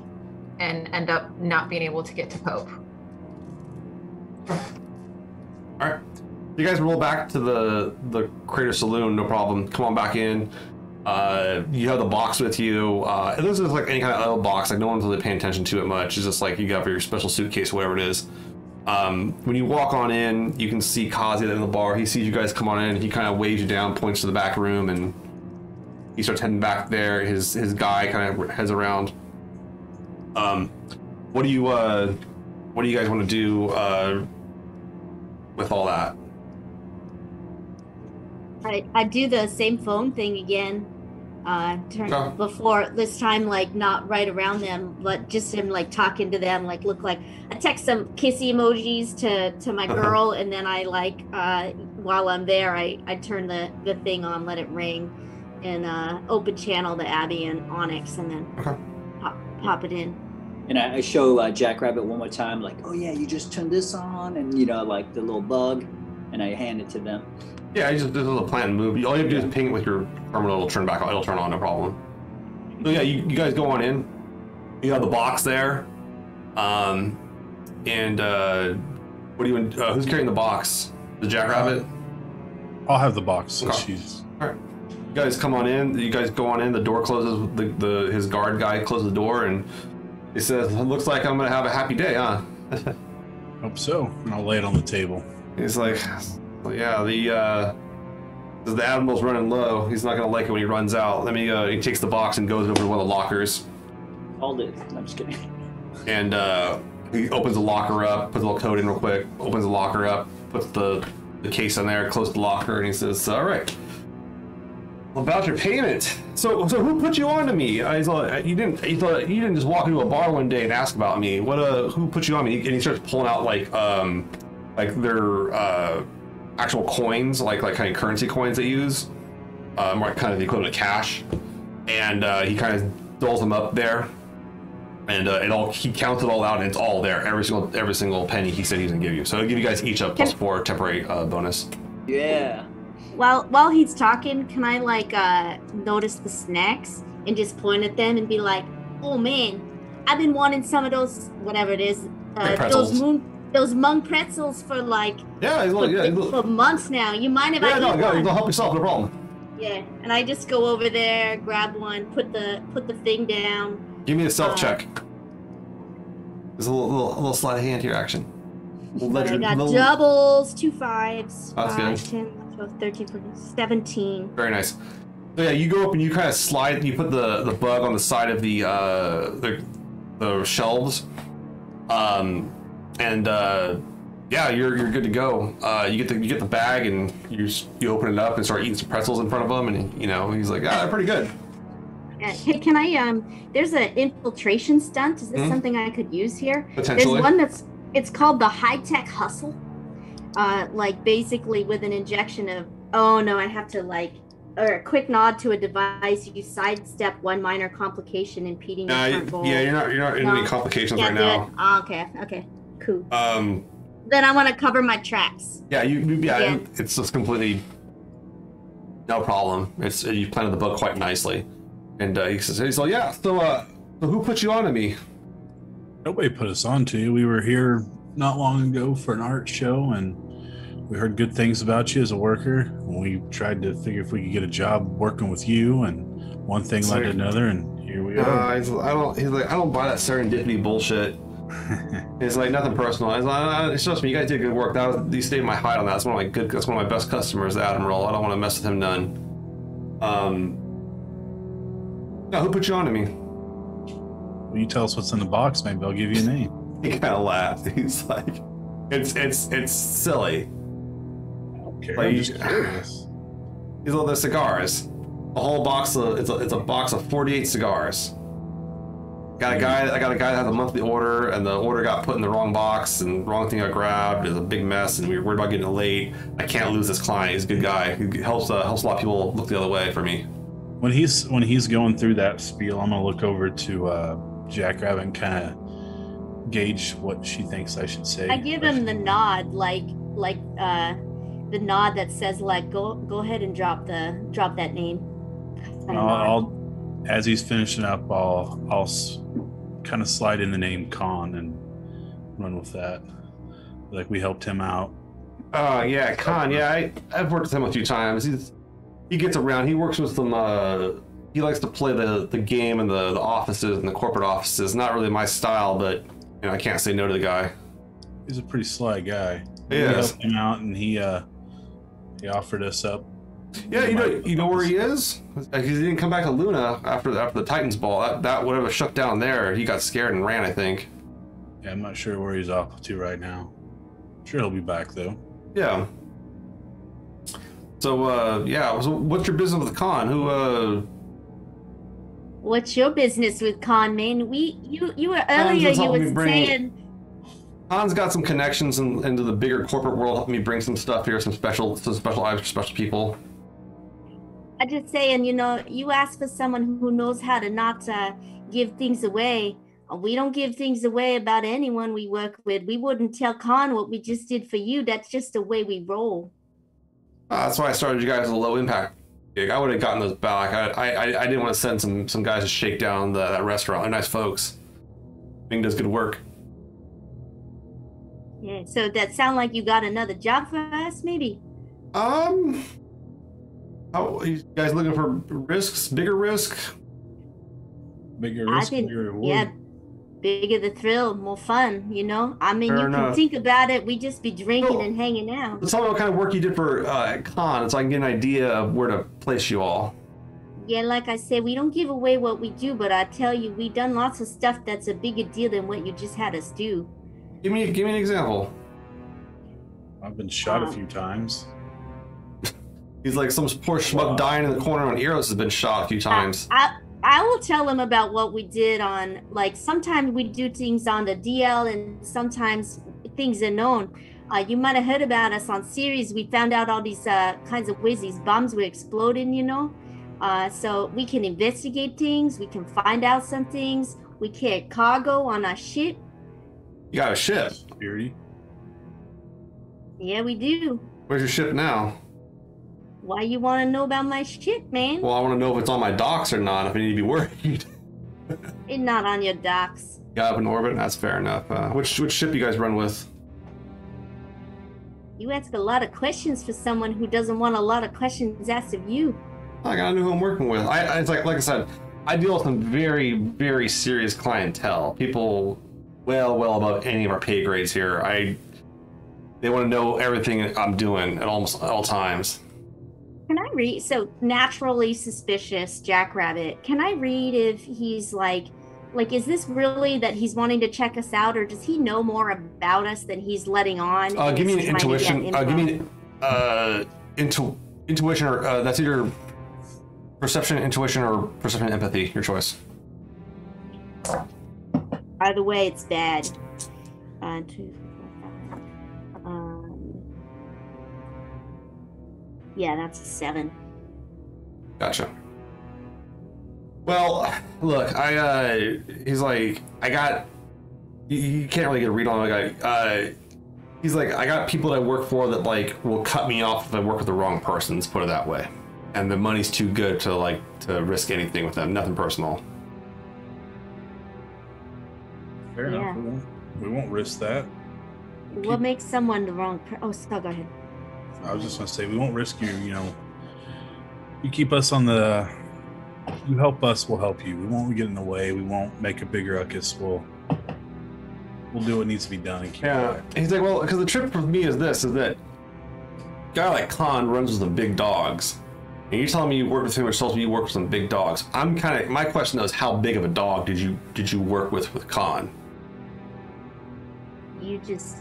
and end up not being able to get to Pope. All right. You guys roll back to the the Crater Saloon, no problem. Come on back in. Uh, you have the box with you. Uh, this is like any kind of other box. Like no one's really paying attention to it much. It's just like you got for your special suitcase, whatever it is. Um, when you walk on in, you can see Kazi in the bar. He sees you guys come on in. He kind of waves you down, points to the back room, and he starts heading back there. His his guy kind of heads around. Um, what do you uh, what do you guys want to do uh, with all that? I, I do the same phone thing again. Uh, turn Okay. before this time, like not right around them, but just him like talking to them, like look like I text some kissy emojis to to my Uh-huh. girl, and then I like uh while I'm there, I I turn the the thing on, let it ring, and uh, open channel to Abby and Onyx, and then Okay. pop, pop it in. And I, I show uh, Jackrabbit one more time, like, oh yeah, you just turned this on, and you know, like the little bug, and I hand it to them. Yeah, you just this is a planned move. All you have to do is ping it with your terminal. It'll turn back. on. It'll turn on, no problem. So yeah, you, you guys go on in. You have the box there, um, and uh, what do you? Uh, who's carrying the box? The Jackrabbit. I'll have the box. So Okay. she's All right. You guys come on in. You guys go on in. The door closes. The, the his guard guy closes the door, and he says, "It looks like I'm gonna have a happy day, huh?" <laughs> hope so. And I'll lay it on the table. He's like, well, "Yeah, the uh, the admiral's running low. He's not gonna like it when he runs out. Let me." Uh, he takes the box and goes over to one of the lockers, it. No, I'm just kidding. and uh, he opens the locker up, puts a little code in real quick, opens the locker up, puts the the case in there, closes the locker, and he says, "All right." About your payment. So, so who put you on to me? I thought you didn't. You thought you didn't just walk into a bar one day and ask about me. What? Uh, who put you on me? And he starts pulling out like, um, like their uh, actual coins, like like kind of currency coins they use, um, like kind of the equivalent of cash. And uh, he kind of doles them up there, and uh, it all he counts it all out, and it's all there. Every single every single penny he said he's gonna give you. So he'll give you guys each a plus Can- four temporary uh, bonus. Yeah. While while he's talking, can I like uh, notice the snacks and just point at them and be like, "Oh man, I've been wanting some of those whatever it is, uh, those moon those mung pretzels for like Yeah, he's for, yeah, he's for months now. You mind if yeah, I no, eat go, one?" go help yourself, no problem. Yeah, and I just go over there, grab one, put the put the thing down. Give me a self Uh, check. There's a little, little, little sleight of hand here action. But I got little- doubles, two fives, That's five, good. 10, 12, 13, 14, 17. Very nice. So yeah, you go up and you kind of slide. You put the the bug on the side of the uh, the the shelves, um, and uh, yeah, you're you're good to go. Uh, you get the you get the bag and you you open it up and start eating some pretzels in front of him, and you know he's like, yeah, they're pretty good. Hey, can I? Um, there's an infiltration stunt. Is this Mhm. something I could use here? Potentially. There's one that's it's called the high tech hustle. Uh, like basically with an injection of oh no, I have to like or a quick nod to a device. You sidestep one minor complication impeding your Uh, yeah, you're not you're not in any No, complications Can't right now. Oh, okay, okay, cool. Um, Then I want to cover my tracks. yeah, you you- yeah, Yeah. it's just completely no problem. It's you planted the bug quite nicely, and uh, he says, he's like, yeah. So, uh, so who put you on to me? Nobody put us on to you. We were here not long ago for an art show and we heard good things about you as a worker. And We tried to figure if we could get a job working with you and one thing led to another and here we Uh, are. he's, I don't. He's like, I don't buy that serendipity bullshit. <laughs> It's like nothing personal. It's, like, uh, it's just me. You guys did good work. That was, you stayed my height on that. That's one of my good. That's one of my best customers, Admiral. I don't want to mess with him none. Um. No, who put you on to me? Will you tell us what's in the box? Maybe I'll give you a name. <laughs> He kind of laughed. <laughs> He's like, it's it's it's silly. Okay, Like, I'm just curious. These are the cigars. A whole box of it's a, it's a box of 48 cigars. Got a guy I got a guy that has a monthly order and the order got put in the wrong box and wrong thing got grabbed. It's a big mess and we were worried about getting it late. I can't lose this client. He's a good guy. He helps uh, helps a lot of people look the other way for me. When he's when he's going through that spiel, I'm gonna look over to uh, Jackrabbit and kind of gauge what she thinks I should say. I give him the nod, like like uh, the nod that says like go go ahead and drop the drop that name. I'll, I'll as he's finishing up, I'll I'll kind of slide in the name Khan and run with that. Like we helped him out. Oh yeah, Khan. Yeah, I, I've worked with him a few times. He's he gets around. He works with some. Uh, he likes to play the the game and the the offices and the corporate offices. Not really my style, but you know I can't say no to the guy. He's a pretty sly guy. We Yes. helped him out, and he uh he offered us up. Yeah, you know you know where he is. Like, he didn't come back to Luna after after the Titans ball. That that whatever shut down there. He got scared and ran. I think. Yeah, I'm not sure where he's off to right now. Sure, he'll be back though. Yeah. So uh yeah, so what's your business with the Khan? Who uh What's your business with con man? We you you were earlier you were bring- saying Khan's got some connections in, into the bigger corporate world, Help me bring some stuff here, some special, some special items for special people. I just saying, you know, you ask for someone who knows how to not uh, give things away. Uh, We don't give things away about anyone we work with. We wouldn't tell Khan what we just did for you. That's just the way we roll. Uh, that's why I started you guys with a low impact gig. I would have gotten those back. I, I, I- I didn't want to send some some guys to shake down the, that restaurant. They're nice folks. Bing does good work. Yeah. So that sound like you got another job for us, maybe? Um, how you guys looking for risks? Bigger risk? Bigger I risk, think, bigger reward. yeah, bigger the thrill, more fun. You know, I mean, Fair you enough. can think about it. We just be drinking Well- and hanging out. Let's talk about what kind of work you did for uh, Khan, so I can get an idea of where to place you all. Yeah, like I said, we don't give away what we do, but I tell you, we done lots of stuff that's a bigger deal than what you just had us do. Give me give me an example. I've been shot a Um, few times. He's like some poor schmuck Wow. dying in the corner on Eros has been shot a few times. I I will tell him about what we did on like sometimes we do things on the DL and sometimes things are known. Uh, you might have heard about us on Ceres. We found out all these uh, kinds of ways these bombs were exploding. You know, uh, so we can investigate things. We can find out some things. We carry cargo on our ship. You got a ship. Security. Yeah, we do. Where's your ship now? Why you want to know about my ship, man? Well, I want to know if it's on my docks or not. If I need to be worried. <laughs> It's not on your docks. Got up in orbit. That's fair enough. Uh, which which ship you guys run with? You ask a lot of questions for someone who doesn't want a lot of questions asked of you. I gotta know who I'm working with. I, I it's like like I said, I deal with some very very serious clientele. People well well above any of our pay grades here. I they want to know everything I'm doing at almost all times. Can I read? So naturally suspicious, Jackrabbit. Can I read if he's like, like, is this really that he's wanting to check us out, or does he know more about us than he's letting on? Uh, give me an is trying to get intuition. Uh, give me uh intu- intuition or uh, that's either perception, intuition, or perception, empathy. Your choice. By the way, it's bad. Uh, two, yeah, that's a seven. Gotcha. Well, look, I uh he's like I got you, you can't really get a read on the guy. Uh he's like I got people that I work for that like will cut me off if I work with the wrong persons, put it that way. And the money's too good to like to risk anything with them, nothing personal. Fair Yeah. enough. We won't, we won't risk that. What makes someone the wrong? Per- oh, so go ahead. I was just gonna say we won't risk you. You know, you keep us on the. You help us, we'll help you. We won't get in the way. We won't make a big ruckus. We'll. We'll do what needs to be done and keep Yeah. quiet. He's like, well, because the trip for me is this: is that a guy like Khan runs with the big dogs, and you're telling me you work with him, or tells me you work with some big dogs. I'm kind of my question though is how big of a dog did you did you work with with Khan? You just.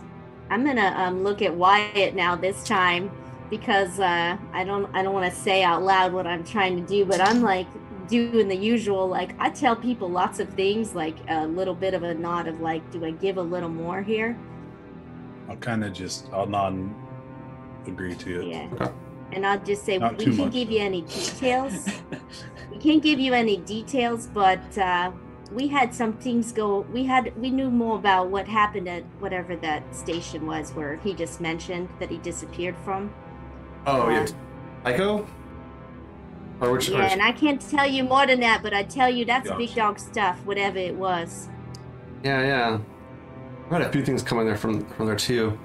I'm gonna um, look at Wyatt now this time because uh, I don't I don't want to say out loud what I'm trying to do, but I'm like doing the usual. Like I tell people lots of things, like a little bit of a nod of like, do I give a little more here? I'll kind of just. I'll nod and agree to it. Yeah. Okay. And I'll just say Not we can't much, give though. you any details. <laughs> we can't give you any details, but uh, we had some things go. We had we knew more about what happened at whatever that station was where he just mentioned that he disappeared from. Oh Uh, yeah, Tycho. Or which? Yeah, or- and I can't tell you more than that, but I tell you that's big dog stuff, whatever it was. yeah, yeah. I had a few things coming there from from there too.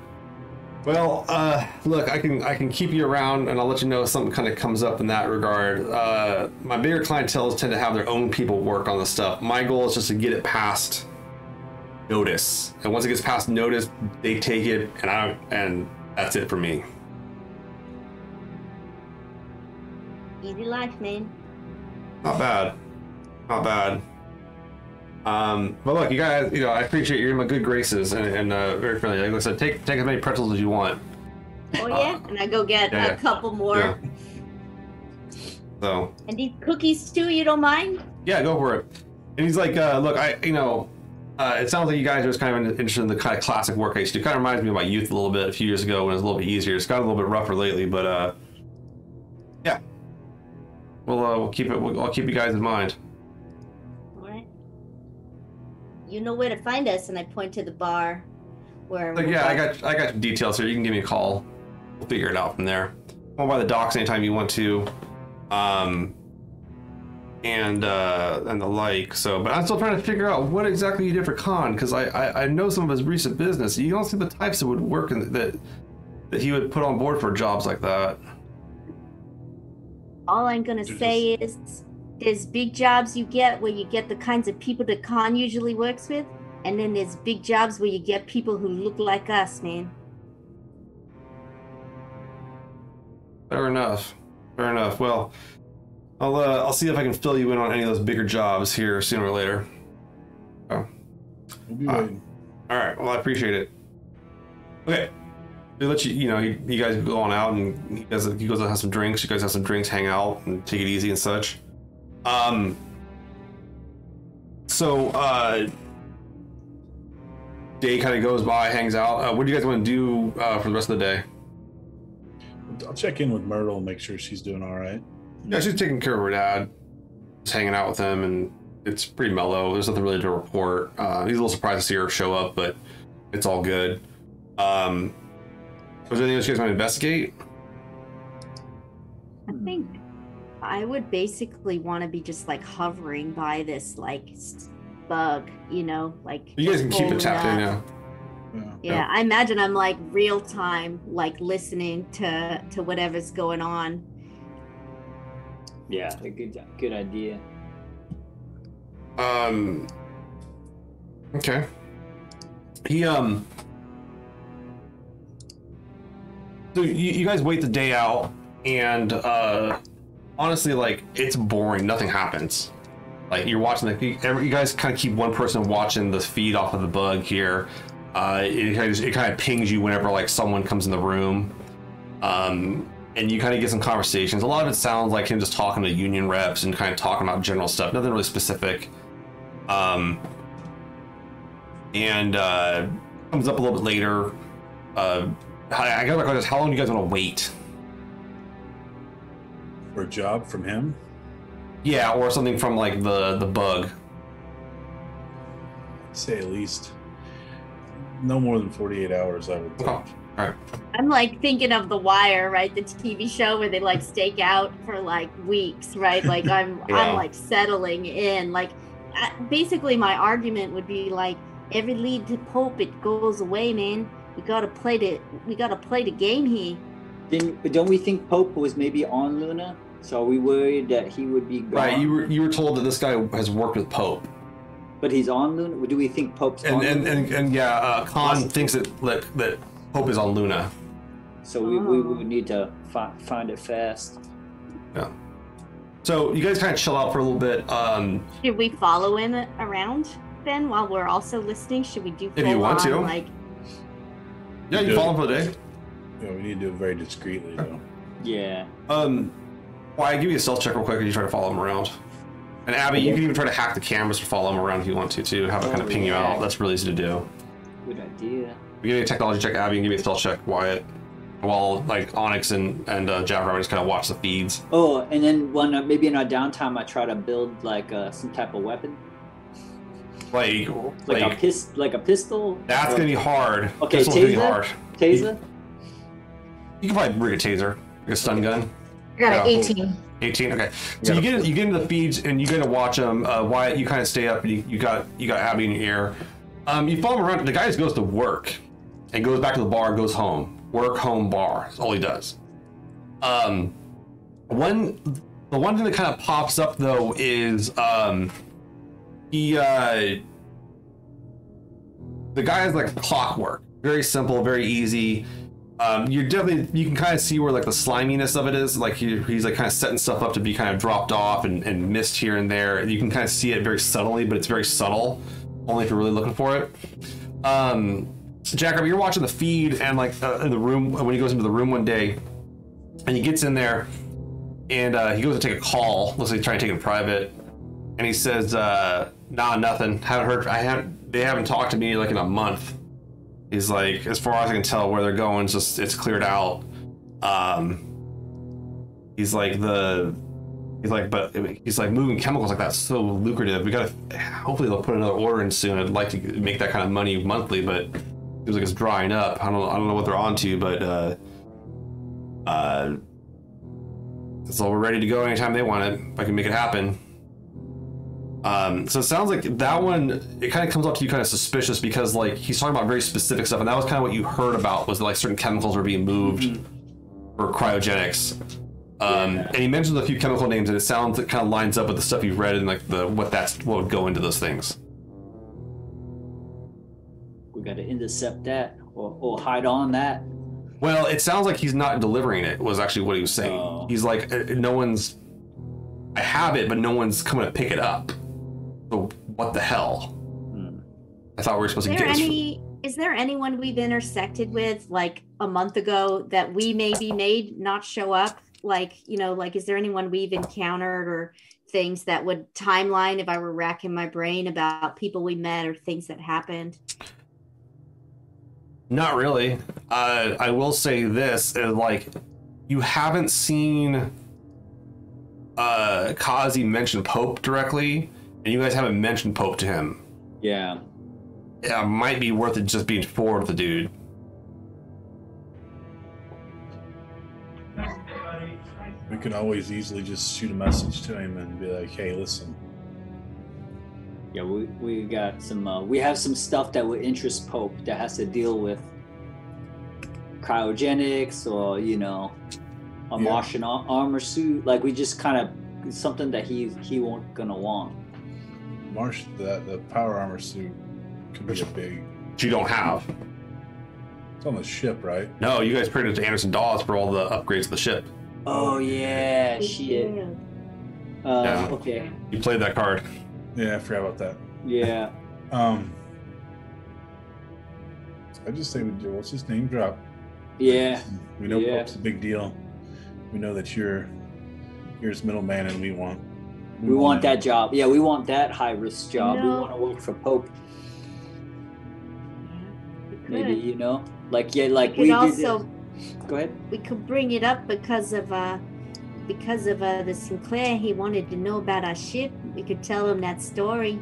Well, uh, look, I can I can keep you around, and I'll let you know if something kind of comes up in that regard. Uh, my bigger clientele tend to have their own people work on the stuff. My goal is just to get it past notice, and once it gets past notice, they take it, and I and that's it for me. Easy life, man. Not bad. Not bad. Um, but look, you guys, you know, I appreciate you're in my good graces and, and uh, very friendly. Like I said, take take as many pretzels as you want. Oh yeah, and I go get yeah, a yeah. couple more. Yeah. So And these cookies too, you don't mind? yeah, go for it. And he's like, uh, look, I, you know, uh, it sounds like you guys are just kind of interested in the kind of classic work I used to do. Kind of reminds me of my youth a little bit a few years ago when it was a little bit easier. It's gotten a little bit rougher lately, but uh, yeah. We'll uh, we'll keep it. We'll, I'll keep you guys in mind. You know where to find us, and I point to the bar where. Like, we're yeah, I got I got details here. You can give me a call. We'll figure it out from there. Come by the docks anytime you want to, um, and uh, and the like. So, but I'm still trying to figure out what exactly you did for Khan because I, I I know some of his recent business. You don't see the types that would work and that that he would put on board for jobs like that. All I'm gonna You're say is, there's big jobs you get where you get the kinds of people that Khan usually works with, and then there's big jobs where you get people who look like us, man. Fair enough. Fair enough. Well, I'll uh, I'll see if I can fill you in on any of those bigger jobs here sooner or later. Oh. We'll be Ah. waiting. All right. Well, I appreciate it. Okay. They let you, you know, you, you guys go on out and he goes, he goes and has some drinks. You guys have some drinks, hang out, and take it easy and such. Um. So, uh, day kind of goes by, hangs out. Uh, what do you guys want to do uh, for the rest of the day? I'll check in with Myrtle and make sure she's doing all right. Yeah, she's taking care of her dad. Just hanging out with him, and it's pretty mellow. There's nothing really to report. Uh, he's a little surprised to see her show up, but it's all good. Um, was there anything else you guys want to investigate? I think I would basically want to be just like hovering by this like bug, you know, like. You guys can keep it holding tapped in, up. yeah. Yeah. Yeah, I imagine I'm like real time, like listening to to whatever's going on. Yeah, a good good idea. Um. Okay. He um. So you, you guys wait the day out, and uh, honestly, like it's boring. Nothing happens. Like you're watching the, you, every- you guys kind of keep one person watching the feed off of the bug here. Uh, it kind of it kind of pings you whenever like someone comes in the room. Um, and you kind of get some conversations. A lot of it sounds like him just talking to union reps and kind of talking about general stuff. Nothing really specific. Um, and uh, comes up a little bit later. Uh, I, I got my question: How long do you guys want to wait? For a job from him? Yeah, or something from like the the bug. Say at least no more than 48 hours, I would think. Okay. All right. I'm like thinking of The Wire, right? The TV show where they like stake out for like weeks, right? Like <laughs> I'm Yeah. I'm like settling in. Like basically my argument would be like every lead to Pope it goes away, man. We gotta play the we gotta play the game here. Didn't don't we think Pope was maybe on Luna? So are we worried that he would be gone? Right. You were you were told that this guy has worked with Pope, but he's on Luna. Or do we think Pope's and on and Luna? and, and yeah, uh, Khan thinks that that that Pope is on Luna. so we, we Oh. would need to fi- find it fast. Yeah. So you guys kind of chill out for a little bit. Um, Should we follow him around then while we're also listening? Should we do If you want on, to. like yeah, you Do follow him for the day. Yeah, we need to do it very discreetly, though. Yeah. Um, why give you a stealth check real quick and you try to follow him around. And Abby, you can even try to hack the cameras to follow him around if you want to too. Have it kind of Oh, ping you out. That's really easy to do. Good idea. Give me a technology check, Abby, and give me a stealth check, Wyatt. While like Onyx and and uh, Jack just kind of watch the feeds. Oh, and then when uh, maybe in our downtime, I try to build like uh, some type of weapon, Like, like, like a pist, like a pistol. that's or gonna be hard. Okay, one's gonna be taser? hard. taser. You can probably rig a taser, like a stun gun. I got an Yeah. 18. 18. Okay, so you get you get into the feeds and you get to watch them. Uh, Wyatt, you kind of stay up. And you, you got you got Abby in your ear. Um, you follow him around. The guy just goes to work and goes back to the bar. Goes home. Work, home, bar. That's all he does. Um, one the one thing that kind of pops up though is um, he uh, the guy is like clockwork. Very simple, very easy um, you're definitely you can kind of see where like the sliminess of it is like he, he's like kind of setting stuff up to be kind of dropped off and, and missed here and there. You can kind of see it very subtly but it's very subtle only if you're really looking for it. Um jack you're watching the feed and like uh, in the room when he goes into the room one day and he gets in there and uh, he goes to take a call. Like he's trying to take it private. And he says uh nah nothing. Haven't heard i haven't they haven't talked to me like in a month He's like, as far as I can tell, where they're going, just it's cleared out. Um, he's like the He's like, but he's like moving chemicals like that's so lucrative. We gotta hopefully they'll put another order in soon. I'd like to make that kind of money monthly, but it seems like it's drying up. I don't I don't know what they're on to, but uh, uh, so we're ready to go anytime they want it. If I can make it happen. Um, so it sounds like that one. It kind of comes off to you kind of suspicious because like he's talking about very specific stuff, and that was kind of what you heard about was that, like certain chemicals were being moved for cryogenics. Um, Yeah. And he mentions a few chemical names, and it sounds it kind of lines up with the stuff you've read and like the what that's what would go into those things. We got to intercept that or, or hide on that. Well, it sounds like he's not delivering it. Was actually what he was saying. Oh. He's like, uh, no one's. I have it, but no one's coming to pick it up. So what the hell? Hmm. I thought we were supposed Is to there get. this from- Is there anyone we've intersected with like a month ago that we maybe made not show up? Like you know, like is there anyone we've encountered or things that would timeline if I were racking my brain about people we met or things that happened? Not really. Uh, I will say this: is like, you haven't seen uh, Kazi mention Pope directly, and you guys haven't mentioned Pope to him. Yeah. Yeah, it might be worth it just being forward with the dude. We could always easily just shoot a message to him and be like, "Hey, listen, Yeah, we, we got some, uh, we have some stuff that would interest Pope that has to deal with cryogenics or, you know, a Yeah. Martian ar- armor suit. Like we just kind of, something that he, he won't gonna want. Marsh, the the power armor suit could be a big. Which you don't have. It's on the ship, right? No, you guys traded to Anderson Dawes for all the upgrades to the ship. Oh yeah, shit. Uh, Yeah. Okay. You played that card. Yeah, I forgot about that. Yeah. <laughs> Um, I just say we do. Let's just name drop. Yeah. We know Yeah. Pope's a big deal. We know that you're you're his middleman, and we want We want him. that job. Yeah, we want that high risk job. We want to work for Pope. Maybe you know, like yeah, like we we could did. also Go ahead. we could bring it up because of uh because of uh the Sinclair he wanted to know about our ship. We could tell him that story.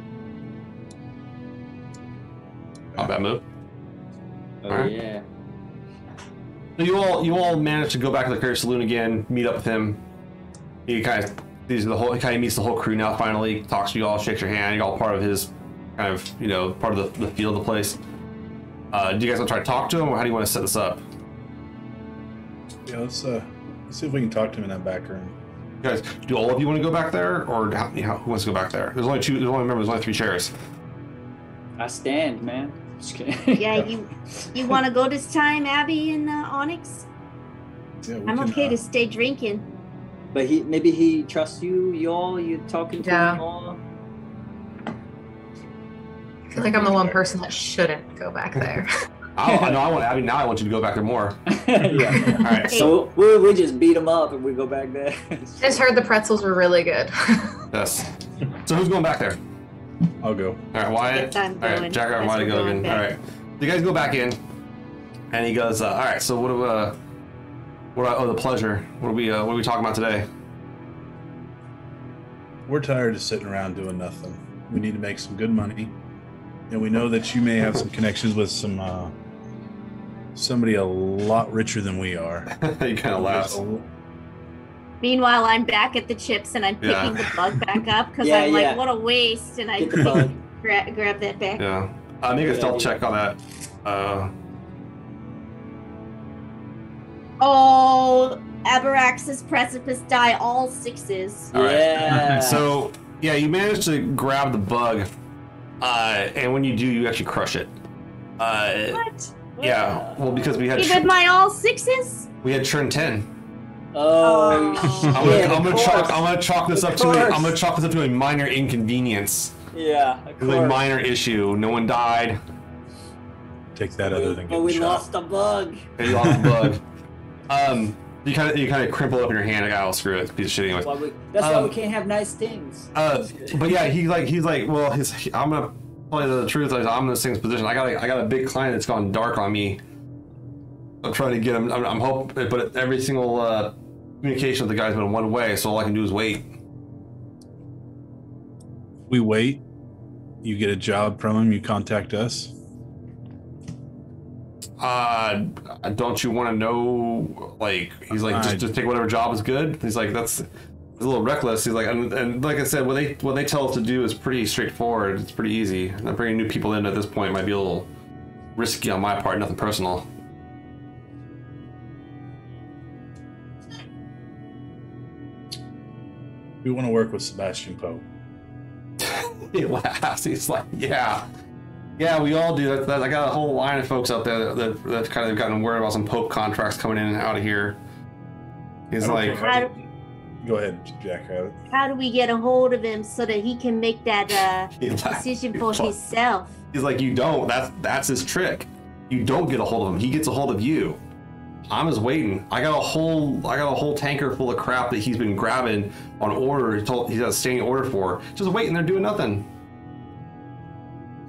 Not bad move. Oh Alright. yeah. So you all you all managed to go back to the Crater Saloon again, meet up with him. He kind of these are the whole he kind of meets the whole crew now. Finally, talks to you all, shakes your hand. You're all part of his kind of you know part of the, the feel of the place. Uh, do you guys want to try to talk to him, or how do you want to set this up? Yeah, let's uh, let's see if we can talk to him in that back room. You guys, do all of you want to go back there, or how, how, who wants to go back there? There's only two. There's only remember. There's only three chairs. I stand, man. Just kidding. <laughs> Yeah, you you want to go this time, Abby and uh, Onyx? Yeah, I'm can, okay uh, to stay drinking. But he maybe he trusts you, y'all. You talking to Yeah. him all. I feel like I'm the one person that shouldn't go back <laughs> there. I, I know. I want Abby. Now I want you to go back there more. <laughs> yeah. All right. So So we we just beat him up and we go back there. I just heard the pretzels were really good. <laughs> yes. So who's going back there? I'll go. All right, Wyatt. Yes, I'm all right. Jack and Yes, Wyatt we're go again. All back. right. You guys go back in, and he goes, uh, "All right. So what do uh, what do I owe the pleasure? What are we uh, what are we talking about today? We're tired of sitting around doing nothing. We need to make some good money, and we know that you may have some connections with some uh, somebody a lot richer than we are. <laughs> he kind of laughs. Meanwhile, I'm back at the chips and I'm picking Yeah. the bug back <laughs> up because Yeah, I'm like, what a waste, and I Get the bug. <laughs> gra- grab that back. Yeah. Uh, make a Yeah, stealth check on that. Uh, Oh, Abraxas' Precipice die all sixes. All right. Yeah. so yeah, you manage to grab the bug, uh, and when you do, you actually crush it. Uh, What? yeah. Well, because we had Even my all sixes? we had churn ten. Oh, Oh. shit! I'm gonna, of I'm gonna chalk I'm gonna chalk this Of up to a, I'm gonna chalk this up to a minor inconvenience. Yeah, of It a minor issue. No one died. Take that other than But we shot. lost a bug. And you lost the bug. <laughs> Um, you kind of you kind of crumple up in your hand. Like, oh, screw it, it's a piece of shit anyway. Why we, that's why Um, we can't have nice things. Uh, but yeah, he's like he's like, well, his I'm gonna tell you the truth. Like, I'm in the same position. I got a, I got a big client that's gone dark on me. I'm trying to get him. I'm, I'm hoping, but every single uh, communication with the guy's been one way. So all I can do is wait. We wait. You get a job from him. You contact us. Uh, don't you want to know? Like, he's like, just, just take whatever job is good. He's like, that's a little reckless. He's like, and, and like I said, what they what they tell us to do is pretty straightforward. It's pretty easy. And bringing new people in at this point might be a little risky on my part. Nothing personal. We want to work with Sebastian Pope. <laughs> He laughs. He's like, yeah. Yeah, we all do. That, that, I got a whole line of folks out there that, that, that kind of gotten worried about some Pope contracts coming in and out of here. He's like, think I Go ahead, Jack How do we get a hold of him so that he can make that uh, <laughs> decision for himself? He's like, you don't. That's that's his trick. You don't get a hold of him. He gets a hold of you. I'm just waiting. I got a whole I got a whole tanker full of crap that he's been grabbing on order. He told he has got a standing order for. Just waiting there doing nothing.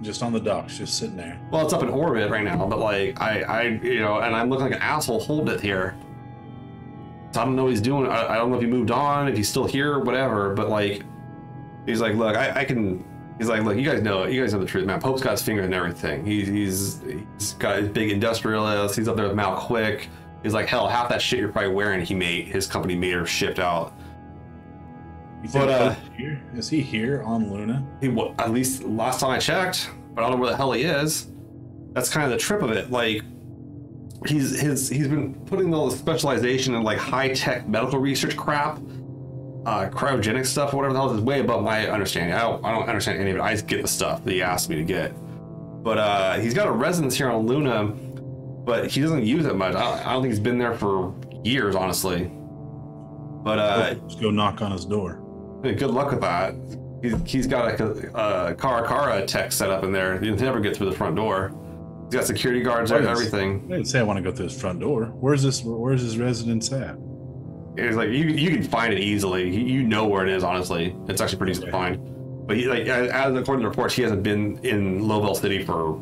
Just on the docks, just sitting there. Well, it's up in orbit right now, but like I I you know, and I'm looking like an asshole holding it here. So I don't know what he's doing. I, I don't know if he moved on, if he's still here, whatever. But like, he's like, look, I, I can. He's like, look, you guys know, you guys know the truth, man. Pope's got his finger in everything. He's he's he's got his big industrialist. He's up there with Mao-Kwik. He's like, hell, half that shit you're probably wearing, he made his company made or shipped out. Think But, uh, here? Is he here on Luna? He wa- at least last time I checked, but I don't know where the hell he is. That's kind of the trip of it. Like he's his he's been putting all the specialization in like high tech medical research crap, uh, cryogenic stuff, whatever the hell is way above my understanding. I don't I don't understand any of it. I just get the stuff that he asked me to get. But uh, he's got a residence here on Luna, but he doesn't use it much. I don't, I don't think he's been there for years, honestly. But uh, let's go knock on his door. Good luck with that. He's, he's got a, a Karakara tech set up in there. You'll never get through the front door. He's got security guards and everything. I didn't say I want to go through his front door. Where's this? Where's his residence at? It's like you you can find it easily. You- You know where it is. Honestly, it's actually pretty easy to find. But he, like as according to reports, he hasn't been in Lovell City for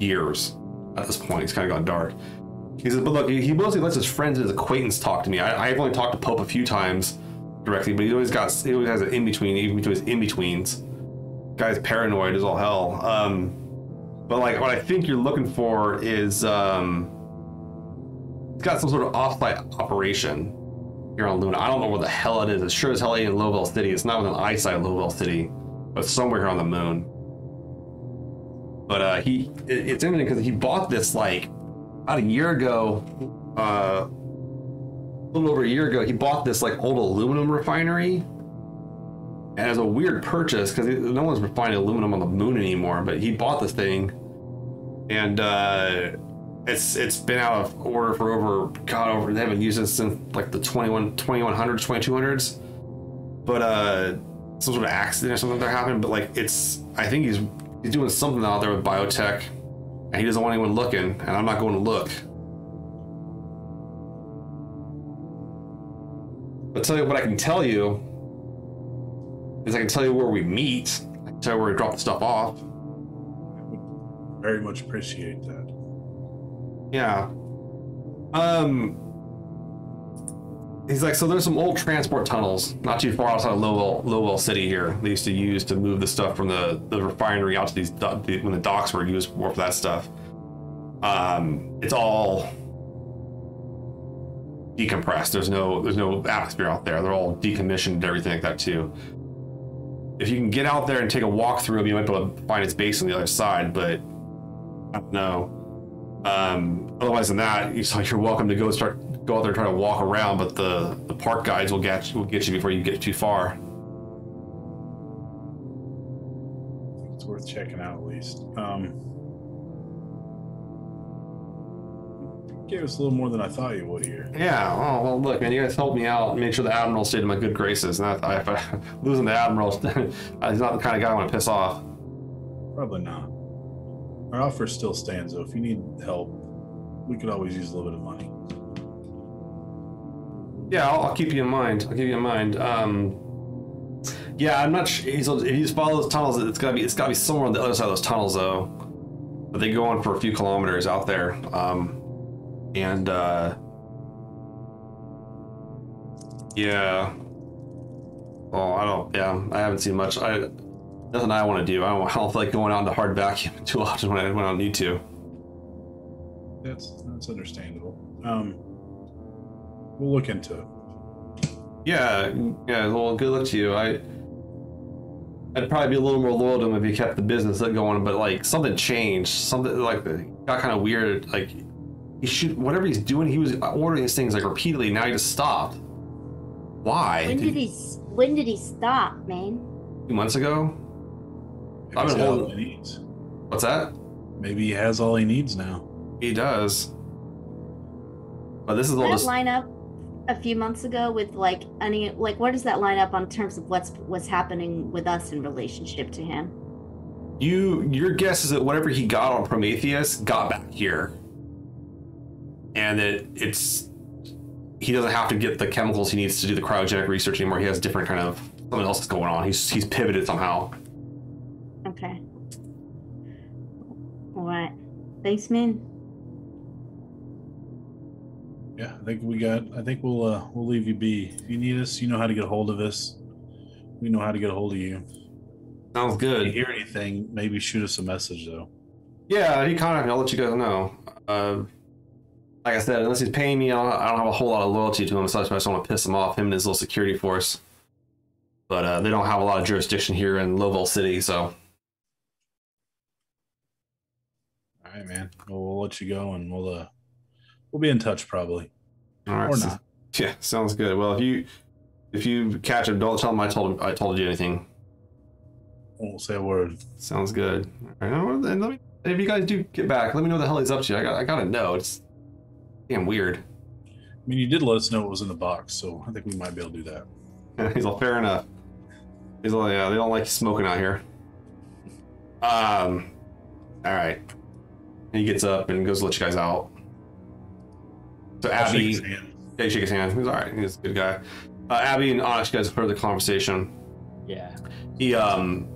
years. At this point, he's kind of gone dark. He says, but look, he he mostly lets his friends and his acquaintance talk to me. I, I've only talked to Pope a few times directly, but he always got he always has an in between, even between his in betweens. Guy's paranoid as all hell. Um, but like, what I think you're looking for is um, he's got some sort of off-site operation here on Luna. I don't know where the hell it is. It's sure as hell ain't in Lovell City. It's not within eyesight of Lovell City, but somewhere here on the moon. But uh, he, it, it's interesting because he bought this like about a year ago, uh, little over a year ago. He bought this like old aluminum refinery, and it's a weird purchase because no one's refining aluminum on the moon anymore. But he bought this thing, and uh, it's it's been out of order for over god over they haven't used it since like the 21 2100s 2200s but uh some sort of accident or something that happened but like it's i think he's he's doing something out there with biotech and he doesn't want anyone looking and i'm not going to look but tell you what i can tell you is i can tell you where we meet i can tell you where we drop the stuff off I would Very much appreciate that. Yeah. Um. He's like, so there's some old transport tunnels not too far outside of Lovell, Lovell City here. They used to use to move the stuff from the, the refinery out to these do- the- when the docks were used more for that stuff. Um, it's all decompressed. There's no there's no atmosphere out there. They're all decommissioned and everything like that too. If you can get out there and take a walk through you might be able to find its base on the other side. But I don't know. Um, otherwise than that, you're welcome to go start go out there and try to walk around, but the the park guides will get will get you before you get too far. I think it's worth checking out at least. Um, gave us a little more than I thought you would here. Yeah. Oh well, look, man, you guys helped me out and made sure the admiral stayed in my good graces. And I, if I, <laughs> losing the admiral, <laughs> he's not the kind of guy I want to piss off. Probably not. Our offer still stands though. If you need help, we could always use a little bit of money. Yeah, I'll, I'll keep you in mind. I'll keep you in mind. Um, yeah, I'm not sure. If you just follow those tunnels, it's gotta be it's gotta be somewhere on the other side of those tunnels, though. But they go on for a few kilometers out there. Um, and uh, yeah. Oh, I don't. Yeah, I haven't seen much. I Nothing I want to do. I don't, I don't <laughs> like going out into hard vacuum <laughs> too often when I, when I don't need to. That's that's understandable. Um, we'll look into it. Yeah, yeah. Well, good luck to you. I, I'd probably be a little more loyal to him if he kept the business going, but like something changed. Something like got kind of weird. Like he should whatever he's doing. He was ordering these things like repeatedly. Now he just stopped. Why? When did he? When did he stop, man? Two months ago. Maybe I've been holding- all he needs. What's that? Maybe he has all he needs now. He does. But this is all That just line up a few months ago with like any like where does that line up on terms of what's what's happening with us in relationship to him? you. Your guess is that whatever he got on Prometheus got back here, and that it's he doesn't have to get the chemicals he needs to do the cryogenic research anymore. He has different kind of something else that's going on. He's he's pivoted somehow. Okay. All right. Thanks, man. Yeah, I think we got. I think we'll uh, we'll leave you be. If you need us, you know how to get a hold of us. We know how to get a hold of you. Sounds If you good. hear anything, maybe shoot us a message though. Yeah, he contacted me. I'll let you guys know. Uh, like I said, unless he's paying me, I don't, I don't have a whole lot of loyalty to him. So I just don't want to piss him off. Him and his little security force. But uh, they don't have a lot of jurisdiction here in Lovell City, so All right, man. Well, we'll let you go, and we'll uh, we'll be in touch probably, all right. or so- not. <laughs> Yeah, sounds good. Well, if you if you catch him, don't tell him I told him I told you anything. Won't say a word. Sounds good. All right, then let me. If you guys do get back, let me know what the hell he's up to. I got I gotta know. It's damn weird. I mean, you did let us know what was in the box, so I think we might be able to do that. <laughs> He's all fair enough. He's all yeah. They don't like smoking out here. Um. All right. He gets up and goes to let you guys out. So I'll shake Abby, his hand. yeah, shake his hand. He's all right. He's a good guy. Uh, Abby and Onyx, you guys heard the conversation. Yeah. He um.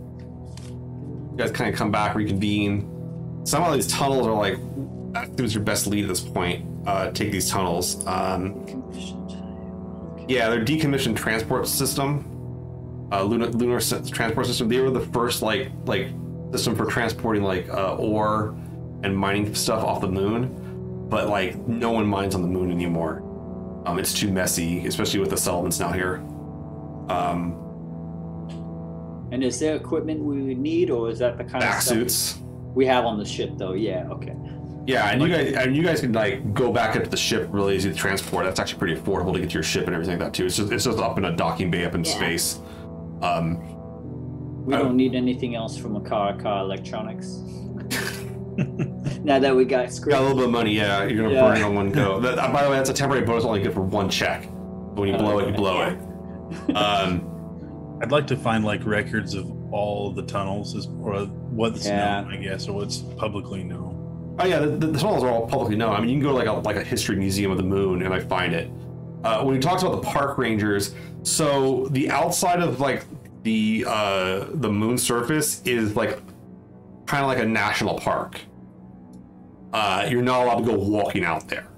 You guys kind of come back, reconvene. Some of these tunnels are like. That was your best lead at this point. Uh, take these tunnels. Um, Yeah, their decommissioned transport system, uh, lunar, lunar transport system. They were the first like like system for transporting like uh, ore and mining stuff off the moon, but like no one mines on the moon anymore. Um, it's too messy, especially with the settlements now here. Um, And is there equipment we would need, or is that the kind of stuff suits. we have on the ship? Though, yeah. Okay. Yeah, and you guys and you guys can like go back up to the ship really easy to transport. That's actually pretty affordable to get to your ship and everything like that too. It's just it's just up in a docking bay up in Yeah. space. Um, We Oh. don't need anything else from a car. Car electronics. <laughs> now that we got Got a little bit of money, yeah. You're gonna Yeah. burn it on one go. <laughs> That, uh, by the way, that's a temporary bonus, only good for one check. But when you blow it, you blow it. Um, <laughs> I'd like to find like records of all the tunnels, as, or what's Yeah. known, I guess, or what's publicly known. Oh yeah, the, the, tunnels are all publicly known. I mean, you can go to like a like a history museum of the moon and I find it. Uh, when he talks about the park rangers, so the outside of like the uh, the moon surface is like kind of like a national park. Uh, you're not allowed to go walking out there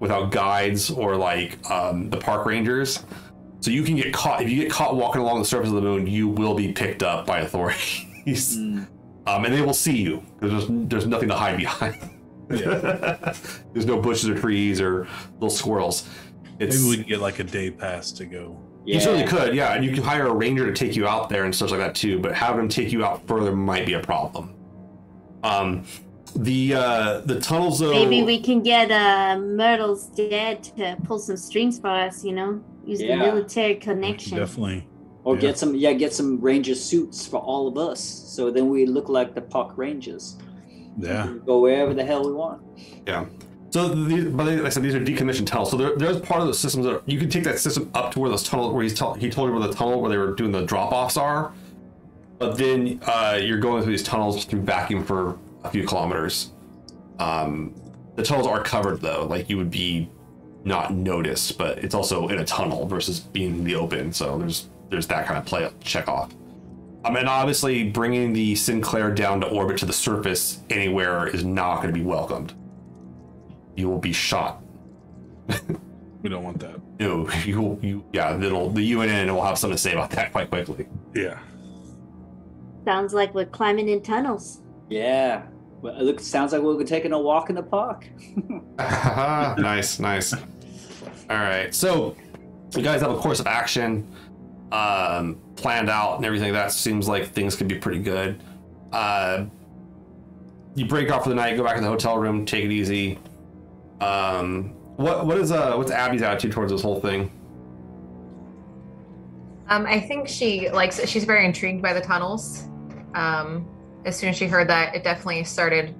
without guides or like um, the park rangers. So you can get caught if you get caught walking along the surface of the moon, you will be picked up by authorities, Mm. Um, and they will see you because there's there's nothing to hide behind. Yeah. <laughs> there's no bushes or trees or little squirrels. It's, Maybe we can get like a day pass to go. you certainly could, yeah, and you can hire a ranger to take you out there and stuff like that too. But having them take you out further might be a problem. Um, the uh, the tunnels though. Maybe we can get uh, Myrtle's dad to pull some strings for us. You know, use Yeah. the military connection. Definitely. Or Yeah. get some, yeah, get some ranger suits for all of us, so then we look like the park rangers. Yeah. Go wherever the hell we want. Yeah. So, these, but like I said, these are decommissioned tunnels. So there, there's part of the systems that are, you can take that system up to where those tunnel where he's tell, he told you where the tunnel where they were doing the drop offs are. But then uh, you're going through these tunnels through vacuum for a few kilometers. Um, the tunnels are covered though, like you would be not noticed, but it's also in a tunnel versus being in the open. So there's there's that kind of play check off. Um, and obviously, bringing the Sinclair down to orbit to the surface anywhere is not going to be welcomed. You will be shot. <laughs> We don't want that. No, <laughs> you. You yeah. It'll the UNN will have something to say about that quite quickly. Yeah. Sounds like we're climbing in tunnels. Yeah. Well, it looks, sounds like we're taking a walk in the park. <laughs> nice, nice. All right, so you guys have a course of action um, planned out and everything. That seems like things could be pretty good. Uh, you break off for the night, go back to the hotel room, take it easy. Um, what what is uh what's Abby's attitude towards this whole thing? Um, I think she likes. She's very intrigued by the tunnels. Um, as soon as she heard that, it definitely started,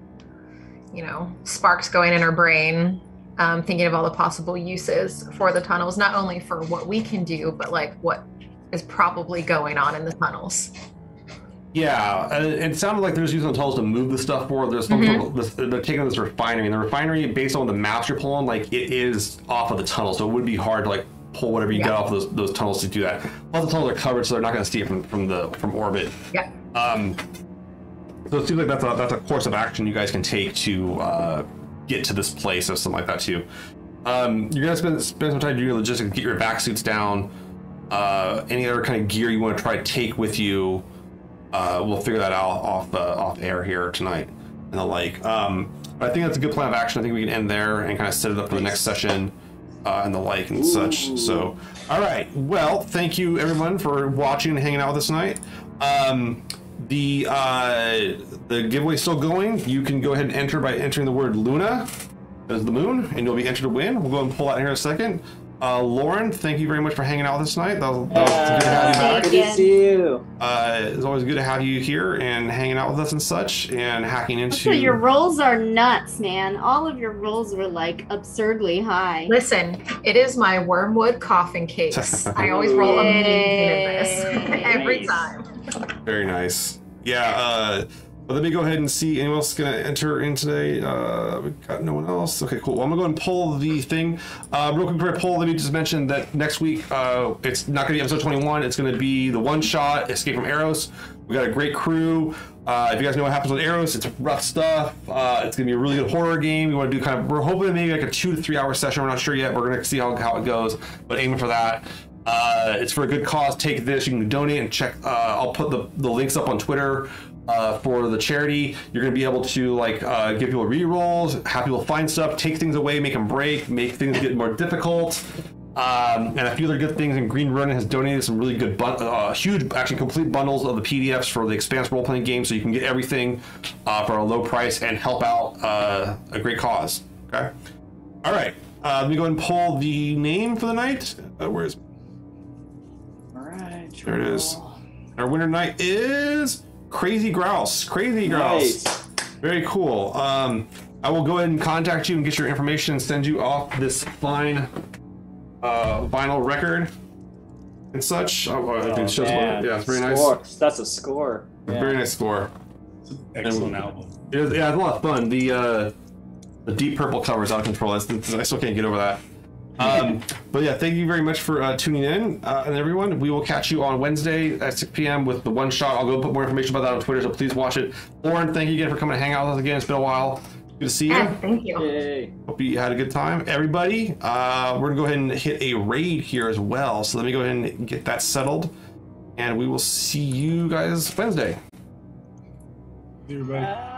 you know, sparks going in her brain, um, thinking of all the possible uses for the tunnels, not only for what we can do, but like what is probably going on in the tunnels. Yeah, uh, it sounded like they're just using the tunnels to move the stuff forward. There's some Mhm. sort of- this- they're taking this refinery, and the refinery, based on the maps you're pulling, like it is off of the tunnel, so it would be hard to like pull whatever you get Yeah. off those, those tunnels to do that. Plus, the tunnels are covered, so they're not going to see it from, from the from orbit. Yeah. Um, so it seems like that's a that's a course of action you guys can take to uh, get to this place or something like that too. Um, you're gonna spend spend some time doing your logistics, get your back suits down. Uh, any other kind of gear you want to try to take with you, uh, we'll figure that out off uh, off air here tonight and the like. Um, but I think that's a good plan of action. I think we can end there and kind of set it up for the next session uh, and the like and such. So, all right. Well, thank you everyone for watching and hanging out with us tonight. Um, the uh, the giveaway still going. You can go ahead and enter by entering the word Luna as the moon, and you'll be entered to win. We'll go and pull out here in a second. Uh, Lauren, thank you very much for hanging out with us tonight. That was, that was good to have you back. good to see you. Uh, it's always good to have you here and hanging out with us and such, and hacking into. So your rolls are nuts, man. All of your rolls were like absurdly high. Listen, it is my wormwood coffin case. <laughs> I always roll amazing in this <laughs> every Nice. time. Very nice. Yeah. Uh, but let me go ahead and see anyone else is gonna enter in today. Uh, we got no one else. Okay, cool. Well, I'm gonna go and pull the thing. Uh, real quick before I pull, let me just mention that next week uh, it's not gonna be episode 21. It's gonna be the one shot Escape from Eros. We got a great crew. Uh, if you guys know what happens with Eros, it's rough stuff. Uh, it's gonna be a really good horror game. We want to do kind of. We're hoping maybe like a two to three hour session. We're not sure yet. We're gonna see how, how it goes, but aiming for that. Uh, it's for a good cause. Take this. You can donate and check. Uh, I'll put the, the links up on Twitter uh, for the charity. You're going to be able to like uh, give people re-rolls, have people find stuff, take things away, make them break, make things get more difficult. Um, and a few other good things. And Green Ronin has donated some really good, uh, huge, actually complete bundles of the PDFs for the Expanse role playing game, so you can get everything uh, for a low price and help out uh, a great cause. Okay. All right. Uh, let me go ahead and pull the name for the night. Uh, where is All right. There it is. Our winner night is Crazy Grouse. Crazy Grouse. Nice. Very cool. Um, I will go ahead and contact you and get your information and send you off this fine uh, vinyl record and such. Oh, Oh, it shows- man. yeah, it's very Score. That's a score. Yeah. Very nice score. It's an excellent album. It is, yeah, it's a lot of fun. The uh, the deep purple cover is out of control. That's, that's- I still can't get over that. Um, but yeah, thank you very much for uh, tuning in, uh, and everyone. We will catch you on Wednesday at 6 p.m. with the one shot. I'll go put more information about that on Twitter, so please watch it. Lauren, thank you again for coming to hang out with us again. It's been a while. Good to see you. Yeah, thank you. Yay. Hope you had a good time. Everybody, uh, we're gonna go ahead and hit a raid here as well. So let me go ahead and get that settled, and we will see you guys Wednesday. Everybody.